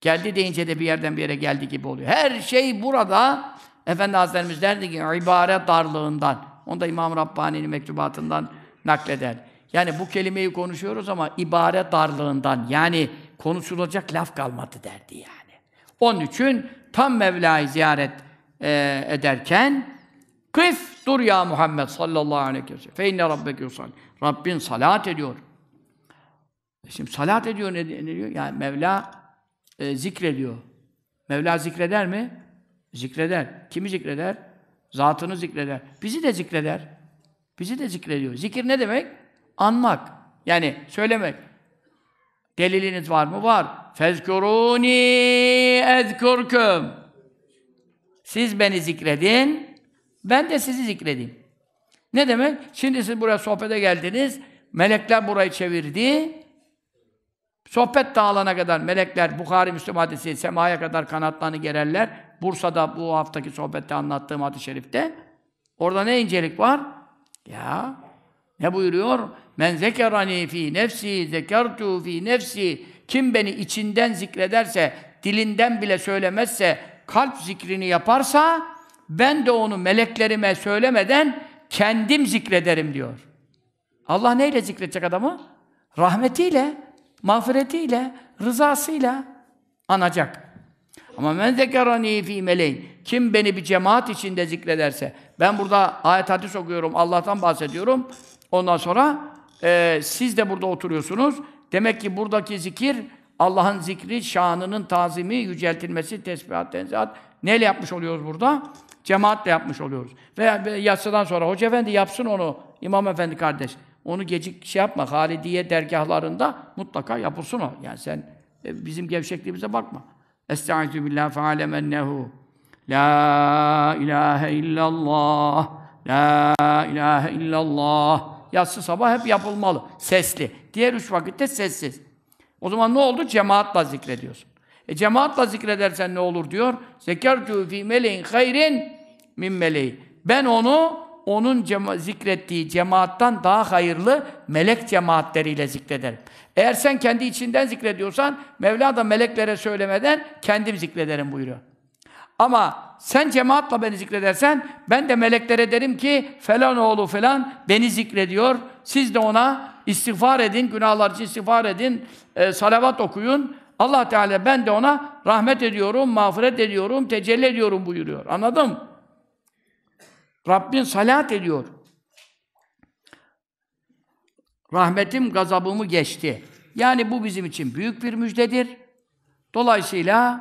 Speaker 1: Geldi deyince de bir yerden bir yere geldi gibi oluyor. Her şey burada Efendi Hazretlerimiz derdi ki ibaret darlığından. Onu da İmam Rabbani'nin mektubatından nakleder. Yani bu kelimeyi konuşuyoruz ama ibaret darlığından yani konuşulacak laf kalmadı derdi yani. Onun için tam Mevla'yı ziyaret e, ederken Kıf dur ya Muhammed sallallahu aleyhi ve sellem. Fe inne rabbeke yusalli. Rabbin salat ediyor. Şimdi salat ediyor ne, ne diyor? Yani Mevla e, zikrediyor. Mevla zikreder mi? Zikreder. Kimi zikreder? Zatını zikreder. Bizi de zikreder. Bizi de zikrediyor. Zikir ne demek? Anmak. Yani söylemek. Deliliniz var mı? Var. Fezkuruni ezkurkum. Siz beni zikredin, ben de sizi zikredeyim. Ne demek? Şimdi siz buraya sohbete geldiniz, melekler burayı çevirdi. Sohbet dağılana kadar melekler, Bukhari Müslüm hadisi, semaya kadar kanatlarını gererler. Bursa'da bu haftaki sohbette anlattığım hadis-i şerifte. Orada ne incelik var? Ya, ne buyuruyor? Men zekerani fi nefsi zekertu fi nefsi kim beni içinden zikrederse, dilinden bile söylemezse, kalp zikrini yaparsa ben de onu meleklerime söylemeden kendim zikrederim diyor. Allah neyle zikredecek adamı? Rahmetiyle, mağfiretiyle, rızasıyla anacak. Ama men zekerani fi meleyn. Kim beni bir cemaat içinde zikrederse, ben burada ayet hadis okuyorum, Allah'tan bahsediyorum. Ondan sonra e, siz de burada oturuyorsunuz. Demek ki buradaki zikir Allah'ın zikri, şanının tazimi, yüceltilmesi, tesbihat, tenzihat. Neyle yapmış oluyoruz burada? Cemaatle yapmış oluyoruz. Veya yatsıdan sonra Hoca Efendi yapsın onu, İmam Efendi kardeş. Onu gecik şey yapma, Halidiye dergahlarında mutlaka yapılsın o. Yani sen e, bizim gevşekliğimize bakma. Estaizu billah fealem ennehu La ilahe illallah La ilahe illallah Yatsı sabah hep yapılmalı. Sesli. Diğer üç vakitte sessiz. O zaman ne oldu? Cemaatla zikrediyorsun. E cemaatla zikredersen ne olur diyor? Zekertu fi meleğin hayrin min meleği. Ben onu onun cema zikrettiği cemaattan daha hayırlı melek cemaatleriyle zikrederim. Eğer sen kendi içinden zikrediyorsan Mevla da meleklere söylemeden kendim zikrederim buyuruyor. Ama sen cemaatla beni zikredersen ben de meleklere derim ki falan oğlu falan beni zikrediyor. Siz de ona istiğfar edin, günahlar için istiğfar edin, e, salavat okuyun. Allah Teala ben de ona rahmet ediyorum, mağfiret ediyorum, tecelli ediyorum buyuruyor. Anladın mı? Rabbin salat ediyor. Rahmetim gazabımı geçti. Yani bu bizim için büyük bir müjdedir. Dolayısıyla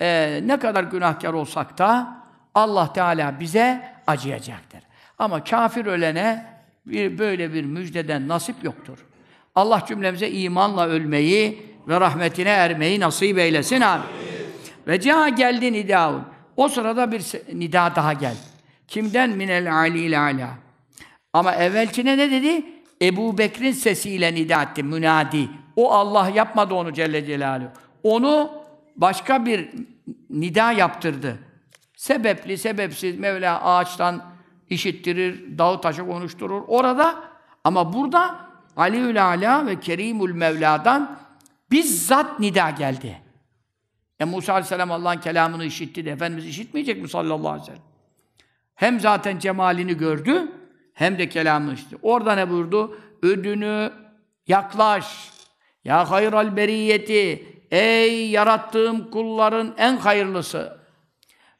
Speaker 1: e, ne kadar günahkar olsak da Allah Teala bize acıyacaktır. Ama kafir ölene bir, böyle bir müjdeden nasip yoktur. Allah cümlemize imanla ölmeyi ve rahmetine ermeyi nasip eylesin amin. Ve ca geldi nidaun. O sırada bir nida daha geldi. Kimden? Minel alil ala. Ama evvelkine ne dedi? Ebu Bekir'in sesiyle nida etti, münadi. O Allah yapmadı onu Celle Celaluhu. Onu başka bir nida yaptırdı. Sebepli, sebepsiz Mevla ağaçtan işittirir, dağı taşı konuşturur. Orada ama burada Aliül Ala ve Kerimül Mevla'dan bizzat nida geldi. E Musa Aleyhisselam Allah'ın kelamını işitti de Efendimiz işitmeyecek mi sallallahu aleyhi ve sellem? Hem zaten cemalini gördü, hem de kelamını işitti. Orada ne buyurdu? Ödünü yaklaş. Ya hayral beriyeti. Ey yarattığım kulların en hayırlısı.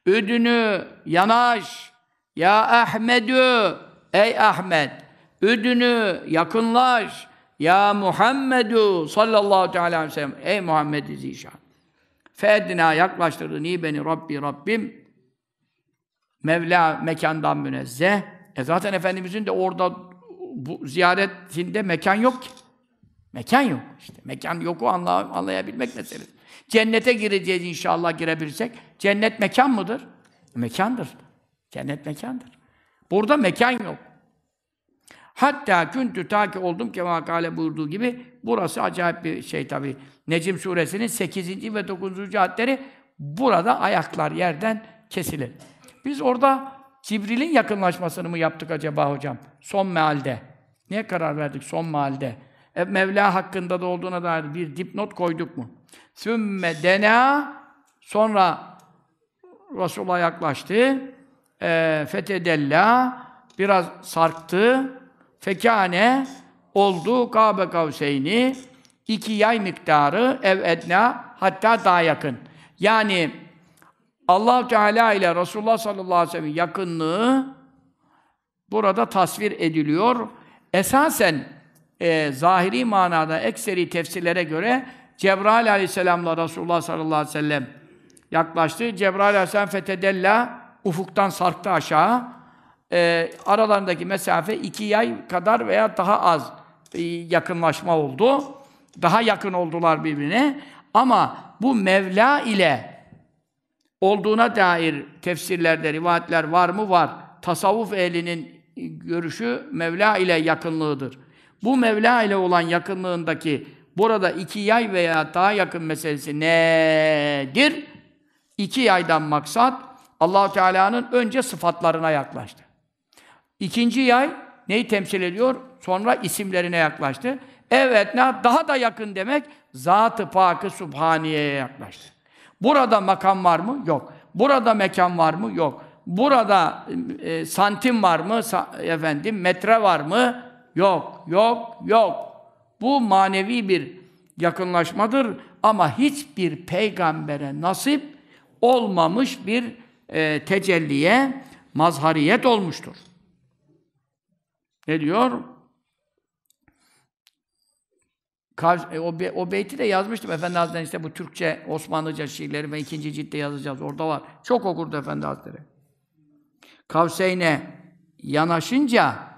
Speaker 1: Ödünü yanaş. Ya Ahmedü. Ey Ahmet. Ödünü yakınlaş. Ya Muhammedü sallallahu aleyhi ve sellem. Ey Muhammed-i Zişan. Fedina yaklaştırdı. Ni beni Rabbi Rabbim. Mevla mekandan münezzeh. E zaten Efendimizin de orada bu ziyaretinde mekan yok ki. Mekan yok işte. Mekan yoku anlay anlayabilmek meselesi. Cennete gireceğiz inşallah girebilirsek. Cennet mekan mıdır? Mekandır. Cennet mekandır. Burada mekan yok. Hatta küntü ta ki oldum ki vakale buyurduğu gibi burası acayip bir şey tabi. Necim suresinin 8. ve 9. ayetleri burada ayaklar yerden kesilir. Biz orada Cibril'in yakınlaşmasını mı yaptık acaba hocam? Son mealde. Niye karar verdik son mealde? E, Mevla hakkında da olduğuna dair bir dipnot koyduk mu? Sümme dena sonra Resulullah yaklaştı. E, fetedella biraz sarktı. Fekâne oldu Kabe kavseyni iki yay miktarı ev edna hatta daha yakın. Yani allah Teala ile Resulullah sallallahu aleyhi ve sellem yakınlığı burada tasvir ediliyor. Esasen e, zahiri manada ekseri tefsirlere göre Cebrail aleyhisselamla Resulullah sallallahu aleyhi ve sellem yaklaştı. Cebrail aleyhisselam fetedella ufuktan sarktı aşağı. E, aralarındaki mesafe iki yay kadar veya daha az e, yakınlaşma oldu. Daha yakın oldular birbirine. Ama bu Mevla ile olduğuna dair tefsirlerde rivayetler var mı? Var. Tasavvuf ehlinin görüşü Mevla ile yakınlığıdır. Bu Mevla ile olan yakınlığındaki burada iki yay veya daha yakın meselesi nedir? İki yaydan maksat allah Teala'nın önce sıfatlarına yaklaştı. İkinci yay neyi temsil ediyor? Sonra isimlerine yaklaştı. Evet, daha da yakın demek Zat-ı Pak'ı Subhaniye'ye yaklaştı. Burada makam var mı? Yok. Burada mekan var mı? Yok. Burada e, santim var mı? Sa efendim metre var mı? Yok, yok, yok. Bu manevi bir yakınlaşmadır ama hiçbir peygambere nasip olmamış bir e, tecelliye mazhariyet olmuştur. Ne diyor? E, o, be, o beyti de yazmıştım Efendi Hazretleri işte bu Türkçe, Osmanlıca şiirleri ve ikinci ciltte yazacağız. Orada var. Çok okurdu Efendi Hazretleri. Kavseyne yanaşınca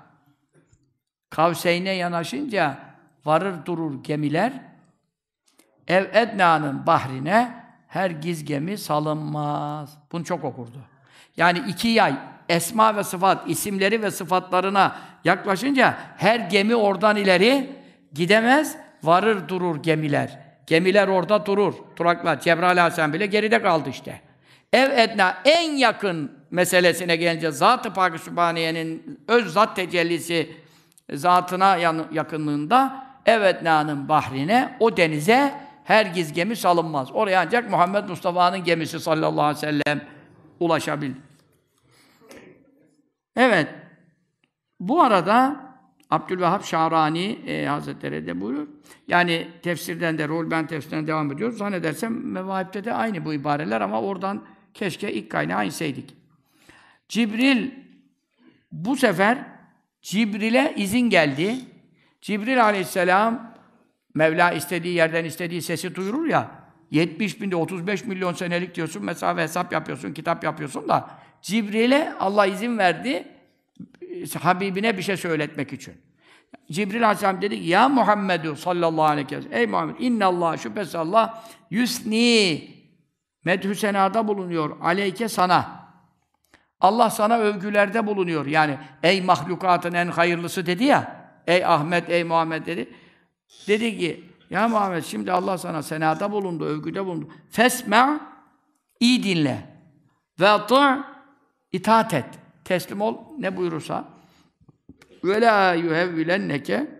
Speaker 1: Kavseyne yanaşınca varır durur gemiler. Ev Edna'nın bahrine her giz gemi salınmaz. Bunu çok okurdu. Yani iki yay esma ve sıfat, isimleri ve sıfatlarına yaklaşınca her gemi oradan ileri gidemez, varır durur gemiler. Gemiler orada durur, duraklar. Cebrail Aleyhisselam bile geride kaldı işte. Ev Edna en yakın meselesine gelince Zat-ı Pak-ı Sübhaniye'nin öz zat tecellisi zatına yakınlığında Ev Edna'nın bahrine, o denize her giz gemi salınmaz. Oraya ancak Muhammed Mustafa'nın gemisi sallallahu aleyhi ve sellem ulaşabilir. Evet. Bu arada Abdülvehhab Şarani e, Hazretleri de buyuruyor. Yani tefsirden de, Rolben tefsirinden devam ediyoruz. Zannedersem Mevahip'te de aynı bu ibareler ama oradan keşke ilk kaynağı inseydik. Cibril bu sefer Cibril'e izin geldi. Cibril aleyhisselam Mevla istediği yerden istediği sesi duyurur ya 70 binde 35 milyon senelik diyorsun, mesafe hesap yapıyorsun, kitap yapıyorsun da Cibril'e Allah izin verdi Habibine bir şey söyletmek için. Cibril Aleyhisselam dedi ki, Ya Muhammedu sallallahu aleyhi ve sellem, ey Muhammed, innallah şüphesiz Allah yusni medhü senada bulunuyor aleyke sana. Allah sana övgülerde bulunuyor. Yani ey mahlukatın en hayırlısı dedi ya. Ey Ahmet, ey Muhammed dedi. Dedi ki ya Muhammed şimdi Allah sana senada bulundu, övgüde bulundu. Fesme iyi dinle. Ve atı itaat et. Teslim ol ne buyurursa. Ve la yuhevvilenneke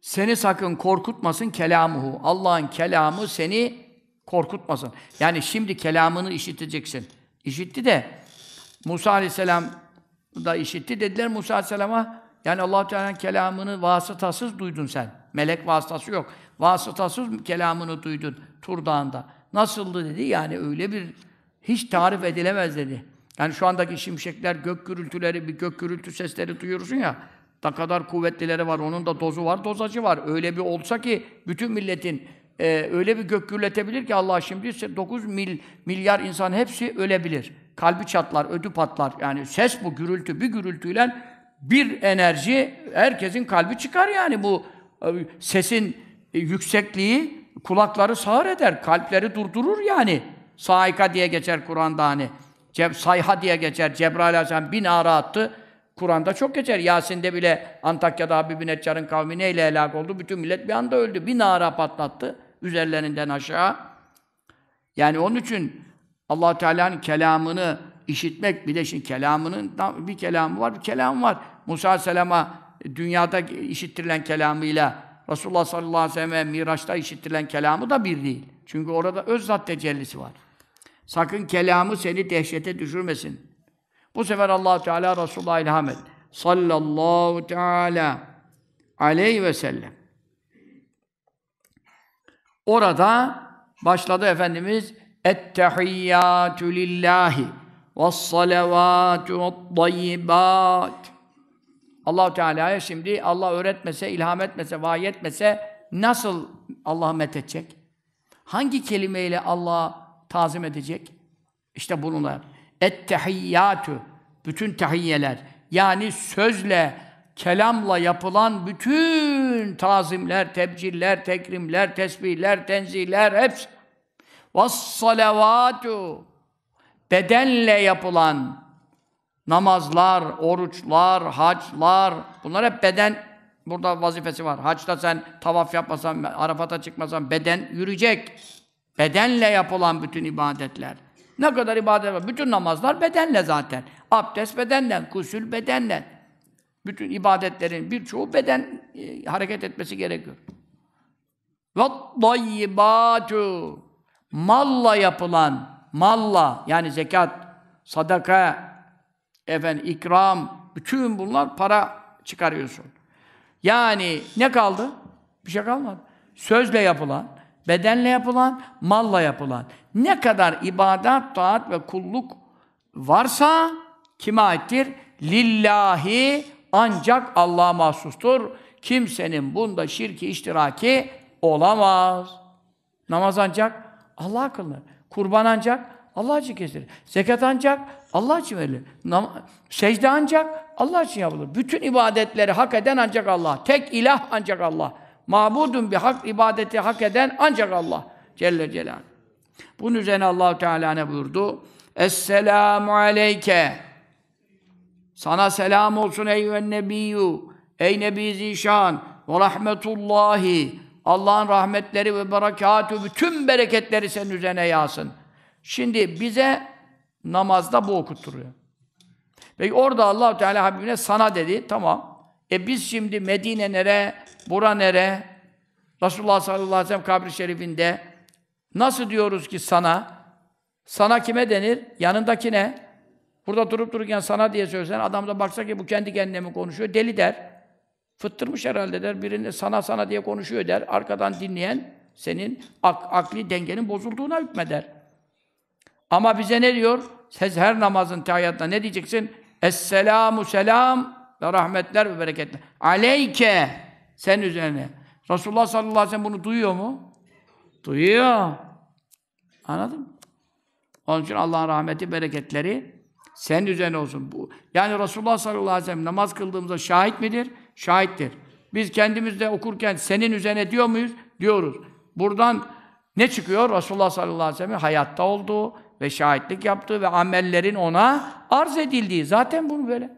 Speaker 1: seni sakın korkutmasın kelamuhu. Allah'ın kelamı seni korkutmasın. Yani şimdi kelamını işiteceksin. İşitti de Musa Aleyhisselam da işitti. Dediler Musa Aleyhisselam'a yani allah Teala'nın kelamını vasıtasız duydun sen. Melek vasıtası yok. Vasıtasız kelamını duydun Tur Dağı'nda. Nasıldı dedi. Yani öyle bir hiç tarif edilemez dedi. Yani şu andaki şimşekler, gök gürültüleri, bir gök gürültü sesleri duyuyorsun ya. Ne kadar kuvvetlileri var, onun da dozu var, dozacı var. Öyle bir olsa ki bütün milletin e, öyle bir gök gürletebilir ki Allah şimdi 9 mil, milyar insan hepsi ölebilir. Kalbi çatlar, ödü patlar. Yani ses bu, gürültü. Bir gürültüyle bir enerji, herkesin kalbi çıkar yani bu e, sesin e, yüksekliği kulakları sağır eder, kalpleri durdurur yani. Saika diye geçer Kur'an'da hani. Ceb sayha diye geçer. Cebrail Aleyhisselam bin ara attı. Kur'an'da çok geçer. Yasin'de bile Antakya'da Habib-i Neccar'ın kavmi neyle helak oldu? Bütün millet bir anda öldü. Bir nara patlattı üzerlerinden aşağı. Yani onun için allah Teala'nın kelamını işitmek, bir de şimdi kelamının bir kelamı var, bir kelam var. Musa Aleyhisselam'a dünyada işittirilen kelamıyla Resulullah sallallahu aleyhi ve sellem'e Miraç'ta işittirilen kelamı da bir değil. Çünkü orada öz zat tecellisi var. Sakın kelamı seni dehşete düşürmesin. Bu sefer allah Teala Resulullah ilham et. Sallallahu teala aleyhi ve sellem. Orada başladı Efendimiz Ettehiyyatü lillahi ve's-salavatü ve't-tayyibat. Allah Teala'ya şimdi Allah öğretmese, ilham etmese, vahiy etmese nasıl Allah'ı methedecek? Hangi kelimeyle Allah tazim edecek? İşte bununla. Ettehiyyatü bütün tahiyyeler yani sözle, kelamla yapılan bütün tazimler, tebciller, tekrimler, tesbihler, tenzihler hepsi. Vassalavatu bedenle yapılan namazlar, oruçlar, haclar bunlar hep beden burada vazifesi var. Haçta sen tavaf yapmasan, Arafat'a çıkmasan beden yürüyecek. Bedenle yapılan bütün ibadetler. Ne kadar ibadet var? Bütün namazlar bedenle zaten. Abdest bedenle, kusül bedenle. Bütün ibadetlerin birçoğu beden e, hareket etmesi gerekiyor. Ve dayyibatu malla yapılan malla yani zekat, sadaka, efendim ikram bütün bunlar para çıkarıyorsun. Yani ne kaldı? Bir şey kalmadı. Sözle yapılan, bedenle yapılan, malla yapılan. Ne kadar ibadet, taat ve kulluk varsa kime aittir? Lillahi ancak Allah'a mahsustur. Kimsenin bunda şirki iştiraki olamaz. Namaz ancak Allah kılınır. Kurban ancak Allah için kesilir. Zekat ancak Allah için verilir. Nam secde ancak Allah için yapılır. Bütün ibadetleri hak eden ancak Allah. Tek ilah ancak Allah. Mabudun bir hak ibadeti hak eden ancak Allah. Celle Celaluhu. Bunun üzerine allah Teala ne buyurdu? Esselamu aleyke. Sana selam olsun ey nebiyyü. Ey Nebi Zişan. Ve rahmetullahi. Allah'ın rahmetleri ve berekatü, bütün bereketleri senin üzerine yağsın. Şimdi bize namazda bu okutturuyor. Peki orada allah Teala Habibine sana dedi, tamam. E biz şimdi Medine nere, bura nere? Resulullah sallallahu aleyhi ve sellem kabri şerifinde nasıl diyoruz ki sana? Sana kime denir? Yanındaki ne? Burada durup dururken sana diye söylesen adam da baksa ki bu kendi kendine mi konuşuyor? Deli der. Fıttırmış herhalde der. Birini sana sana diye konuşuyor der. Arkadan dinleyen senin ak akli dengenin bozulduğuna hükmeder. Ama bize ne diyor? Siz her namazın tahiyyatında ne diyeceksin? Esselamu selam ve rahmetler ve bereketler. Aleyke sen üzerine. Resulullah sallallahu aleyhi ve sellem bunu duyuyor mu? Duyuyor. Anladın mı? Onun için Allah'ın rahmeti, bereketleri senin üzerine olsun. Bu. Yani Resulullah sallallahu aleyhi ve sellem namaz kıldığımızda şahit midir? Şahittir. Biz kendimizde okurken senin üzerine diyor muyuz? Diyoruz. Buradan ne çıkıyor? Resulullah sallallahu aleyhi ve sellem hayatta olduğu ve şahitlik yaptığı ve amellerin ona arz edildiği. Zaten bunu böyle.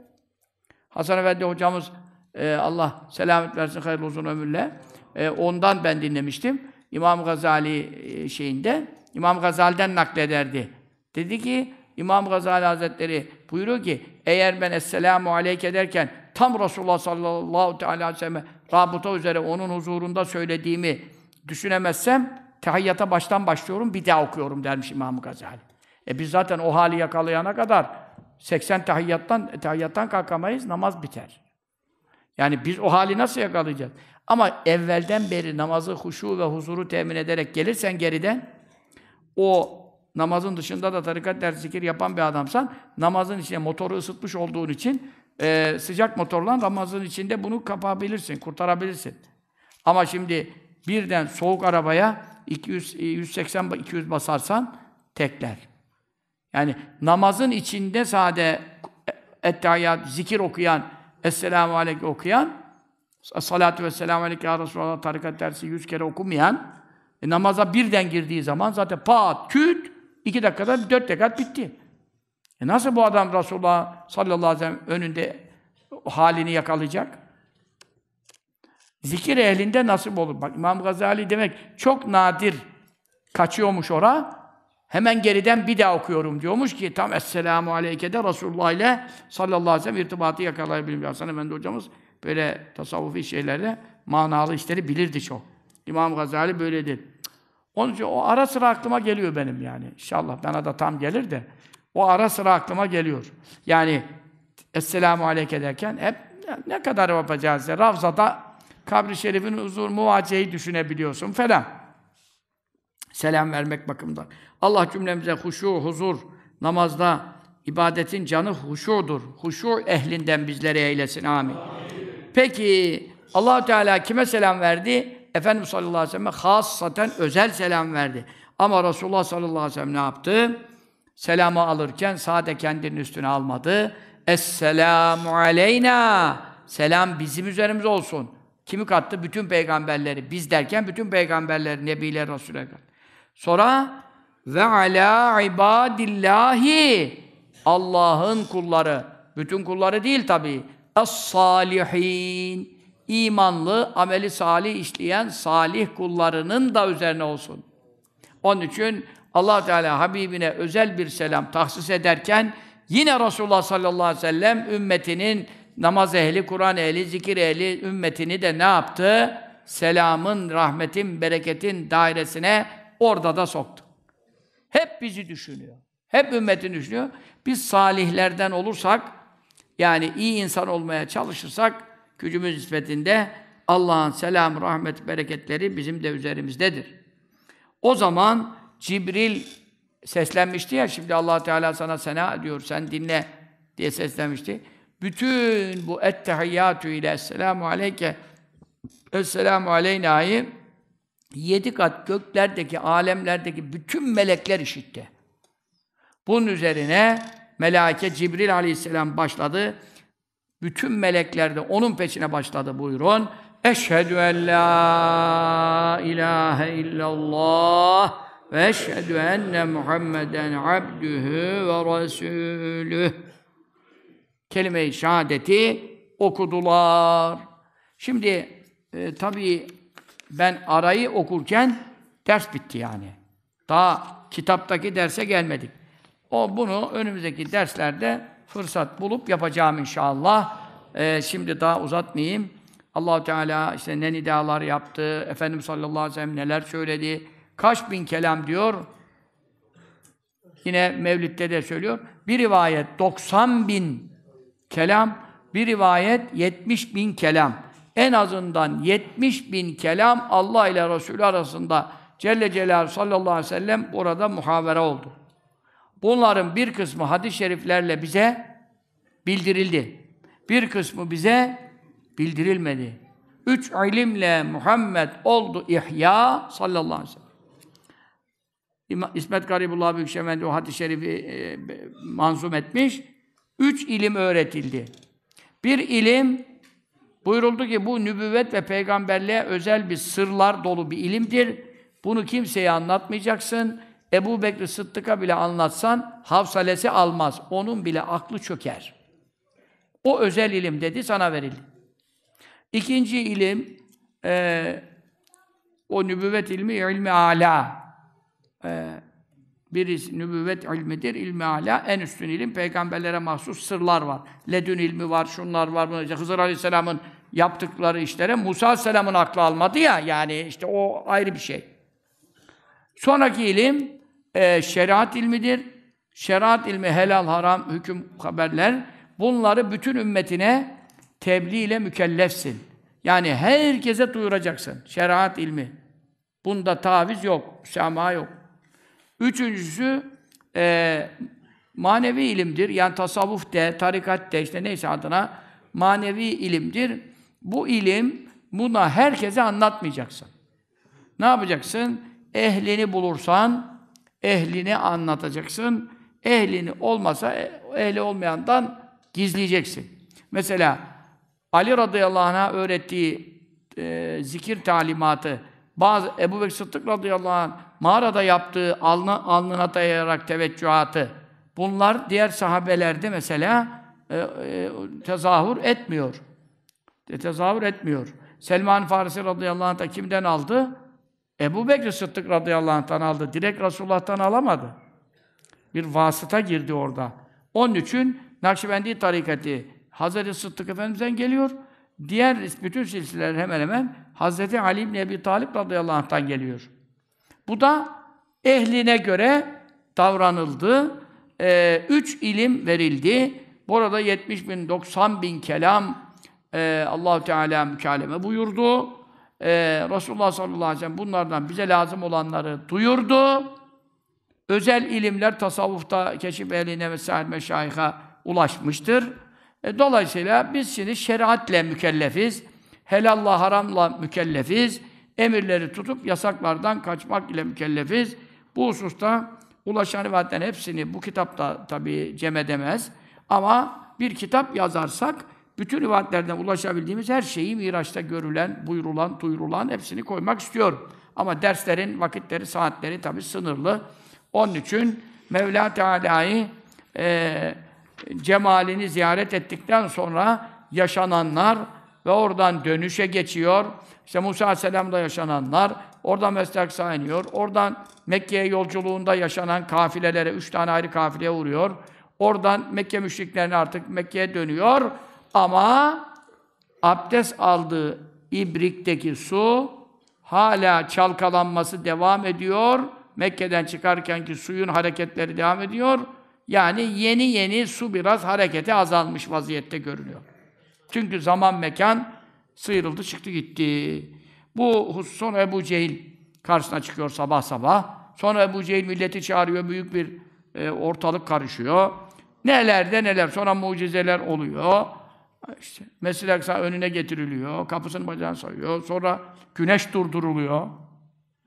Speaker 1: Hasan Efendi hocamız e, Allah selamet versin hayırlı uzun ömürle. E, ondan ben dinlemiştim. İmam Gazali e, şeyinde İmam Gazali'den naklederdi. Dedi ki İmam Gazali Hazretleri buyuruyor ki eğer ben Esselamu Aleyke derken tam Resulullah sallallahu aleyhi ve sellem rabıta üzere onun huzurunda söylediğimi düşünemezsem tehiyyata baştan başlıyorum bir daha okuyorum dermiş İmam Gazali. E biz zaten o hali yakalayana kadar 80 tahiyyattan tahiyyattan kalkamayız namaz biter. Yani biz o hali nasıl yakalayacağız? Ama evvelden beri namazı huşu ve huzuru temin ederek gelirsen geriden o namazın dışında da tarikat dersi zikir yapan bir adamsan namazın içine motoru ısıtmış olduğun için e, sıcak motorla namazın içinde bunu kapabilirsin, kurtarabilirsin. Ama şimdi birden soğuk arabaya 200 180 200 basarsan tekler. Yani namazın içinde sade ettehiyyat, zikir okuyan, Esselamu Aleyke okuyan, Salatu ve Selamu Aleyke ya Resulallah tarikat dersi yüz kere okumayan, e, namaza birden girdiği zaman zaten pat, küt, iki dakikada dört rekat bitti. E nasıl bu adam Resulullah sallallahu aleyhi ve sellem önünde halini yakalayacak? Zikir ehlinde nasip olur. Bak İmam Gazali demek çok nadir kaçıyormuş ora. Hemen geriden bir daha okuyorum diyormuş ki tam Esselamu Aleyke'de Resulullah ile sallallahu aleyhi ve sellem irtibatı yakalayabilirim. Hasan Efendi hocamız böyle tasavvufi şeylerde manalı işleri bilirdi çok. İmam Gazali böyledir. Onun için o ara sıra aklıma geliyor benim yani. İnşallah bana da tam gelir de. O ara sıra aklıma geliyor. Yani Esselamu Aleyke derken hep ne kadar yapacağız ya. Ravzada kabri şerifin huzur muvaceyi düşünebiliyorsun falan. Selam vermek bakımından. Allah cümlemize huşu, huzur, namazda ibadetin canı huşudur. Huşu ehlinden bizleri eylesin. Amin. Amin. Peki allah Teala kime selam verdi? Efendimiz sallallahu aleyhi ve sellem hassaten özel selam verdi. Ama Resulullah sallallahu aleyhi ve sellem ne yaptı? Selamı alırken sade kendinin üstüne almadı. Esselamu aleyna. Selam bizim üzerimize olsun. Kimi kattı? Bütün peygamberleri. Biz derken bütün peygamberleri, nebiler, rasuller kattı. Sonra ve ala ibadillahi Allah'ın kulları. Bütün kulları değil tabi. Es-salihin imanlı, ameli salih işleyen salih kullarının da üzerine olsun. Onun için allah Teala Habibine özel bir selam tahsis ederken yine Resulullah sallallahu aleyhi ve sellem ümmetinin namaz ehli, Kur'an ehli, zikir ehli ümmetini de ne yaptı? Selamın, rahmetin, bereketin dairesine orada da soktu. Hep bizi düşünüyor. Hep ümmetini düşünüyor. Biz salihlerden olursak, yani iyi insan olmaya çalışırsak, gücümüz nispetinde Allah'ın selam, rahmet, bereketleri bizim de üzerimizdedir. O zaman Cibril seslenmişti ya, şimdi allah Teala sana sena diyor, sen dinle diye seslenmişti. Bütün bu ettehiyyatü ile esselamu aleyke esselamu aleyna'yı yedi kat göklerdeki, alemlerdeki bütün melekler işitti. Bunun üzerine melaike Cibril aleyhisselam başladı. Bütün melekler de onun peşine başladı buyurun. Eşhedü en la ilahe illallah ve eşhedü enne Muhammeden abdühü ve resulüh. Kelime-i şehadeti okudular. Şimdi e, tabii ben arayı okurken ders bitti yani. Daha kitaptaki derse gelmedik. O bunu önümüzdeki derslerde fırsat bulup yapacağım inşallah. Ee, şimdi daha uzatmayayım. Allahu Teala işte ne nidalar yaptı, Efendimiz sallallahu aleyhi ve sellem neler söyledi, kaç bin kelam diyor. Yine Mevlid'de de söylüyor. Bir rivayet 90 bin kelam, bir rivayet 70 bin kelam. En azından 70 bin kelam Allah ile Resulü arasında Celle Celaluhu sallallahu aleyhi ve sellem orada muhavere oldu. Bunların bir kısmı hadis-i şeriflerle bize bildirildi. Bir kısmı bize bildirilmedi. Üç ilimle Muhammed oldu ihya sallallahu aleyhi ve sellem. İsmet Garibullah Büyükşemendi o hadis-i şerifi e, manzum etmiş. Üç ilim öğretildi. Bir ilim buyuruldu ki bu nübüvvet ve peygamberliğe özel bir sırlar dolu bir ilimdir. Bunu kimseye anlatmayacaksın. Ebu Bekir Sıddık'a bile anlatsan havsalesi almaz. Onun bile aklı çöker. O özel ilim dedi, sana verildi. İkinci ilim, e, o nübüvvet ilmi, ilmi ala. E, birisi nübüvvet ilmidir, ilmi ala. En üstün ilim, peygamberlere mahsus sırlar var. Ledün ilmi var, şunlar var. Bunlar. Hızır Aleyhisselam'ın yaptıkları işlere Musa Aleyhisselam'ın aklı almadı ya, yani işte o ayrı bir şey. Sonraki ilim, e, şeriat ilmidir. Şeriat ilmi, helal, haram, hüküm, haberler. Bunları bütün ümmetine tebliğ ile mükellefsin. Yani herkese duyuracaksın. Şeriat ilmi. Bunda taviz yok, müsamaha yok. Üçüncüsü, e, manevi ilimdir. Yani tasavvuf de, tarikat de, işte neyse adına manevi ilimdir. Bu ilim, buna herkese anlatmayacaksın. Ne yapacaksın? Ehlini bulursan, ehlini anlatacaksın. Ehlini olmasa, e, ehli olmayandan gizleyeceksin. Mesela Ali radıyallahu anh'a öğrettiği e, zikir talimatı, bazı Ebu Bekir Sıddık radıyallahu anh mağarada yaptığı alnı, alnına dayayarak teveccühatı, bunlar diğer sahabelerde mesela e, e, tezahür etmiyor. E, tezahür etmiyor. Selman Farisi radıyallahu anh da kimden aldı? Ebu Bekir Sıddık radıyallahu anh'tan aldı. Direkt Resulullah'tan alamadı. Bir vasıta girdi orada. Onun için Nakşibendi tarikati Hazreti Sıddık Efendimiz'den geliyor. Diğer bütün silsileler hemen hemen Hazreti Ali İbni Ebi Talip radıyallahu anh'tan geliyor. Bu da ehline göre davranıldı. Ee, üç ilim verildi. Burada 70 bin, 90 bin kelam e, allah Teala mükaleme buyurdu e, Resulullah sallallahu aleyhi ve sellem bunlardan bize lazım olanları duyurdu. Özel ilimler tasavvufta keşif ehline vesaire meşayika ulaşmıştır. E, dolayısıyla biz şimdi şeriatle mükellefiz. Helalla haramla mükellefiz. Emirleri tutup yasaklardan kaçmak ile mükellefiz. Bu hususta ulaşan rivayetlerin hepsini bu kitapta tabii cem edemez. Ama bir kitap yazarsak bütün rivayetlerden ulaşabildiğimiz her şeyi Miraç'ta görülen, buyurulan, duyurulan hepsini koymak istiyorum. Ama derslerin vakitleri, saatleri tabii sınırlı. Onun için Mevla Teala'yı e, cemalini ziyaret ettikten sonra yaşananlar ve oradan dönüşe geçiyor. İşte Musa Aleyhisselam'da yaşananlar, oradan Mestaksa iniyor, oradan Mekke'ye yolculuğunda yaşanan kafilelere, üç tane ayrı kafileye uğruyor. Oradan Mekke müşriklerine artık Mekke'ye dönüyor. Ama abdest aldığı ibrikteki su hala çalkalanması devam ediyor. Mekke'den çıkarkenki suyun hareketleri devam ediyor. Yani yeni yeni su biraz harekete azalmış vaziyette görünüyor. Çünkü zaman mekan sıyrıldı çıktı gitti. Bu husus sonra Ebu Cehil karşısına çıkıyor sabah sabah. Sonra Ebu Cehil milleti çağırıyor. Büyük bir e, ortalık karışıyor. Neler de neler. Sonra mucizeler oluyor. İşte Mescid-i Aksa önüne getiriliyor. Kapısını bacağını sayıyor. Sonra güneş durduruluyor.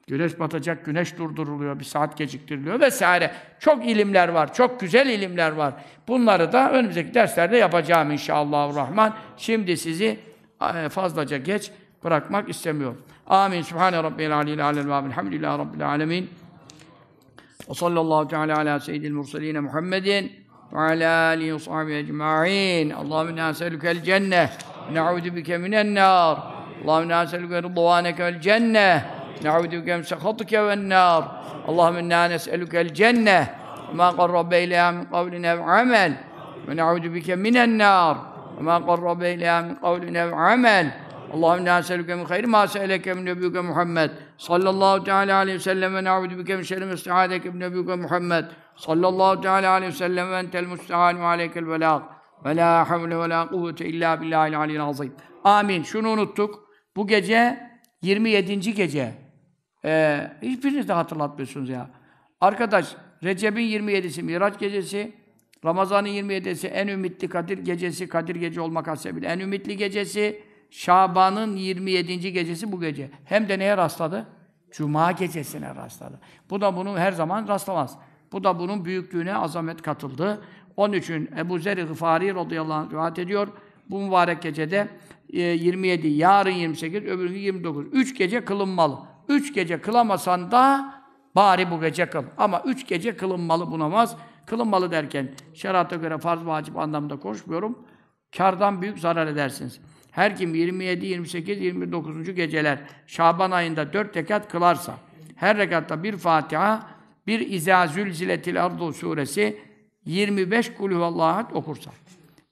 Speaker 1: Güneş batacak, güneş durduruluyor, bir saat geciktiriliyor vesaire. Çok ilimler var, çok güzel ilimler var. Bunları da önümüzdeki derslerde yapacağım inşallah rahman. Şimdi sizi fazlaca geç bırakmak istemiyorum. Amin. Subhane Rabbil Aleyhi Aleyhi ve Elhamdülillahi Rabbil Alemin. Ve sallallahu teala ala seyyidil murseline Muhammedin ve ala alihi ve sahbihi ecma'in. Allahümme inna eselükel cenneh. Ne'udu bike minen nar. Allahümme inna eselüke rıdvaneke vel cenneh. Ne'udu bike min sekhatike ven nar. Allahümme inna nes'elükel cenneh. Ma qarrabe ileyha min kavline ve amel. Ve ne'udu bike minen nar. Ma qarrabe ileyha min kavline ve amel. اللهم انا نسالك من خير ما سالك من نبيك محمد صلى الله تعالى عليه وسلم ونعوذ بك من شر ما استعاذك من نبيك محمد sallallahu teala aleyhi ve sellem ve entel müstehal ve aleykel velag ve la havle ve la kuvvete illa billahil aliyyil azim. Amin. Şunu unuttuk. Bu gece 27. gece. Ee, hiçbiriniz de hatırlatmıyorsunuz ya. Arkadaş, Recep'in 27'si Miraç gecesi, Ramazan'ın 27'si en ümitli Kadir gecesi, Kadir gece olmak hasebiyle en ümitli gecesi, Şaban'ın 27. gecesi bu gece. Hem de neye rastladı? Cuma gecesine rastladı. Bu da bunu her zaman rastlamaz. Bu da bunun büyüklüğüne azamet katıldı. Onun için Ebu Zer-i Gıfari radıyallahu anh rivayet ediyor. Bu mübarek gecede e, 27, yarın 28, öbür gün 29. Üç gece kılınmalı. Üç gece kılamasan da bari bu gece kıl. Ama üç gece kılınmalı bu namaz. Kılınmalı derken şerata göre farz vacip anlamda konuşmuyorum. Kardan büyük zarar edersiniz. Her kim 27, 28, 29. geceler Şaban ayında dört rekat kılarsa, her rekatta bir Fatiha, bir İzâ zülziletil ardu suresi, 25 kulü huvallahu okursa.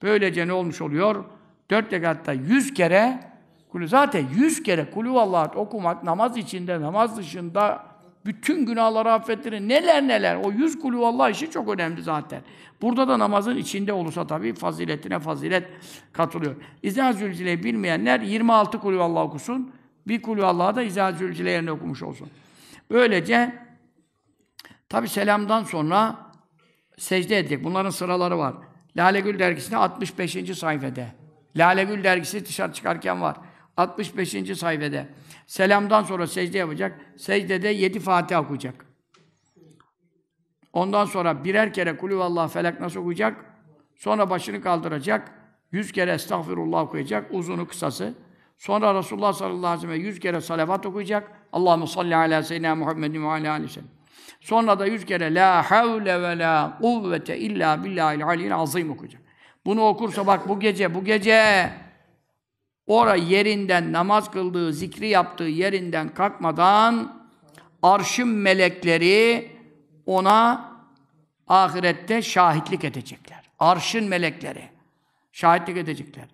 Speaker 1: Böylece ne olmuş oluyor? Dört rekatta 100 kere kulü zaten 100 kere kulü huvallahu okumak namaz içinde, namaz dışında bütün günahları affettirir. Neler neler. O yüz kulü vallahi işi çok önemli zaten. Burada da namazın içinde olursa tabii faziletine fazilet katılıyor. İzâ zülzileyi bilmeyenler 26 kulü vallahi okusun. Bir kulü Allah'a da İzâ zülzile yerine okumuş olsun. Böylece tabi selamdan sonra secde edecek. Bunların sıraları var. Lale Gül dergisinde 65. sayfede. Lale Gül dergisi dışarı çıkarken var. 65. sayfede. Selamdan sonra secde yapacak. Secdede yedi Fatiha okuyacak. Ondan sonra birer kere kulü vallah felak nasıl okuyacak? Sonra başını kaldıracak. Yüz kere estağfirullah okuyacak. Uzunu kısası. Sonra Resulullah sallallahu aleyhi ve sellem yüz kere salavat okuyacak. Allahumme salli ala seyyidina Muhammedin ve ala aleyhi sellem. Sonra da yüz kere la havle ve la kuvvete illa billahil aliyyil azim okuyacak. Bunu okursa bak bu gece, bu gece Ora yerinden namaz kıldığı, zikri yaptığı yerinden kalkmadan arşın melekleri ona ahirette şahitlik edecekler. Arşın melekleri şahitlik edecekler.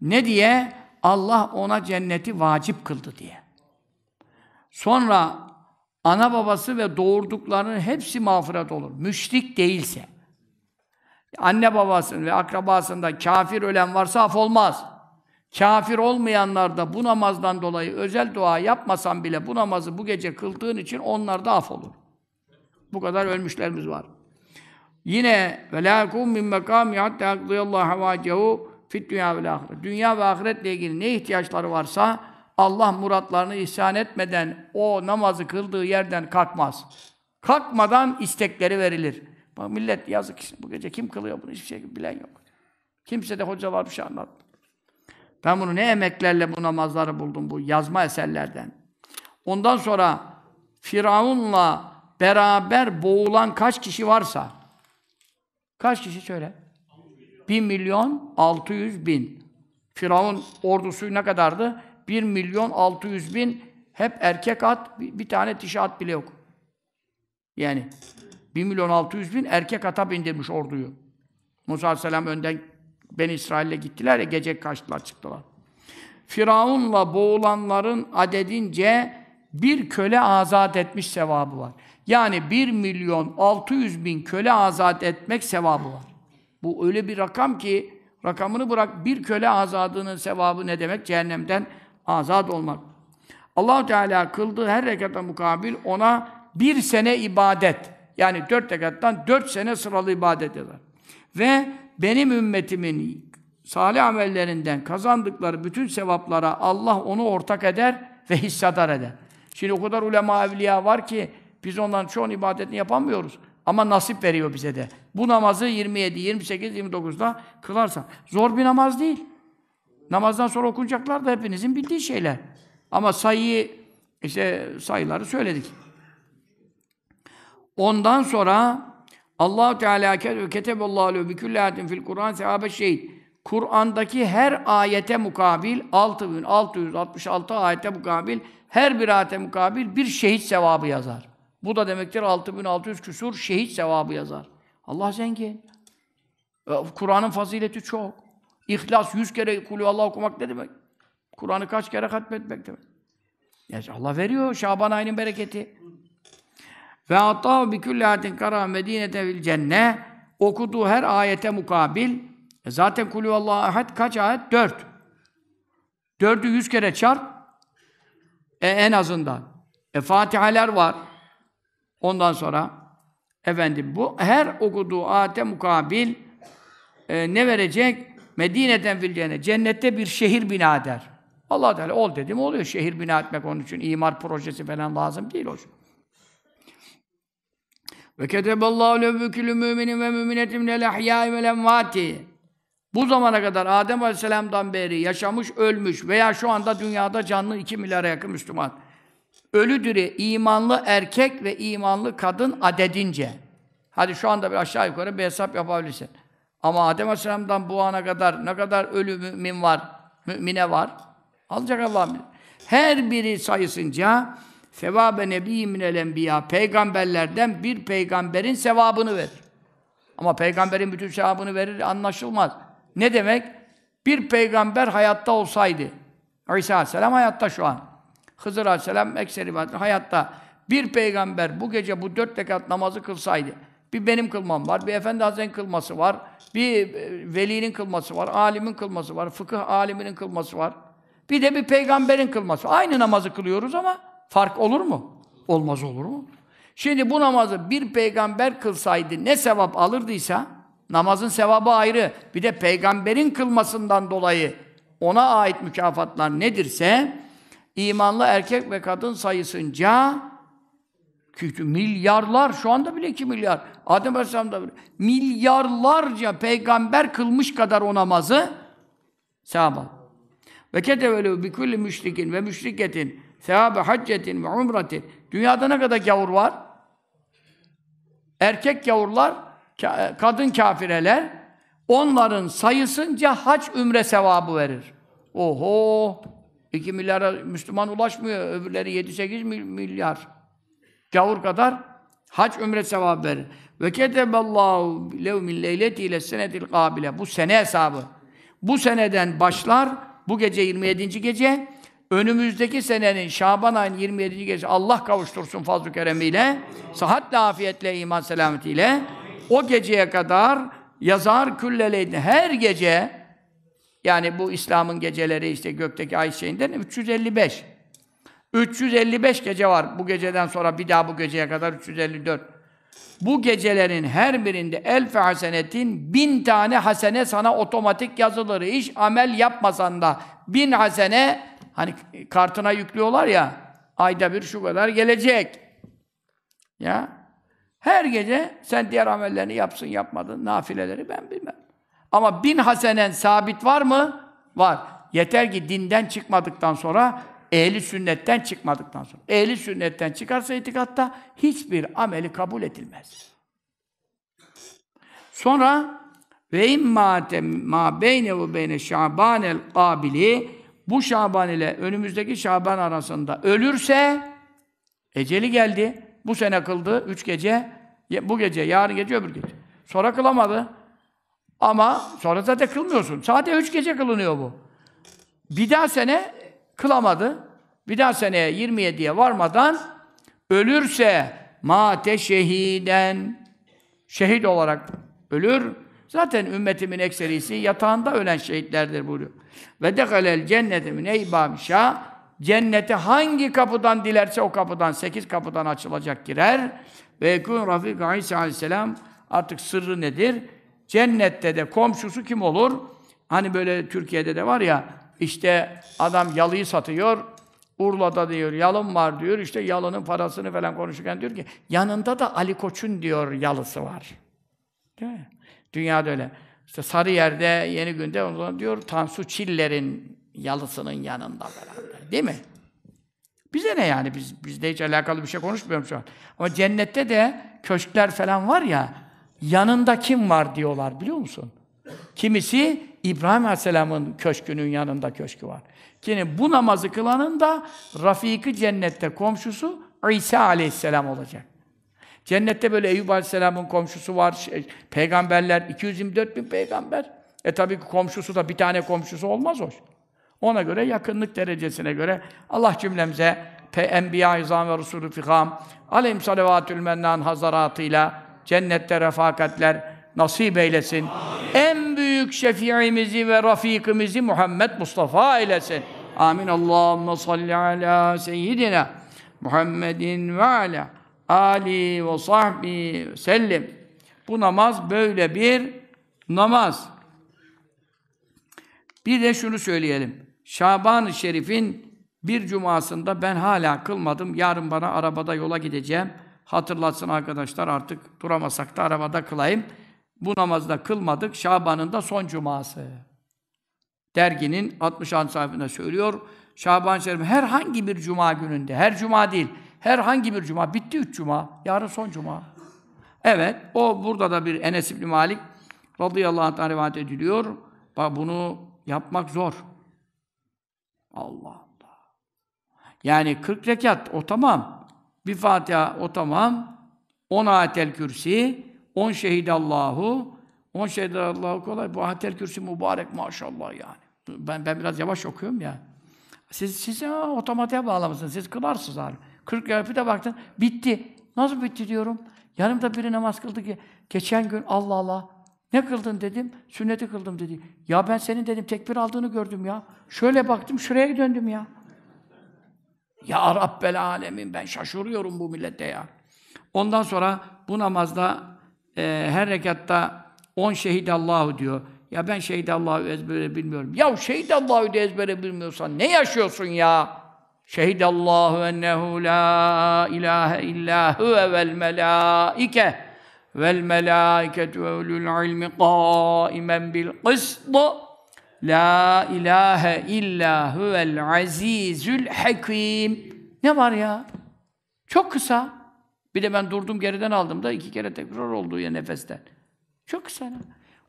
Speaker 1: Ne diye? Allah ona cenneti vacip kıldı diye. Sonra ana babası ve doğurduklarının hepsi mağfiret olur. Müşrik değilse. Anne babasının ve akrabasında kafir ölen varsa af olmaz. Kafir olmayanlar da bu namazdan dolayı özel dua yapmasan bile bu namazı bu gece kıldığın için onlar da af olur. Bu kadar ölmüşlerimiz var. Yine ve la kum min makami hatta yaqdiyallahu havacehu fit dünya ve ahiret. Dünya ve ahiretle ilgili ne ihtiyaçları varsa Allah muratlarını ihsan etmeden o namazı kıldığı yerden kalkmaz. Kalkmadan istekleri verilir. Bak millet yazık bu gece kim kılıyor bunu hiçbir şey bilen yok. Kimse de hocalar bir şey anlatmıyor. Ben bunu ne emeklerle bu namazları buldum bu yazma eserlerden. Ondan sonra Firavun'la beraber boğulan kaç kişi varsa kaç kişi söyle? 1 milyon 600 bin. Firavun ordusu ne kadardı? 1 milyon 600 bin hep erkek at, bir, tane dişi at bile yok. Yani 1 milyon 600 bin erkek ata bindirmiş orduyu. Musa Aleyhisselam önden Ben İsrail'e gittiler ya gece kaçtılar çıktılar. Firavun'la boğulanların adedince bir köle azat etmiş sevabı var. Yani 1 milyon 600 bin köle azat etmek sevabı var. Bu öyle bir rakam ki rakamını bırak bir köle azadının sevabı ne demek? Cehennemden azat olmak. allah Teala kıldığı her rekata mukabil ona bir sene ibadet. Yani dört rekattan dört sene sıralı ibadet eder. Ve benim ümmetimin salih amellerinden kazandıkları bütün sevaplara Allah onu ortak eder ve hissedar eder. Şimdi o kadar ulema evliya var ki biz onların çoğun ibadetini yapamıyoruz. Ama nasip veriyor bize de. Bu namazı 27, 28, 29'da kılarsan. Zor bir namaz değil. Namazdan sonra okunacaklar da hepinizin bildiği şeyler. Ama sayıyı, işte sayıları söyledik. Ondan sonra Allah Teala keteballahu aleyhi bi kulli fil Kur'an sehabe şehit. Kur'an'daki her ayete mukabil 6666 ayete mukabil her bir ayete mukabil bir şehit sevabı yazar. Bu da demektir 6600 küsur şehit sevabı yazar. Allah zengin. Kur'an'ın fazileti çok. İhlas 100 kere kulü Allah okumak ne demek? Kur'an'ı kaç kere hatmetmek demek. Yani Allah veriyor Şaban ayının bereketi. Ve hatta bi kulli ayetin kara medinete fil cenne okuduğu her ayete mukabil e zaten kulü Allah ahad kaç ayet? Dört. Dördü yüz kere çarp e, en azından. E Fatihaler var. Ondan sonra efendim bu her okuduğu ayete mukabil e, ne verecek? Medine'den fil cennet. Cennette bir şehir bina eder. Allah Teala ol dedim oluyor. Şehir bina etmek onun için imar projesi falan lazım değil için. Ve keteballahu lehu külü müminin ve müminetin minel ahyâi vel. Bu zamana kadar Adem Aleyhisselam'dan beri yaşamış, ölmüş veya şu anda dünyada canlı 2 milyara yakın Müslüman. Ölü diri, imanlı erkek ve imanlı kadın adedince. Hadi şu anda bir aşağı yukarı bir hesap yapabilirsin. Ama Adem Aleyhisselam'dan bu ana kadar ne kadar ölü mümin var, mümine var. Alacak Allah'ım. Her biri sayısınca Sevabe nebi minel enbiya peygamberlerden bir peygamberin sevabını verir. Ama peygamberin bütün sevabını verir anlaşılmaz. Ne demek? Bir peygamber hayatta olsaydı. İsa Aleyhisselam hayatta şu an. Hızır Aleyhisselam ekseri hayatta. Bir peygamber bu gece bu dört rekat namazı kılsaydı. Bir benim kılmam var, bir Efendi Hazretleri'nin kılması var, bir e, velinin kılması var, alimin kılması var, fıkıh aliminin kılması var. Bir de bir peygamberin kılması. Aynı namazı kılıyoruz ama fark olur mu? Olmaz olur mu? Şimdi bu namazı bir peygamber kılsaydı ne sevap alırdıysa namazın sevabı ayrı. Bir de peygamberin kılmasından dolayı ona ait mükafatlar nedirse imanlı erkek ve kadın sayısınca milyarlar, şu anda bile 2 milyar. Adem Aleyhisselam'da bile. Milyarlarca peygamber kılmış kadar o namazı sevap al. Ve ketevelu bi kulli müşrikin ve müşriketin sevabı haccetin ve umretin. Dünyada ne kadar gavur var? Erkek gavurlar, kadın kafireler, onların sayısınca hac ümre sevabı verir. Oho! 2 milyara Müslüman ulaşmıyor. Öbürleri 7-8 milyar. Gavur kadar hac ümre sevabı verir. Ve keteballahu lev min leyleti ile senetil kabile. Bu sene hesabı. Bu seneden başlar, bu gece 27. gece, önümüzdeki senenin Şaban ayının 27. gece Allah kavuştursun fazl-ı keremiyle, sıhhatle, afiyetle, iman selametiyle o geceye kadar yazar külleleydi. Her gece yani bu İslam'ın geceleri işte gökteki ay şeyinden 355. 355 gece var. Bu geceden sonra bir daha bu geceye kadar 354. Bu gecelerin her birinde elf hasenetin bin tane hasene sana otomatik yazılır. İş amel yapmasan da bin hasene hani kartına yüklüyorlar ya ayda bir şu kadar gelecek. Ya her gece sen diğer amellerini yapsın yapmadın nafileleri ben bilmem. Ama bin hasenen sabit var mı? Var. Yeter ki dinden çıkmadıktan sonra ehli sünnetten çıkmadıktan sonra. Ehli sünnetten çıkarsa itikatta hiçbir ameli kabul edilmez. Sonra ve imma ma beyne ve beyne şabanel kabili bu Şaban ile önümüzdeki Şaban arasında ölürse eceli geldi. Bu sene kıldı üç gece. Bu gece, yarın gece, öbür gece. Sonra kılamadı. Ama sonra zaten kılmıyorsun. Sadece üç gece kılınıyor bu. Bir daha sene kılamadı. Bir daha seneye 27'ye varmadan ölürse mate şehiden şehit olarak ölür. Zaten ümmetimin ekserisi yatağında ölen şehitlerdir buyuruyor. Ve dehalel cennete min eybâb şâ Cennete hangi kapıdan dilerse o kapıdan, sekiz kapıdan açılacak girer. Ve yekûn Rafik İsa aleyhisselam artık sırrı nedir? Cennette de komşusu kim olur? Hani böyle Türkiye'de de var ya, işte adam yalıyı satıyor, Urla'da diyor, yalım var diyor, işte yalının parasını falan konuşurken diyor ki, yanında da Ali Koç'un diyor yalısı var. Değil mi? Dünyada öyle. İşte Sarıyer'de, Yeni Günde, o zaman diyor, Tansu Çiller'in yalısının yanında falan. Değil mi? Bize ne yani? Biz bizde hiç alakalı bir şey konuşmuyorum şu an. Ama cennette de köşkler falan var ya, yanında kim var diyorlar biliyor musun? Kimisi İbrahim Aleyhisselam'ın köşkünün yanında köşkü var. Kimi bu namazı kılanın da Rafiki cennette komşusu İsa Aleyhisselam olacak. Cennette böyle Eyüp Aleyhisselam'ın komşusu var. Şey, peygamberler, 224 bin peygamber. E tabi komşusu da bir tane komşusu olmaz hoş. Ona göre yakınlık derecesine göre Allah cümlemize Pe Enbiya-i İzam ve Resulü Fikam aleyhim salavatül mennan hazaratıyla cennette refakatler nasip eylesin. Amin. Büyük şefiimizi ve rafikimizi Muhammed Mustafa eylesin. Amin. Allahumme salli ala seyyidina Muhammedin ve ala ali ve sahbi sellim. Bu namaz böyle bir namaz. Bir de şunu söyleyelim. Şaban-ı Şerif'in bir cumasında ben hala kılmadım. Yarın bana arabada yola gideceğim. Hatırlatsın arkadaşlar artık duramasak da arabada kılayım. Bu namazda kılmadık. Şaban'ın da son cuması. Derginin 66 sayfasında söylüyor. Şaban Şerif herhangi bir cuma gününde, her cuma değil, herhangi bir cuma, bitti üç cuma, yarın son cuma. Evet, o burada da bir Enes İbni Malik radıyallahu anh rivayet ediliyor. Bak bunu yapmak zor. Allah Allah. Yani 40 rekat o tamam. Bir Fatiha o tamam. 10 ayetel kürsi, 10 şehidallahu, 10 şehidallahu kolay. Bu ayetel kürsi mübarek maşallah yani. Ben ben biraz yavaş okuyorum ya. Siz siz ya, otomatiğe bağlamışsınız. Siz kılarsınız abi. 40 rekat de baktın. Bitti. Nasıl bitti diyorum. Yanımda biri namaz kıldı ki geçen gün Allah Allah ne kıldın dedim. Sünneti kıldım dedi. Ya ben senin dedim tekbir aldığını gördüm ya. Şöyle baktım şuraya döndüm ya. Ya Rabbel Alemin ben şaşırıyorum bu millete ya. Ondan sonra bu namazda e, her rekatta on şehit Allahu diyor. Ya ben şehit Allah'ı ezbere bilmiyorum. Ya şehit Allah'ı da ezbere bilmiyorsan ne yaşıyorsun ya? Şehid Allahu ennehu la ilahe illa huve vel melaike vel melâiketu ve ulul ilmi qâimen bil kısd La ilahe illa huvel azizül hakim. Ne var ya? Çok kısa. Bir de ben durdum geriden aldım da iki kere tekrar oldu ya nefesten. Çok kısa.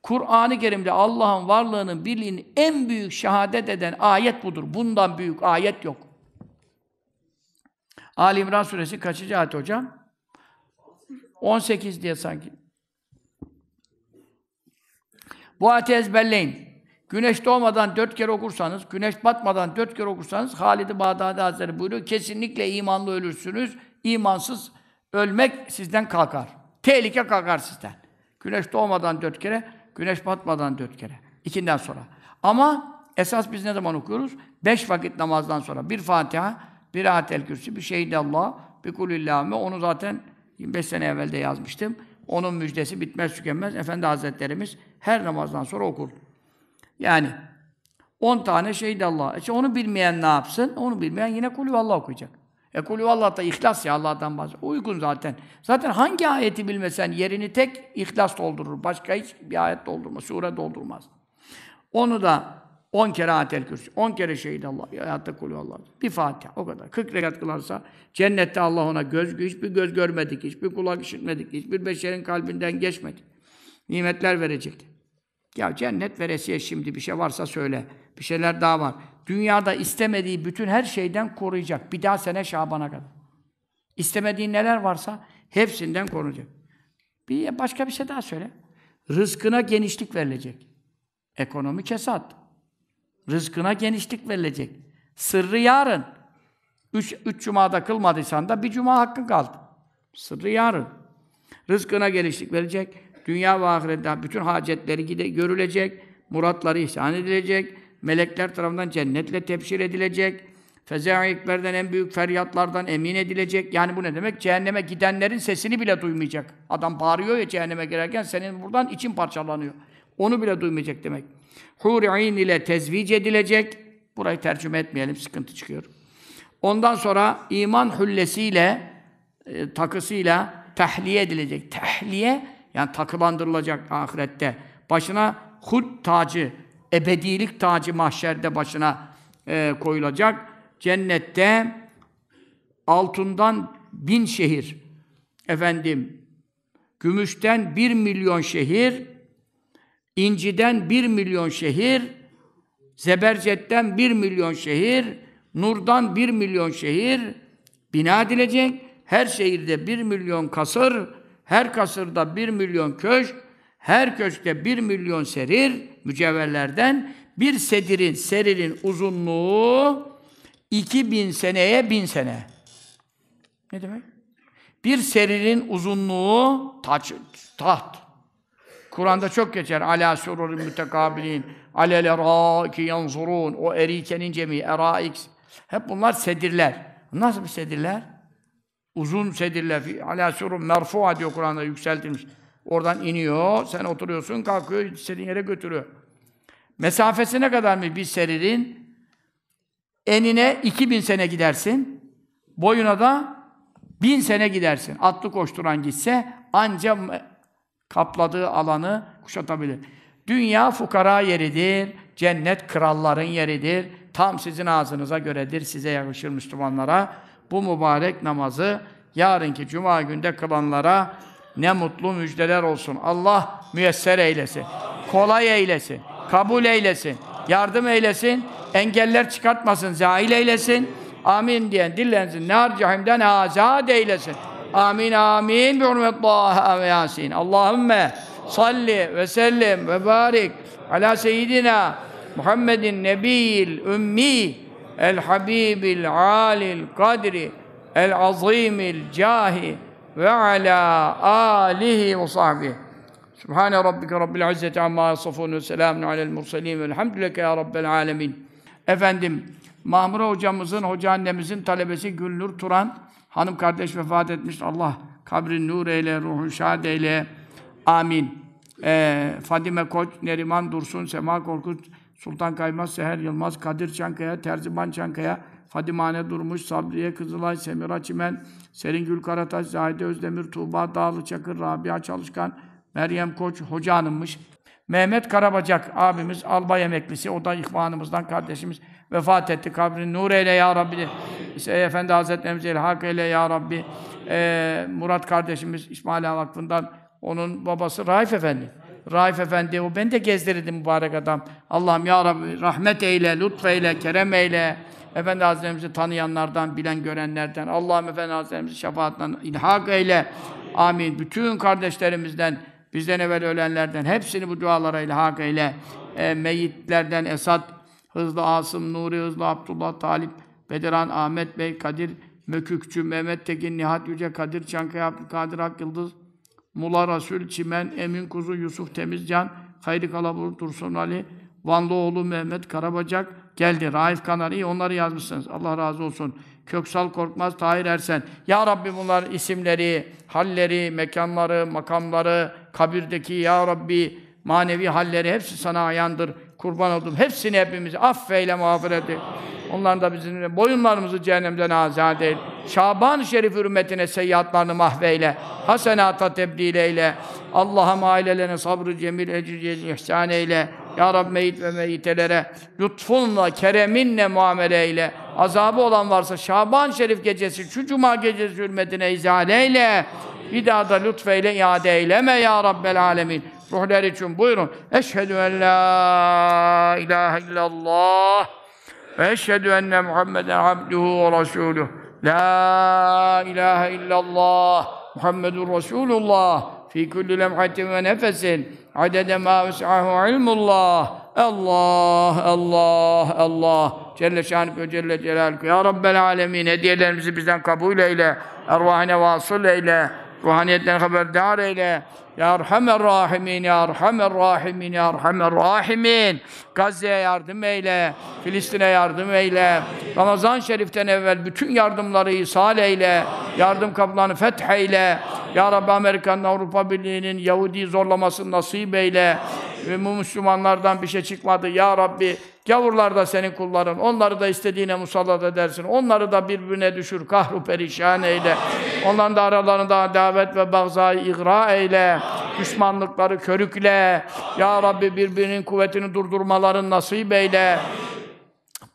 Speaker 1: Kur'an-ı Kerim'de Allah'ın varlığının birliğini en büyük şehadet eden ayet budur. Bundan büyük ayet yok. Ali İmran suresi kaçıncı ayet hocam? 18 diye sanki. Bu ayeti ezberleyin. Güneş doğmadan dört kere okursanız, güneş batmadan dört kere okursanız Halid-i Bağdadi Hazretleri buyuruyor, kesinlikle imanlı ölürsünüz. İmansız ölmek sizden kalkar. Tehlike kalkar sizden. Güneş doğmadan dört kere, güneş batmadan dört kere. İkinden sonra. Ama esas biz ne zaman okuyoruz? Beş vakit namazdan sonra. Bir Fatiha, bir Atel Kürsi, bir Şehid Allah, bir Kulillahümme. Onu zaten 25 sene evvel de yazmıştım. Onun müjdesi bitmez tükenmez. Efendi Hazretlerimiz her namazdan sonra okur. Yani 10 tane şehit Allah. İşte onu bilmeyen ne yapsın? Onu bilmeyen yine kulü Allah okuyacak. E kulü Allah da ihlas ya Allah'tan bahsediyor. Uygun zaten. Zaten hangi ayeti bilmesen yerini tek ihlas doldurur. Başka hiç bir ayet doldurmaz, sure doldurmaz. Onu da 10 kere ayetel kürsü, 10 kere şehit Allah, hayatta kulü Allah. Bir Fatiha, o kadar. 40 rekat kılarsa, cennette Allah ona göz, hiçbir göz görmedik, hiçbir kulak işitmedik, hiçbir beşerin kalbinden geçmedi. Nimetler verecekti. Ya cennet veresiye şimdi bir şey varsa söyle. Bir şeyler daha var. Dünyada istemediği bütün her şeyden koruyacak. Bir daha sene Şaban'a kadar. İstemediği neler varsa hepsinden koruyacak. Bir başka bir şey daha söyle. Rızkına genişlik verilecek. Ekonomi kesat. Rızkına genişlik verilecek. Sırrı yarın. Üç, üç cumada kılmadıysan da bir cuma hakkın kaldı. Sırrı yarın. Rızkına genişlik verecek. Dünya ve ahirette bütün hacetleri gide, görülecek. Muratları ihsan edilecek. Melekler tarafından cennetle tebşir edilecek. Feza-i Ekber'den en büyük feryatlardan emin edilecek. Yani bu ne demek? Cehenneme gidenlerin sesini bile duymayacak. Adam bağırıyor ya cehenneme girerken senin buradan için parçalanıyor. Onu bile duymayacak demek. Hur-i ile tezvic edilecek. Burayı tercüme etmeyelim, sıkıntı çıkıyor. Ondan sonra iman hüllesiyle, e, takısıyla tahliye edilecek. Tahliye, yani takılandırılacak ahirette. Başına hud tacı, ebedilik tacı mahşerde başına e, koyulacak. Cennette altından bin şehir, efendim, gümüşten bir milyon şehir, inciden bir milyon şehir, zebercetten bir milyon şehir, nurdan bir milyon şehir bina edilecek. Her şehirde bir milyon kasır, her kasırda bir milyon köşk, her köşkte bir milyon serir mücevherlerden. Bir sedirin, seririn uzunluğu 2000 seneye bin sene. Ne demek? Bir serinin uzunluğu taç, taht. Kur'an'da çok geçer. Ala sururin mütekabilin, alel eraiki yanzurun. O erikenin cemi, eraik. Hep bunlar sedirler. Nasıl bir sedirler? Uzun sedirler. Ala surun merfu'a diyor Kur'an'da yükseltilmiş. Oradan iniyor, sen oturuyorsun, kalkıyor, istediğin yere götürüyor. Mesafesi ne kadar mı bir seririn? Enine 2000 sene gidersin. Boyuna da 1000 sene gidersin. Atlı koşturan gitse anca kapladığı alanı kuşatabilir. Dünya fukara yeridir. Cennet kralların yeridir. Tam sizin ağzınıza göredir. Size yakışır Müslümanlara. Bu mübarek namazı yarınki cuma günde kılanlara ne mutlu müjdeler olsun. Allah müyesser eylesin. Kolay eylesin. Kabul eylesin. Yardım eylesin. Engeller çıkartmasın. Zahil eylesin. Amin diyen dillensin. Nar cehimden azad eylesin. Amin amin. Bi hurmetullah ve yasin. Allahümme salli ve sellim ve barik ala seyyidina Muhammedin nebiyil ümmi el habibil alil kadri el azimil cahi ve ala alihi ve sahbihi. Subhane rabbike rabbil izzeti amma yasifun ve selamun alel murselin velhamdülillah ya rabbel alemin. Efendim, Mahmure hocamızın, hoca annemizin talebesi Gülnur Turan hanım kardeş vefat etmiş. Allah kabrin nur eyle, ruhu şad eyle. Amin. Ee, Fadime Koç, Neriman Dursun, Sema Korkut, Sultan Kaymaz, Seher Yılmaz, Kadir Çankaya, Terziban Çankaya, Fadimane Durmuş, Sabriye Kızılay, Semira Çimen, Serin Gül Karataş, Zahide Özdemir, Tuğba Dağlı Çakır, Rabia Çalışkan, Meryem Koç, hoca hanımmış. Mehmet Karabacak abimiz, albay emeklisi, o da ihvanımızdan kardeşimiz vefat etti. Kabrini nur eyle ya Rabbi. İşte Efendi Hazretlerimiz hak eyle ya Rabbi. Ee, Murat kardeşimiz İsmail Vakfı'ndan onun babası Raif Efendi. Raif Efendi, o ben de gezdirirdim mübarek adam. Allah'ım ya Rabbi rahmet eyle, lütfeyle, kerem eyle. Efendi Hazretlerimizi tanıyanlardan, bilen görenlerden, Allah'ım Efendi Hazretlerimizi şefaatlen ilhak eyle. Amin. Bütün kardeşlerimizden, bizden evvel ölenlerden hepsini bu dualara ilhak eyle. E, meyyitlerden Esad, Hızlı Asım, Nuri Hızlı, Abdullah Talip, Bediran, Ahmet Bey, Kadir Mökükçü, Mehmet Tekin, Nihat Yüce, Kadir Çankaya, Abdülkadir Ak Yıldız, Mula Rasul, Çimen, Emin Kuzu, Yusuf Temizcan, Hayri Kalabur, Dursun Ali, Vanlıoğlu Mehmet Karabacak geldi. Raif Kanar, iyi onları yazmışsınız. Allah razı olsun. Köksal Korkmaz, Tahir Ersen. Ya Rabbi bunlar isimleri, halleri, mekanları, makamları, kabirdeki Ya Rabbi manevi halleri hepsi sana ayandır. Kurban oldum. Hepsini hepimizi affeyle, mağfiret et. Onların da bizim boyunlarımızı cehennemden azat eyle. Şaban-ı Şerif hürmetine seyyiatlarını mahveyle. Hasenata tebdil eyle. Allah'ım ailelerine sabrı cemil ecri ihsan eyle. Ya Rabbi meyit ve meyitelere lütfunla, kereminle muamele eyle. Azabı olan varsa Şaban Şerif gecesi, şu cuma gecesi hürmetine izale eyle. Bir daha da lütfeyle iade eyleme ya Rabbel alemin. Ruhlar için buyurun. Eşhedü en la ilahe illallah ve eşhedü enne Muhammeden abduhu ve resuluh. La ilahe illallah Muhammedun Resulullah fi kulli lemhatin ve nefesin. Adede ma ves'ahu ilmullah. Allah, Allah, Allah. Celle şanı ve Celle Celaluhu. Ya Rabbel Alemin hediyelerimizi bizden kabul eyle. Ervahine vasıl eyle ruhaniyetten haberdar eyle. Ya Erhamer Rahimin, Ya Erhamer Rahimin, Ya Erhamer Rahimin. Gazze'ye yardım eyle Filistin'e yardım eyle. Ramazan Şerif'ten evvel bütün yardımları ihsal eyle. Yardım kapılarını fetheyle. Ya Rabbi Amerika'nın Avrupa Birliği'nin Yahudi zorlamasını nasip eyle ve Müslümanlardan bir şey çıkmadı. Ya Rabbi gavurlar da senin kulların. Onları da istediğine musallat edersin. Onları da birbirine düşür. Kahru perişan eyle. Onların da aralarında davet ve bağzayı igra eyle. Düşmanlıkları körükle. Ya Rabbi birbirinin kuvvetini durdurmaların nasip eyle.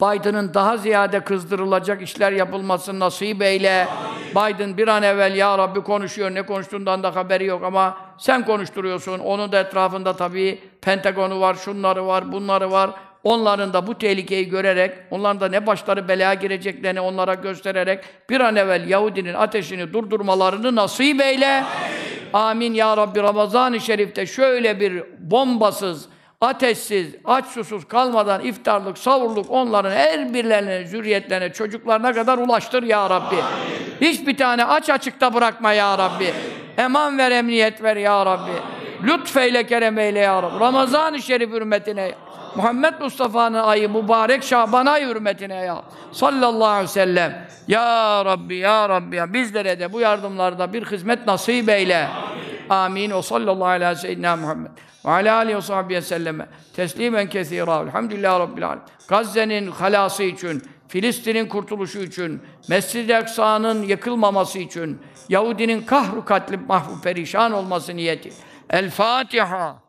Speaker 1: Biden'ın daha ziyade kızdırılacak işler yapılmasını nasip eyle. Biden bir an evvel ya Rabbi konuşuyor, ne konuştuğundan da haberi yok ama sen konuşturuyorsun. Onun da etrafında tabii Pentagon'u var, şunları var, bunları var. Onların da bu tehlikeyi görerek, onların da ne başları belaya gireceklerini onlara göstererek bir an evvel Yahudinin ateşini durdurmalarını nasip eyle. Amin ya Rabbi Ramazan-ı Şerif'te şöyle bir bombasız, ateşsiz, aç susuz kalmadan iftarlık, savurluk onların her birlerine, zürriyetlerine, çocuklarına kadar ulaştır ya Rabbi. Hiçbir tane aç açıkta bırakma ya Rabbi. Eman ver, emniyet ver ya Rabbi. Lütfeyle, kerem eyle ya Rabbi. Ramazan-ı Şerif hürmetine, Muhammed Mustafa'nın ayı, mübarek Şaban ayı hürmetine ya. Sallallahu aleyhi ve sellem. Ya Rabbi, Ya Rabbi, bizlere de bu yardımlarda bir hizmet nasip eyle. Amin. O sallallahu aleyhi ve Muhammed. Ve alâ aleyhi ve sahbihi selleme. Teslimen kesîrâ. Elhamdülillâhi Rabbil âlem. Gazze'nin halası için, Filistin'in kurtuluşu için, Mescid-i Aksa'nın yıkılmaması için, Yahudinin kahru katli mahvu perişan olması niyeti. El Fatiha.